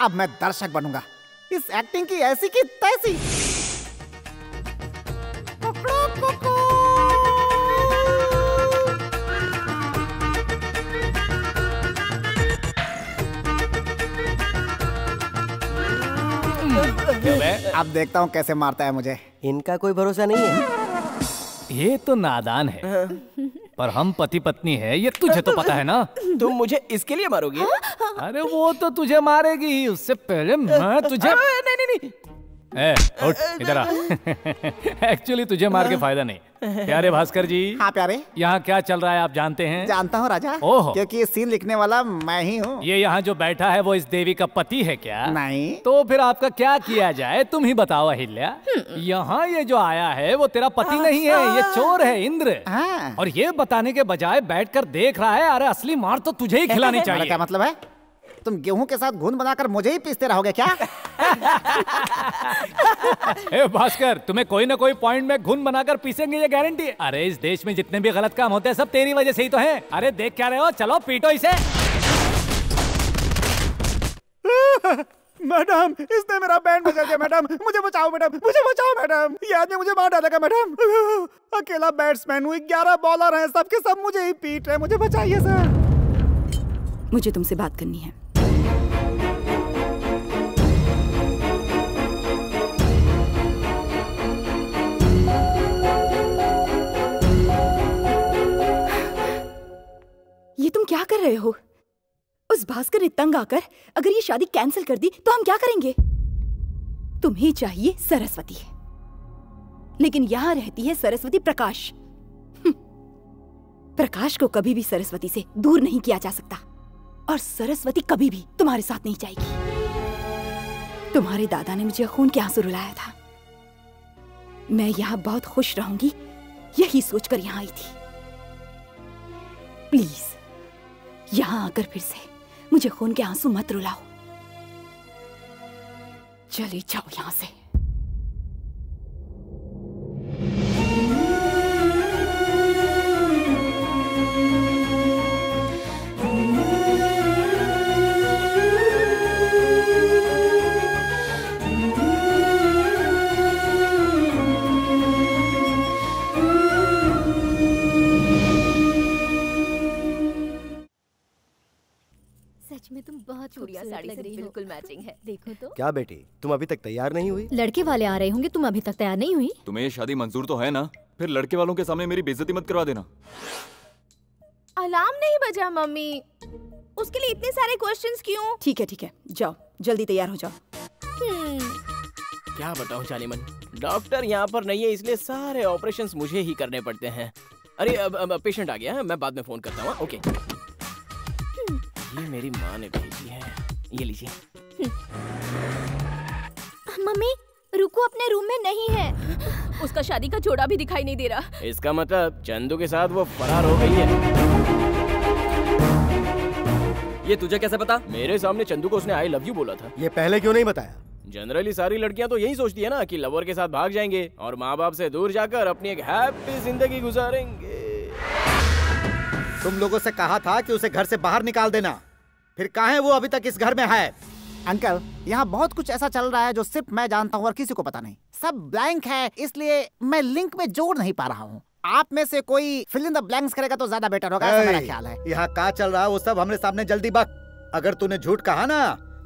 अब मैं दर्शक बनूँगा। इस एक्टिंग की ऐसी की तैसी। अब देखता हूँ कैसे मारता है मुझे। इनका कोई भरोसा नहीं है? ये तो नादान है। पर हम पति पत्नी है ये तुझे तो पता है ना? तुम मुझे इसके लिए मारोगी? अरे वो तो तुझे मारेगी उससे पहले मैं तुझे नहीं नहीं नहीं। ए, उठ इधर आ। एक्चुअली तुझे मार के फ़ायदा नहीं। प्यारे भास्कर जी हाँ प्यारे। यहाँ क्या चल रहा है आप जानते हैं? जानता हूँ राजा ओह। क्योंकि ये सीन लिखने वाला मैं ही हूँ। ये यहाँ जो बैठा है वो इस देवी का पति है क्या? नहीं। तो फिर आपका क्या किया जाए तुम ही बताओ अहिल्या। यहाँ ये जो आया है वो तेरा पति नहीं है ये चोर है इंद्र। हाँ। और ये बताने के बजाय बैठकर देख रहा है अरे असली मार तो तुझे ही खिलानी चाहिए क्या मतलब है? तुम गेहूँ के साथ घुन बनाकर मुझे ही पीसते रहोगे क्या? ए भास्कर तुम्हें कोई ना कोई पॉइंट में घुन बनाकर पीसेंगे ये गारंटी है अरे इस देश में जितने भी गलत काम होते हैं सब तेरी वजह से ही तो हैं। अरे देख क्या रहे हो? चलो पीटो इसे। मैडम इसने मेरा बैंड बजा दिया मैडम। मुझे बचाओ मैडम। मुझे बचाओ मैडम। ये आदमी मुझे मार डालेगा मैडम। अकेला बैट्समैन हूँ ग्यारह बॉलर हैं सबके सब मुझे ही पीट रहे मुझे बचाइए सर मुझे तुमसे बात करनी है। ये तुम क्या कर रहे हो? उस भास्कर ने तंग आकर अगर ये शादी कैंसिल कर दी तो हम क्या करेंगे? तुम्हें चाहिए सरस्वती। लेकिन यहाँ रहती है सरस्वती प्रकाश। हम्म। प्रकाश को कभी भी सरस्वती से दूर नहीं किया जा सकता। और सरस्वती कभी भी तुम्हारे साथ नहीं जाएगी। तुम्हारे दादा ने मुझे खून के आँसू रुलाया था। मैं यहाँ बहुत खुश रहूँगी, यही सोचकर यहाँ आई थी। प्लीज़ यहाँ आकर फिर से। मुझे खून के आँसू मत रुलाओ। चले जाओ यहाँ से। बहुत चूड़िया साड़ी लग से रही हो। बिल्कुल मैचिंग है। देखो तो। क्या बेटी तुम अभी तक तैयार नहीं हुई? लड़के वाले आ रहे होंगे तुम अभी तक तैयार नहीं हुई? तुम्हें ये शादी मंजूर तो है ना? फिर लड़के वालों के सामने मेरी बेइज्जती मत करवा देना। अलार्म नहीं बजा मम्मी। उसके लिए इतने सारे क्वेश्चंस क्यों? ठीक है ठीक है। जाओ जल्दी तैयार हो जाओ। क्या बताऊँ जानेमन डॉक्टर यहाँ पर नहीं है इसलिए सारे ऑपरेशंस मुझे ही करने पड़ते हैं। अरे अब, अब पेशेंट आ गया है मैं बाद में फ़ोन करता हूँ ओके ये मेरी माँ ने भेजी है। ये लीजिए। मम्मी रुको अपने रूम में नहीं है। उसका शादी का जोड़ा भी दिखाई नहीं दे रहा। इसका मतलब चंदू के साथ वो फरार हो गई है। ये तुझे कैसे पता? मेरे सामने चंदू को उसने आई लव यू बोला था। ये पहले क्यों नहीं बताया? जनरली सारी लड़कियाँ तो यही सोचती है ना कि लवर के साथ भाग जाएँगे और माँ बाप से दूर जाकर अपनी एक हैप्पी ज़िंदगी गुजारेंगे। तुम लोगों से कहा था कि उसे घर से बाहर निकाल देना। फिर कहा है वो अभी तक इस घर में है? अंकल यहाँ बहुत कुछ ऐसा चल रहा है जो सिर्फ़ मैं जानता हूँ और किसी को पता नहीं। सब ब्लैंक है इसलिए मैं लिंक में जोड़ नहीं पा रहा हूँ। आप में से कोई फिल इन द ब्लैंक्स करेगा तो ज़्यादा बेटर होगा ऐसा मेरा ख्याल है। यहाँ का चल रहा है वो सब हमारे सामने जल्दी बक। अगर तूने झूठ कहा ना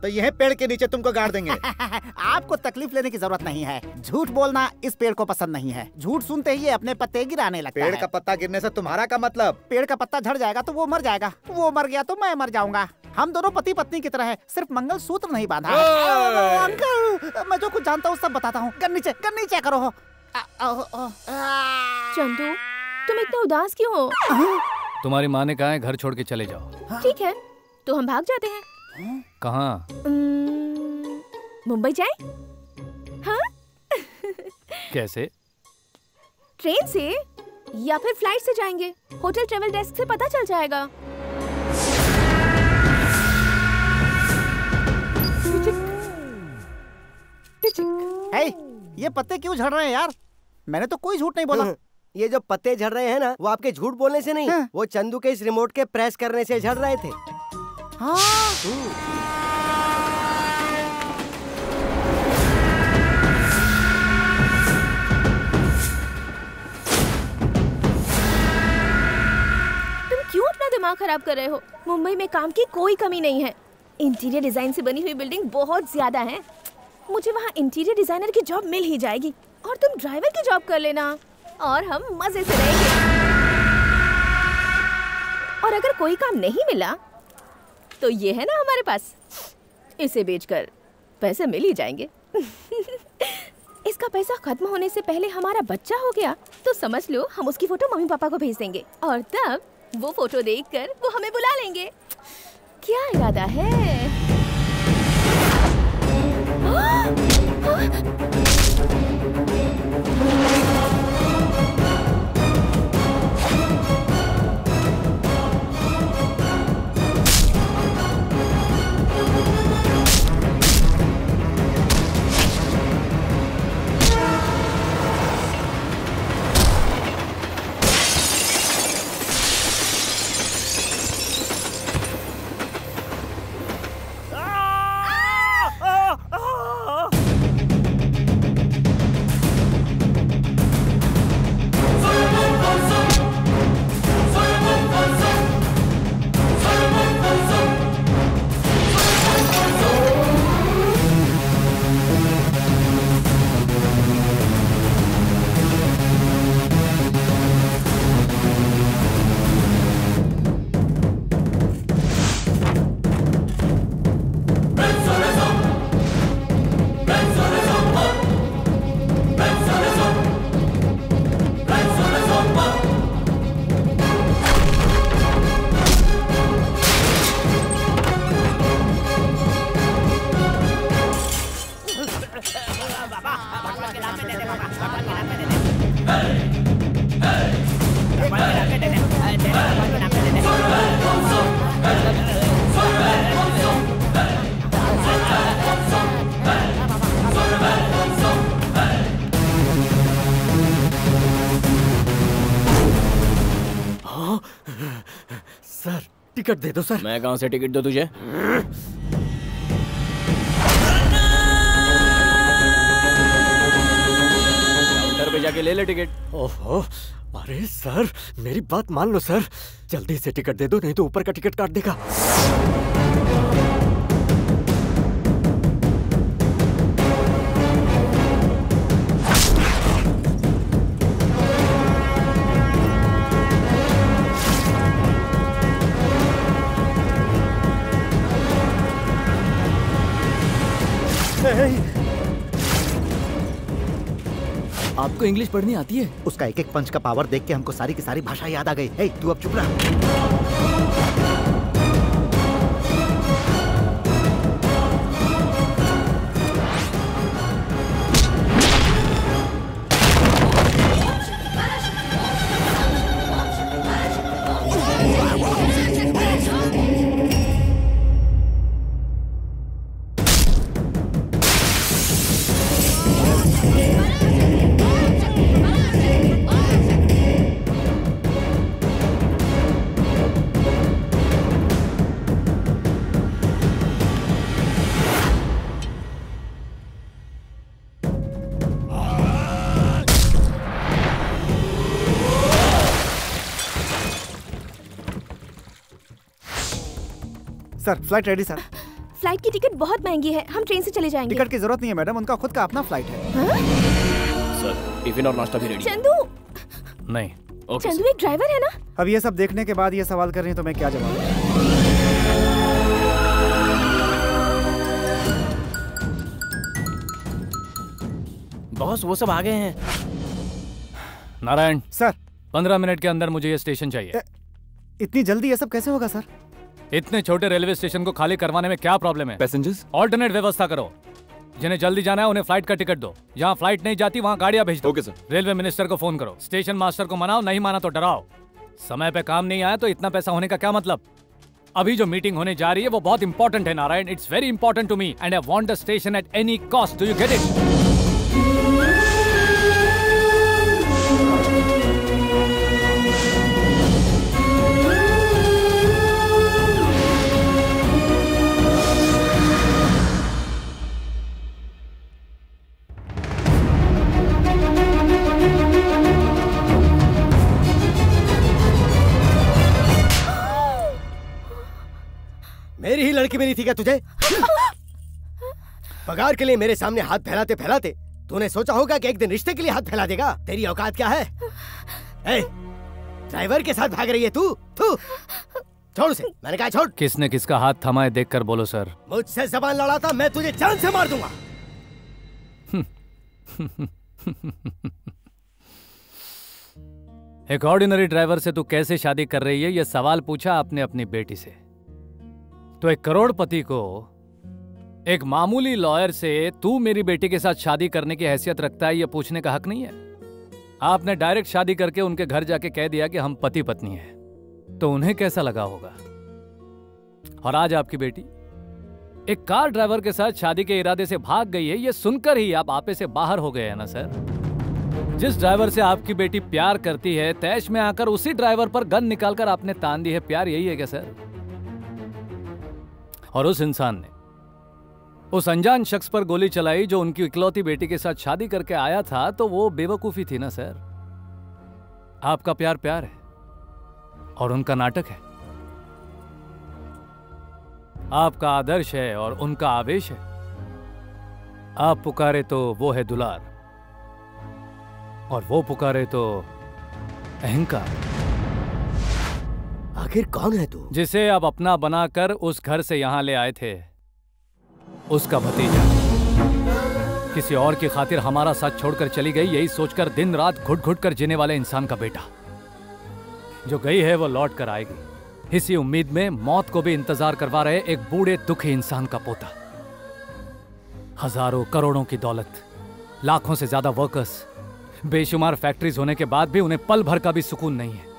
तो यह पेड़ के नीचे तुमको गाड़ देंगे। आपको तकलीफ़ लेने की ज़रूरत नहीं है। झूठ बोलना इस पेड़ को पसंद नहीं है। झूठ सुनते ही ये अपने पत्ते गिराने लगता पेड़ है। का पत्ता गिरने से तुम्हारा का मतलब? पेड़ का पत्ता झड़ जाएगा तो वो मर जाएगा। वो मर गया तो मैं मर जाऊँगा। हम दोनों पति पत्नी की तरह है सिर्फ़ मंगल सूत्र नहीं बांधा। अंकल! मैं जो कुछ जानता हूँ सब बताता हूँ। कर नीचे कर नीचे करो। हो चंदू तुम इतने उदास क्यों हो। तुम्हारी माँ ने कहा है घर छोड़ के चले जाओ। ठीक है तो हम भाग जाते हैं। कहाँ? मुंबई जाए? हाँ? कैसे? ट्रेन से या फिर फ़्लाइट से जाएँगे? होटल ट्रेवल डेस्क से पता चल जाएगा। हे, ये पत्ते क्यों झड़ रहे हैं यार? मैंने तो कोई झूठ नहीं बोला। ये जो पत्ते झड़ रहे हैं ना वो आपके झूठ बोलने से नहीं वो चंदू के इस रिमोट के प्रेस करने से झड़ रहे थे। दिमाग खराब कर रहे हो? मुंबई में काम की कोई कमी नहीं है। इंटीरियर डिज़ाइन से बनी हुई बिल्डिंग बहुत ज़्यादा है। मुझे वहाँ इंटीरियर डिज़ाइनर की जॉब मिल ही जाएगी। और तुम ड्राइवर की जॉब कर लेना। और हम मज़े से रहेंगे। और अगर कोई काम नहीं मिला तो ये है ना हमारे पास। इसे बेचकर पैसे मिल ही जाएँगे। इसका पैसा खत्म होने से पहले हमारा बच्चा हो गया तो समझ लो हम उसकी फ़ोटो मम्मी पापा को भेज देंगे और तब वो फ़ोटो देखकर वो हमें बुला लेंगे। क्या इरादा है? सर हाँ। सर टिकट दे दो सर। मैं कहाँ से टिकट दो तुझे? ले ले टिकट। ओहो अरे सर मेरी बात मान लो सर। जल्दी से टिकट दे दो नहीं तो ऊपर का टिकट काट देगा। आपको इंग्लिश पढ़नी आती है? उसका एक एक पंच का पावर देख के हमको सारी की सारी भाषा याद आ गई। है तू अब चुप रहा। Sir flight ready sir flight की टिकट बहुत महँगी है। हम ट्रेन से चले जाएँगे। टिकट की ज़रूरत नहीं है मैडम उनका खुद का अपना फ़्लाइट है। सर टिफ़िन और नाश्ता भी रेडी चंदू! नहीं। ओके चंदू एक ड्राइवर है ना? अब ये सब देखने के बाद ये सवाल कर रही हैं तो मैं क्या जवाब बॉस वो सब आ गए हैं। नारायण सर पंद्रह मिनट के अंदर मुझे ये स्टेशन चाहिए। इतनी जल्दी ये सब कैसे होगा सर इतने छोटे रेलवे स्टेशन को खाली करवाने में क्या प्रॉब्लम है? पैसेंजर्स ऑल्टरनेट व्यवस्था करो। जिन्हें जल्दी जाना है उन्हें फ़्लाइट का टिकट दो। जहाँ फ़्लाइट नहीं जाती वहाँ गाड़ियाँ भेज दो। ओके सर रेलवे मिनिस्टर को फ़ोन करो। स्टेशन मास्टर को मनाओ नहीं माना तो डराओ। समय पे काम नहीं आया तो इतना पैसा होने का क्या मतलब? अभी जो मीटिंग होने जा रही है वो बहुत इंपॉर्टेंट है Narayan. It's very important to me and I want the station at any cost do you get it मेरी ही लड़की मिली थी क्या तुझे? पगार के लिए मेरे सामने हाथ फैलाते फैलाते तूने सोचा होगा कि एक दिन रिश्ते के लिए हाथ फैला देगा। तेरी औकात क्या है? ए, ड्राइवर के साथ भाग रही है तू? तू छोड़ उसे। मैंने कहा छोड़। किसने किसका हाथ थमा है देख कर बोलो सर। मुझसे जबान लड़ा था मैं तुझे जान से मार दूँगा। एक ऑर्डिनरी ड्राइवर से तू कैसे शादी कर रही है यह सवाल पूछा आपने अपनी बेटी से। तो एक करोड़पति को, एक मामूली लॉयर से तू मेरी बेटी के साथ शादी करने की हैसियत रखता है यह पूछने का हक नहीं है। आपने डायरेक्ट शादी करके उनके घर जाके कह दिया कि हम पति पत्नी हैं तो उन्हें कैसा लगा होगा? और आज आपकी बेटी, एक कार ड्राइवर के साथ शादी के इरादे से भाग गई है यह सुनकर ही आप आपे से बाहर हो गए हैं ना, सर? जिस ड्राइवर से आपकी बेटी प्यार करती है, तैश में आकर उसी ड्राइवर पर गन निकालकर आपने तान दी है, प्यार यही है क्या, सर? और उस इंसान ने। उस अनजान शख्स पर गोली चलाई जो उनकी इकलौती बेटी के साथ शादी करके आया था तो वो बेवकूफ़ी थी ना, सर? आपका प्यार प्यार है और उनका नाटक है। आपका आदर्श है और उनका आवेश है। आप पुकारे तो वो है दुलार और वो पुकारे तो अहंकार। आखिर कौन है तू? जिसे अब अपना बनाकर उस घर से यहाँ ले आए थे। उसका भतीजा। किसी और की खातिर हमारा साथ छोड़कर चली गई, यही सोचकर दिन रात घुट घुट कर जीने वाले इंसान का बेटा। जो गई है, वो लौट कर आएगी। इसी उम्मीद में मौत को भी इंतज़ार करवा रहे एक बूढ़े दुखी इंसान का पोता। हज़ारों करोड़ों की दौलत, लाखों से ज़्यादा वर्कर्स बेशुमार फैक्ट्रीज होने के बाद भी उन्हें पल भर का भी सुकून नहीं है।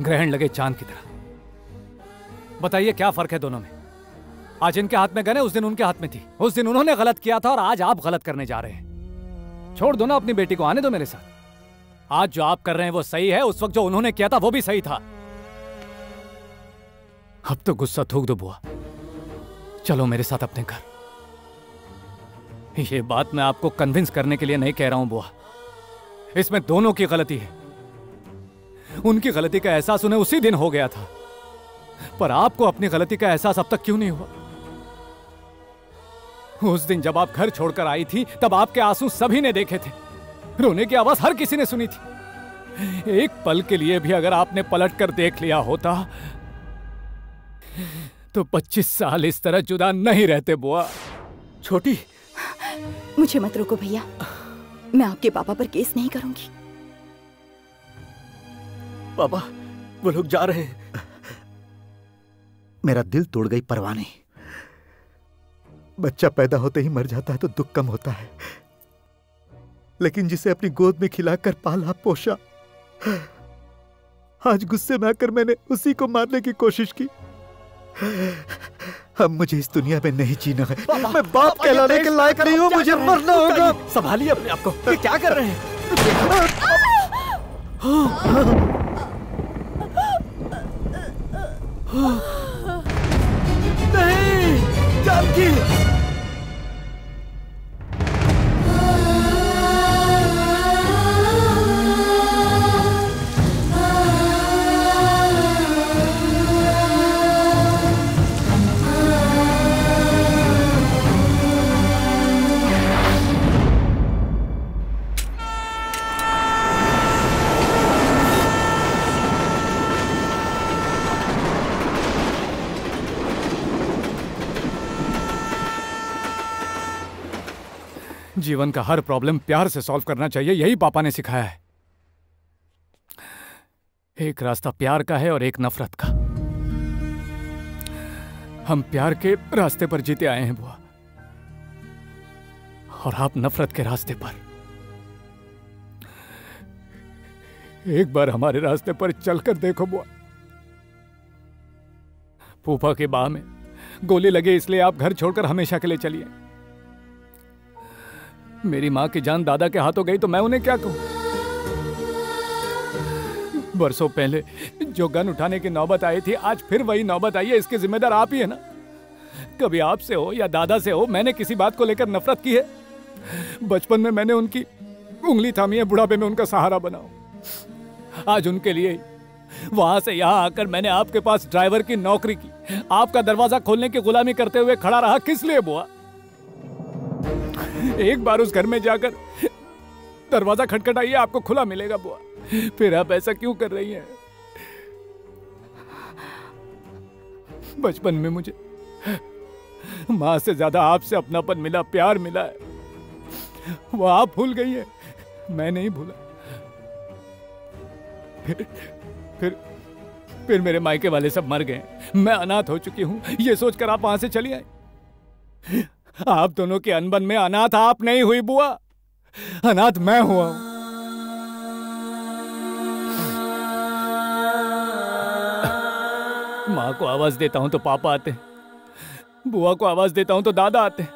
ग्रहण लगे चाँद की तरह। बताइए, क्या फ़र्क है दोनों में? आज इनके हाथ में गने उस दिन उनके हाथ में थी। उस दिन उन्होंने गलत किया था और आज आप गलत करने जा रहे हैं। छोड़ दो ना अपनी बेटी को, आने दो मेरे साथ। आज जो आप कर रहे हैं वो सही है, उस वक्त जो उन्होंने किया था वो भी सही था। अब तो गुस्सा थूक दो बुआ। चलो मेरे साथ अपने घर। ये बात मैं आपको कन्विंस करने के लिए नहीं कह रहा हूँ बुआ। इसमें दोनों की गलती है। उनकी गलती का एहसास उन्हें उसी दिन हो गया था। पर आपको अपनी गलती का एहसास अब तक क्यों नहीं हुआ? उस दिन जब आप घर छोड़कर आई थी, तब आपके आँसू सभी ने देखे थे। रोने की आवाज़ हर किसी ने सुनी थी। एक पल के लिए भी अगर आपने पलट कर देख लिया होता तो 25 साल इस तरह जुदा नहीं रहते, बुआ। छोटी। मुझे मत रोको भैया। मैं आपके पापा पर केस नहीं करूँगी। पापा वो लोग जा रहे हैं। मेरा दिल तोड़ गई परवाह नहीं। बच्चा पैदा होते ही मर जाता है तो दुख कम होता है। लेकिन जिसे अपनी गोद में खिलाकर पाला पोषा आज गुस्से में आकर मैंने उसी को मारने की कोशिश की। अब मुझे इस दुनिया में नहीं जीना है। मैं बाप कहलाने के लायक नहीं हूँ मुझे मरना होगा। संभालिए अपने आप को। क्या कर रहे हैं। नहीं जानकी जीवन का हर प्रॉब्लम प्यार से सॉल्व करना चाहिए, यही पापा ने सिखाया है। एक रास्ता प्यार का है और एक नफरत का। हम प्यार के रास्ते पर जीते आए हैं, बुआ। और आप नफरत के रास्ते पर। एक बार हमारे रास्ते पर चलकर देखो, बुआ। फूफा के बाह में गोली लगे, इसलिए आप घर छोड़कर हमेशा के लिए चलिए। मेरी माँ की जान दादा के हाथों गई तो मैं उन्हें क्या कहूँ? बरसों पहले जो गन उठाने की नौबत आई थी, आज फिर वही नौबत आई है, इसके जिम्मेदार आप ही है ना? कभी आपसे हो या दादा से हो, मैंने किसी बात को लेकर नफरत की है? बचपन में मैंने उनकी उंगली थामी है, बुढ़ापे में उनका सहारा बनाओ आज उनके लिए वहाँ से यहाँ आकर मैंने आपके पास ड्राइवर की नौकरी की। आपका दरवाज़ा खोलने की गुलामी करते हुए खड़ा रहा, किस लिए बुआ? एक बार उस घर में जाकर दरवाज़ा खटखटाइए, आपको खुला मिलेगा, बुआ। फिर आप ऐसा क्यों कर रही हैं? बचपन में मुझे माँ से ज़्यादा आपसे अपनापन मिला, प्यार मिला है। वो आप भूल गई है, मैं नहीं भूला। फिर फिर फिर मेरे मायके वाले सब मर गए मैं अनाथ हो चुकी हूँ, ये सोचकर आप वहाँ से चली आई। आप दोनों के अनबन में अनाथ आप नहीं हुई, बुआ। अनाथ मैं हुआ। हूँ माँ को आवाज़ देता हूँ तो पापा आते बुआ को आवाज़ देता हूँ तो दादा आते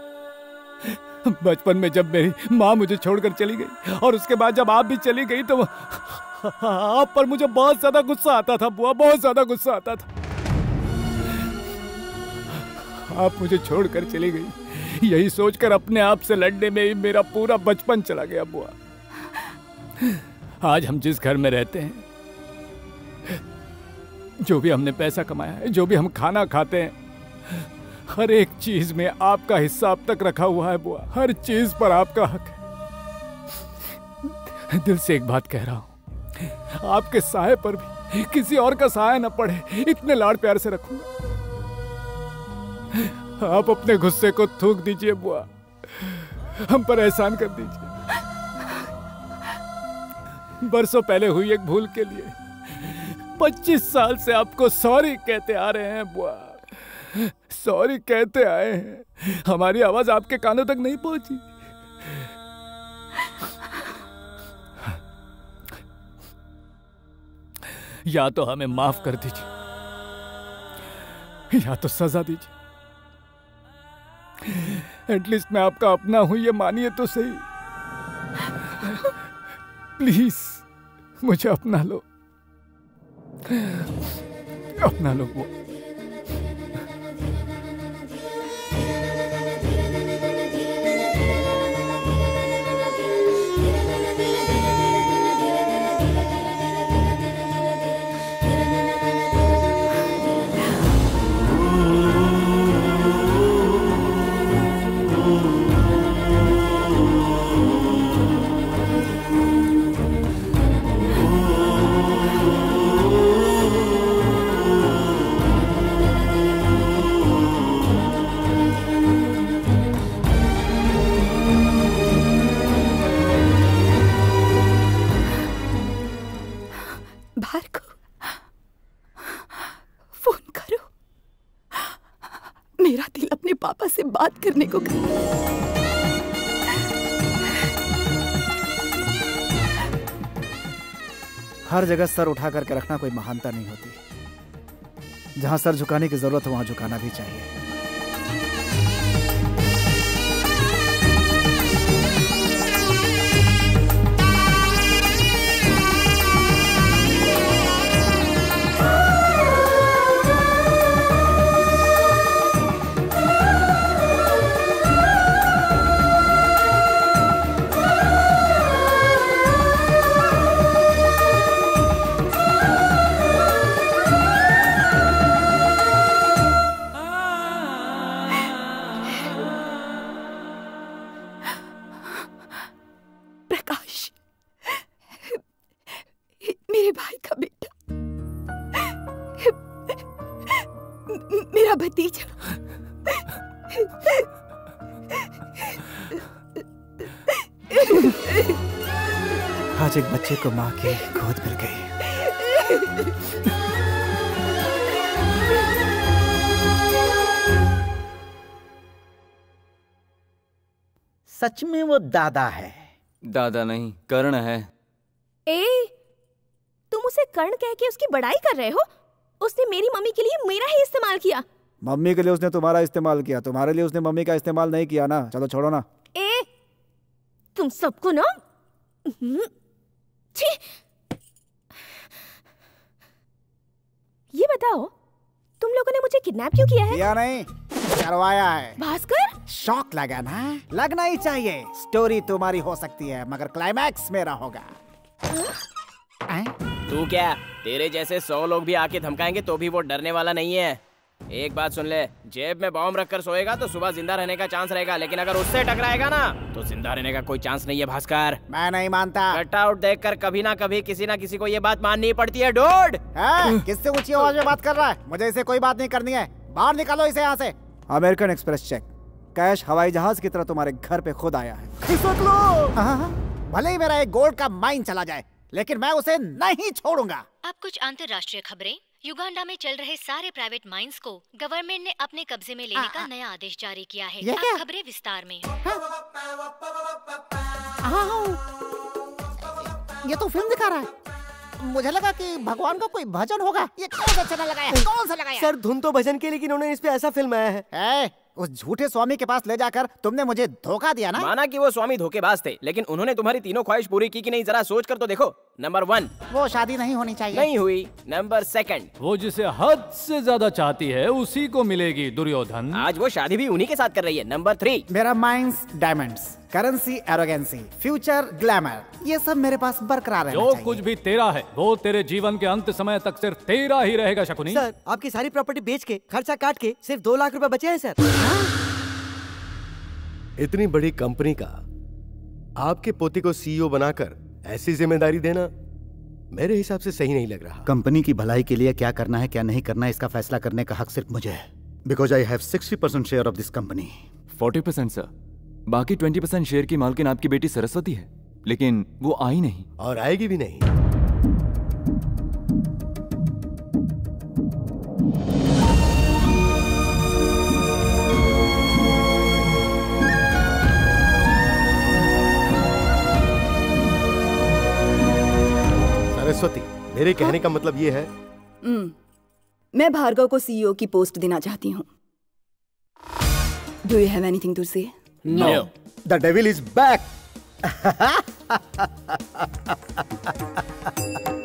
बचपन में जब मेरी माँ मुझे छोड़कर चली गई और उसके बाद जब आप भी चली गई तो आप पर मुझे बहुत ज़्यादा गुस्सा आता था, बुआ, बहुत ज़्यादा गुस्सा आता था। आप मुझे छोड़कर चली गई। यही सोचकर अपने आप से लड़ने में ही मेरा पूरा बचपन चला गया, बुआ। आज हम जिस घर में रहते हैं, जो भी हमने पैसा कमाया है, जो भी हम खाना खाते हैं, हर एक चीज़ में आपका हिस्सा अब तक रखा हुआ है, बुआ। हर चीज़ पर आपका हक है। दिल से एक बात कह रहा हूँ। आपके साय पर भी किसी और का साया न पड़े, इतने लाड़ प्यार से रखूँगा। आप अपने गुस्से को थूक दीजिए, बुआ। हम पर एहसान कर दीजिए। बरसों पहले हुई एक भूल के लिए पच्चीस साल से आपको सॉरी कहते आ रहे हैं, बुआ। सॉरी कहते आए हैं। हमारी आवाज़ आपके कानों तक नहीं पहुँची। या तो हमें माफ़ कर दीजिए, या तो सजा दीजिए। एटलीस्ट मैं आपका अपना हूँ, ये मानिए तो सही। प्लीज़ मुझे अपना लो। अपना लो वो। से बात करने को कहा हर जगह सर उठा करके रखना कोई महानता नहीं होती। जहाँ सर झुकाने की ज़रूरत हो, वहाँ झुकाना भी चाहिए। को माँ की गोद मिल गई। सच में वो दादा है। दादा नहीं कर्ण है। ए तुम उसे कर्ण कह के उसकी बड़ाई कर रहे हो? उसने मेरी मम्मी के लिए मेरा ही इस्तेमाल किया। मम्मी के लिए उसने तुम्हारा इस्तेमाल किया। तुम्हारे लिए उसने मम्मी का इस्तेमाल नहीं किया ना। चलो छोड़ो ना। ए तुम सबको ना हम्म, छी। ये बताओ तुम लोगों ने मुझे किडनैप क्यों किया है? किया नहीं करवाया है। भास्कर? शौक लगा ना? लगना ही चाहिए। स्टोरी तुम्हारी हो सकती है मगर क्लाइमैक्स मेरा होगा। तू क्या तेरे जैसे सौ लोग भी आके धमकाएँगे तो भी वो डरने वाला नहीं है? एक बात सुन ले जेब में बॉम्ब रखकर सोएगा तो सुबह ज़िंदा रहने का चांस रहेगा लेकिन अगर उससे टकराएगा ना तो ज़िंदा रहने का कोई चांस नहीं है भास्कर। मैं नहीं मानता। कट आउट देखकर कभी ना कभी किसी ना किसी को ये बात माननी पड़ती है डोड। किससे ऊँची आवाज़ में बात कर रहा है? मुझे इसे कोई बात नहीं करनी है। बाहर निकालो इसे यहाँ से। American Express check. कैश हवाई जहाज़ की तरह तुम्हारे घर पे खुद आया है। लो हाँ, हाँ, भले ही मेरा एक गोल्ड का माइन चला जाए लेकिन मैं उसे नहीं छोड़ूँगा। अब कुछ अंतर्राष्ट्रीय खबरें? युगांडा में चल रहे सारे प्राइवेट माइंस को गवर्नमेंट ने अपने कब्जे में लेने का नया आदेश जारी किया है। अब खबरें विस्तार में। ये तो फ़िल्म दिखा रहा है। मुझे लगा कि भगवान का कोई भजन होगा। ये कौन सा चला लगाया? कौन सा लगाया? सर धुन तो भजन के लेकिन उन्होंने इस पे ऐसा फ़िल्म आया है? ए, उस झूठे स्वामी के पास ले जाकर तुमने मुझे धोखा दिया ना? माना कि वो स्वामी धोखेबाज थे लेकिन उन्होंने तुम्हारी तीनों ख्वाहिश पूरी की कि नहीं जरा सोच कर तो देखो। नंबर वन वो शादी नहीं होनी चाहिए। नहीं हुई। नंबर सेकंड वो जिसे हद से ज़्यादा चाहती है उसी को मिलेगी दुर्योधन। आज वो शादी भी उन्हीं के साथ कर रही है। नंबर थ्री मेरा mind diamonds currency arrogance future glamour ये सब मेरे पास बरकरार है जो चाहिए। कुछ भी तेरा है वो तेरे जीवन के अंत समय तक सिर्फ़ तेरा ही रहेगा शकुनी। सर आपकी सारी प्रॉपर्टी बेच के खर्चा काट के सिर्फ़ दो लाख रुपए बचे हैं सर। इतनी बड़ी कंपनी का आपके पोते को सीईओ बनाकर ऐसी ज़िम्मेदारी देना मेरे हिसाब से सही नहीं लग रहा। कंपनी की भलाई के लिए क्या करना है क्या नहीं करना है इसका फैसला करने का हक सिर्फ़ मुझे है। Because I have sixty percent share of this company forty percent sir. बाकी ट्वेंटी परसेंट शेयर की मालकिन आपकी बेटी सरस्वती है लेकिन वो आई नहीं। और आएगी भी नहीं। सरस्वती मेरे कहने हाँ? का मतलब ये है हम्म, मैं भार्गव को सीईओ की पोस्ट देना चाहती हूँ। Do you have anything to say No. The devil is back.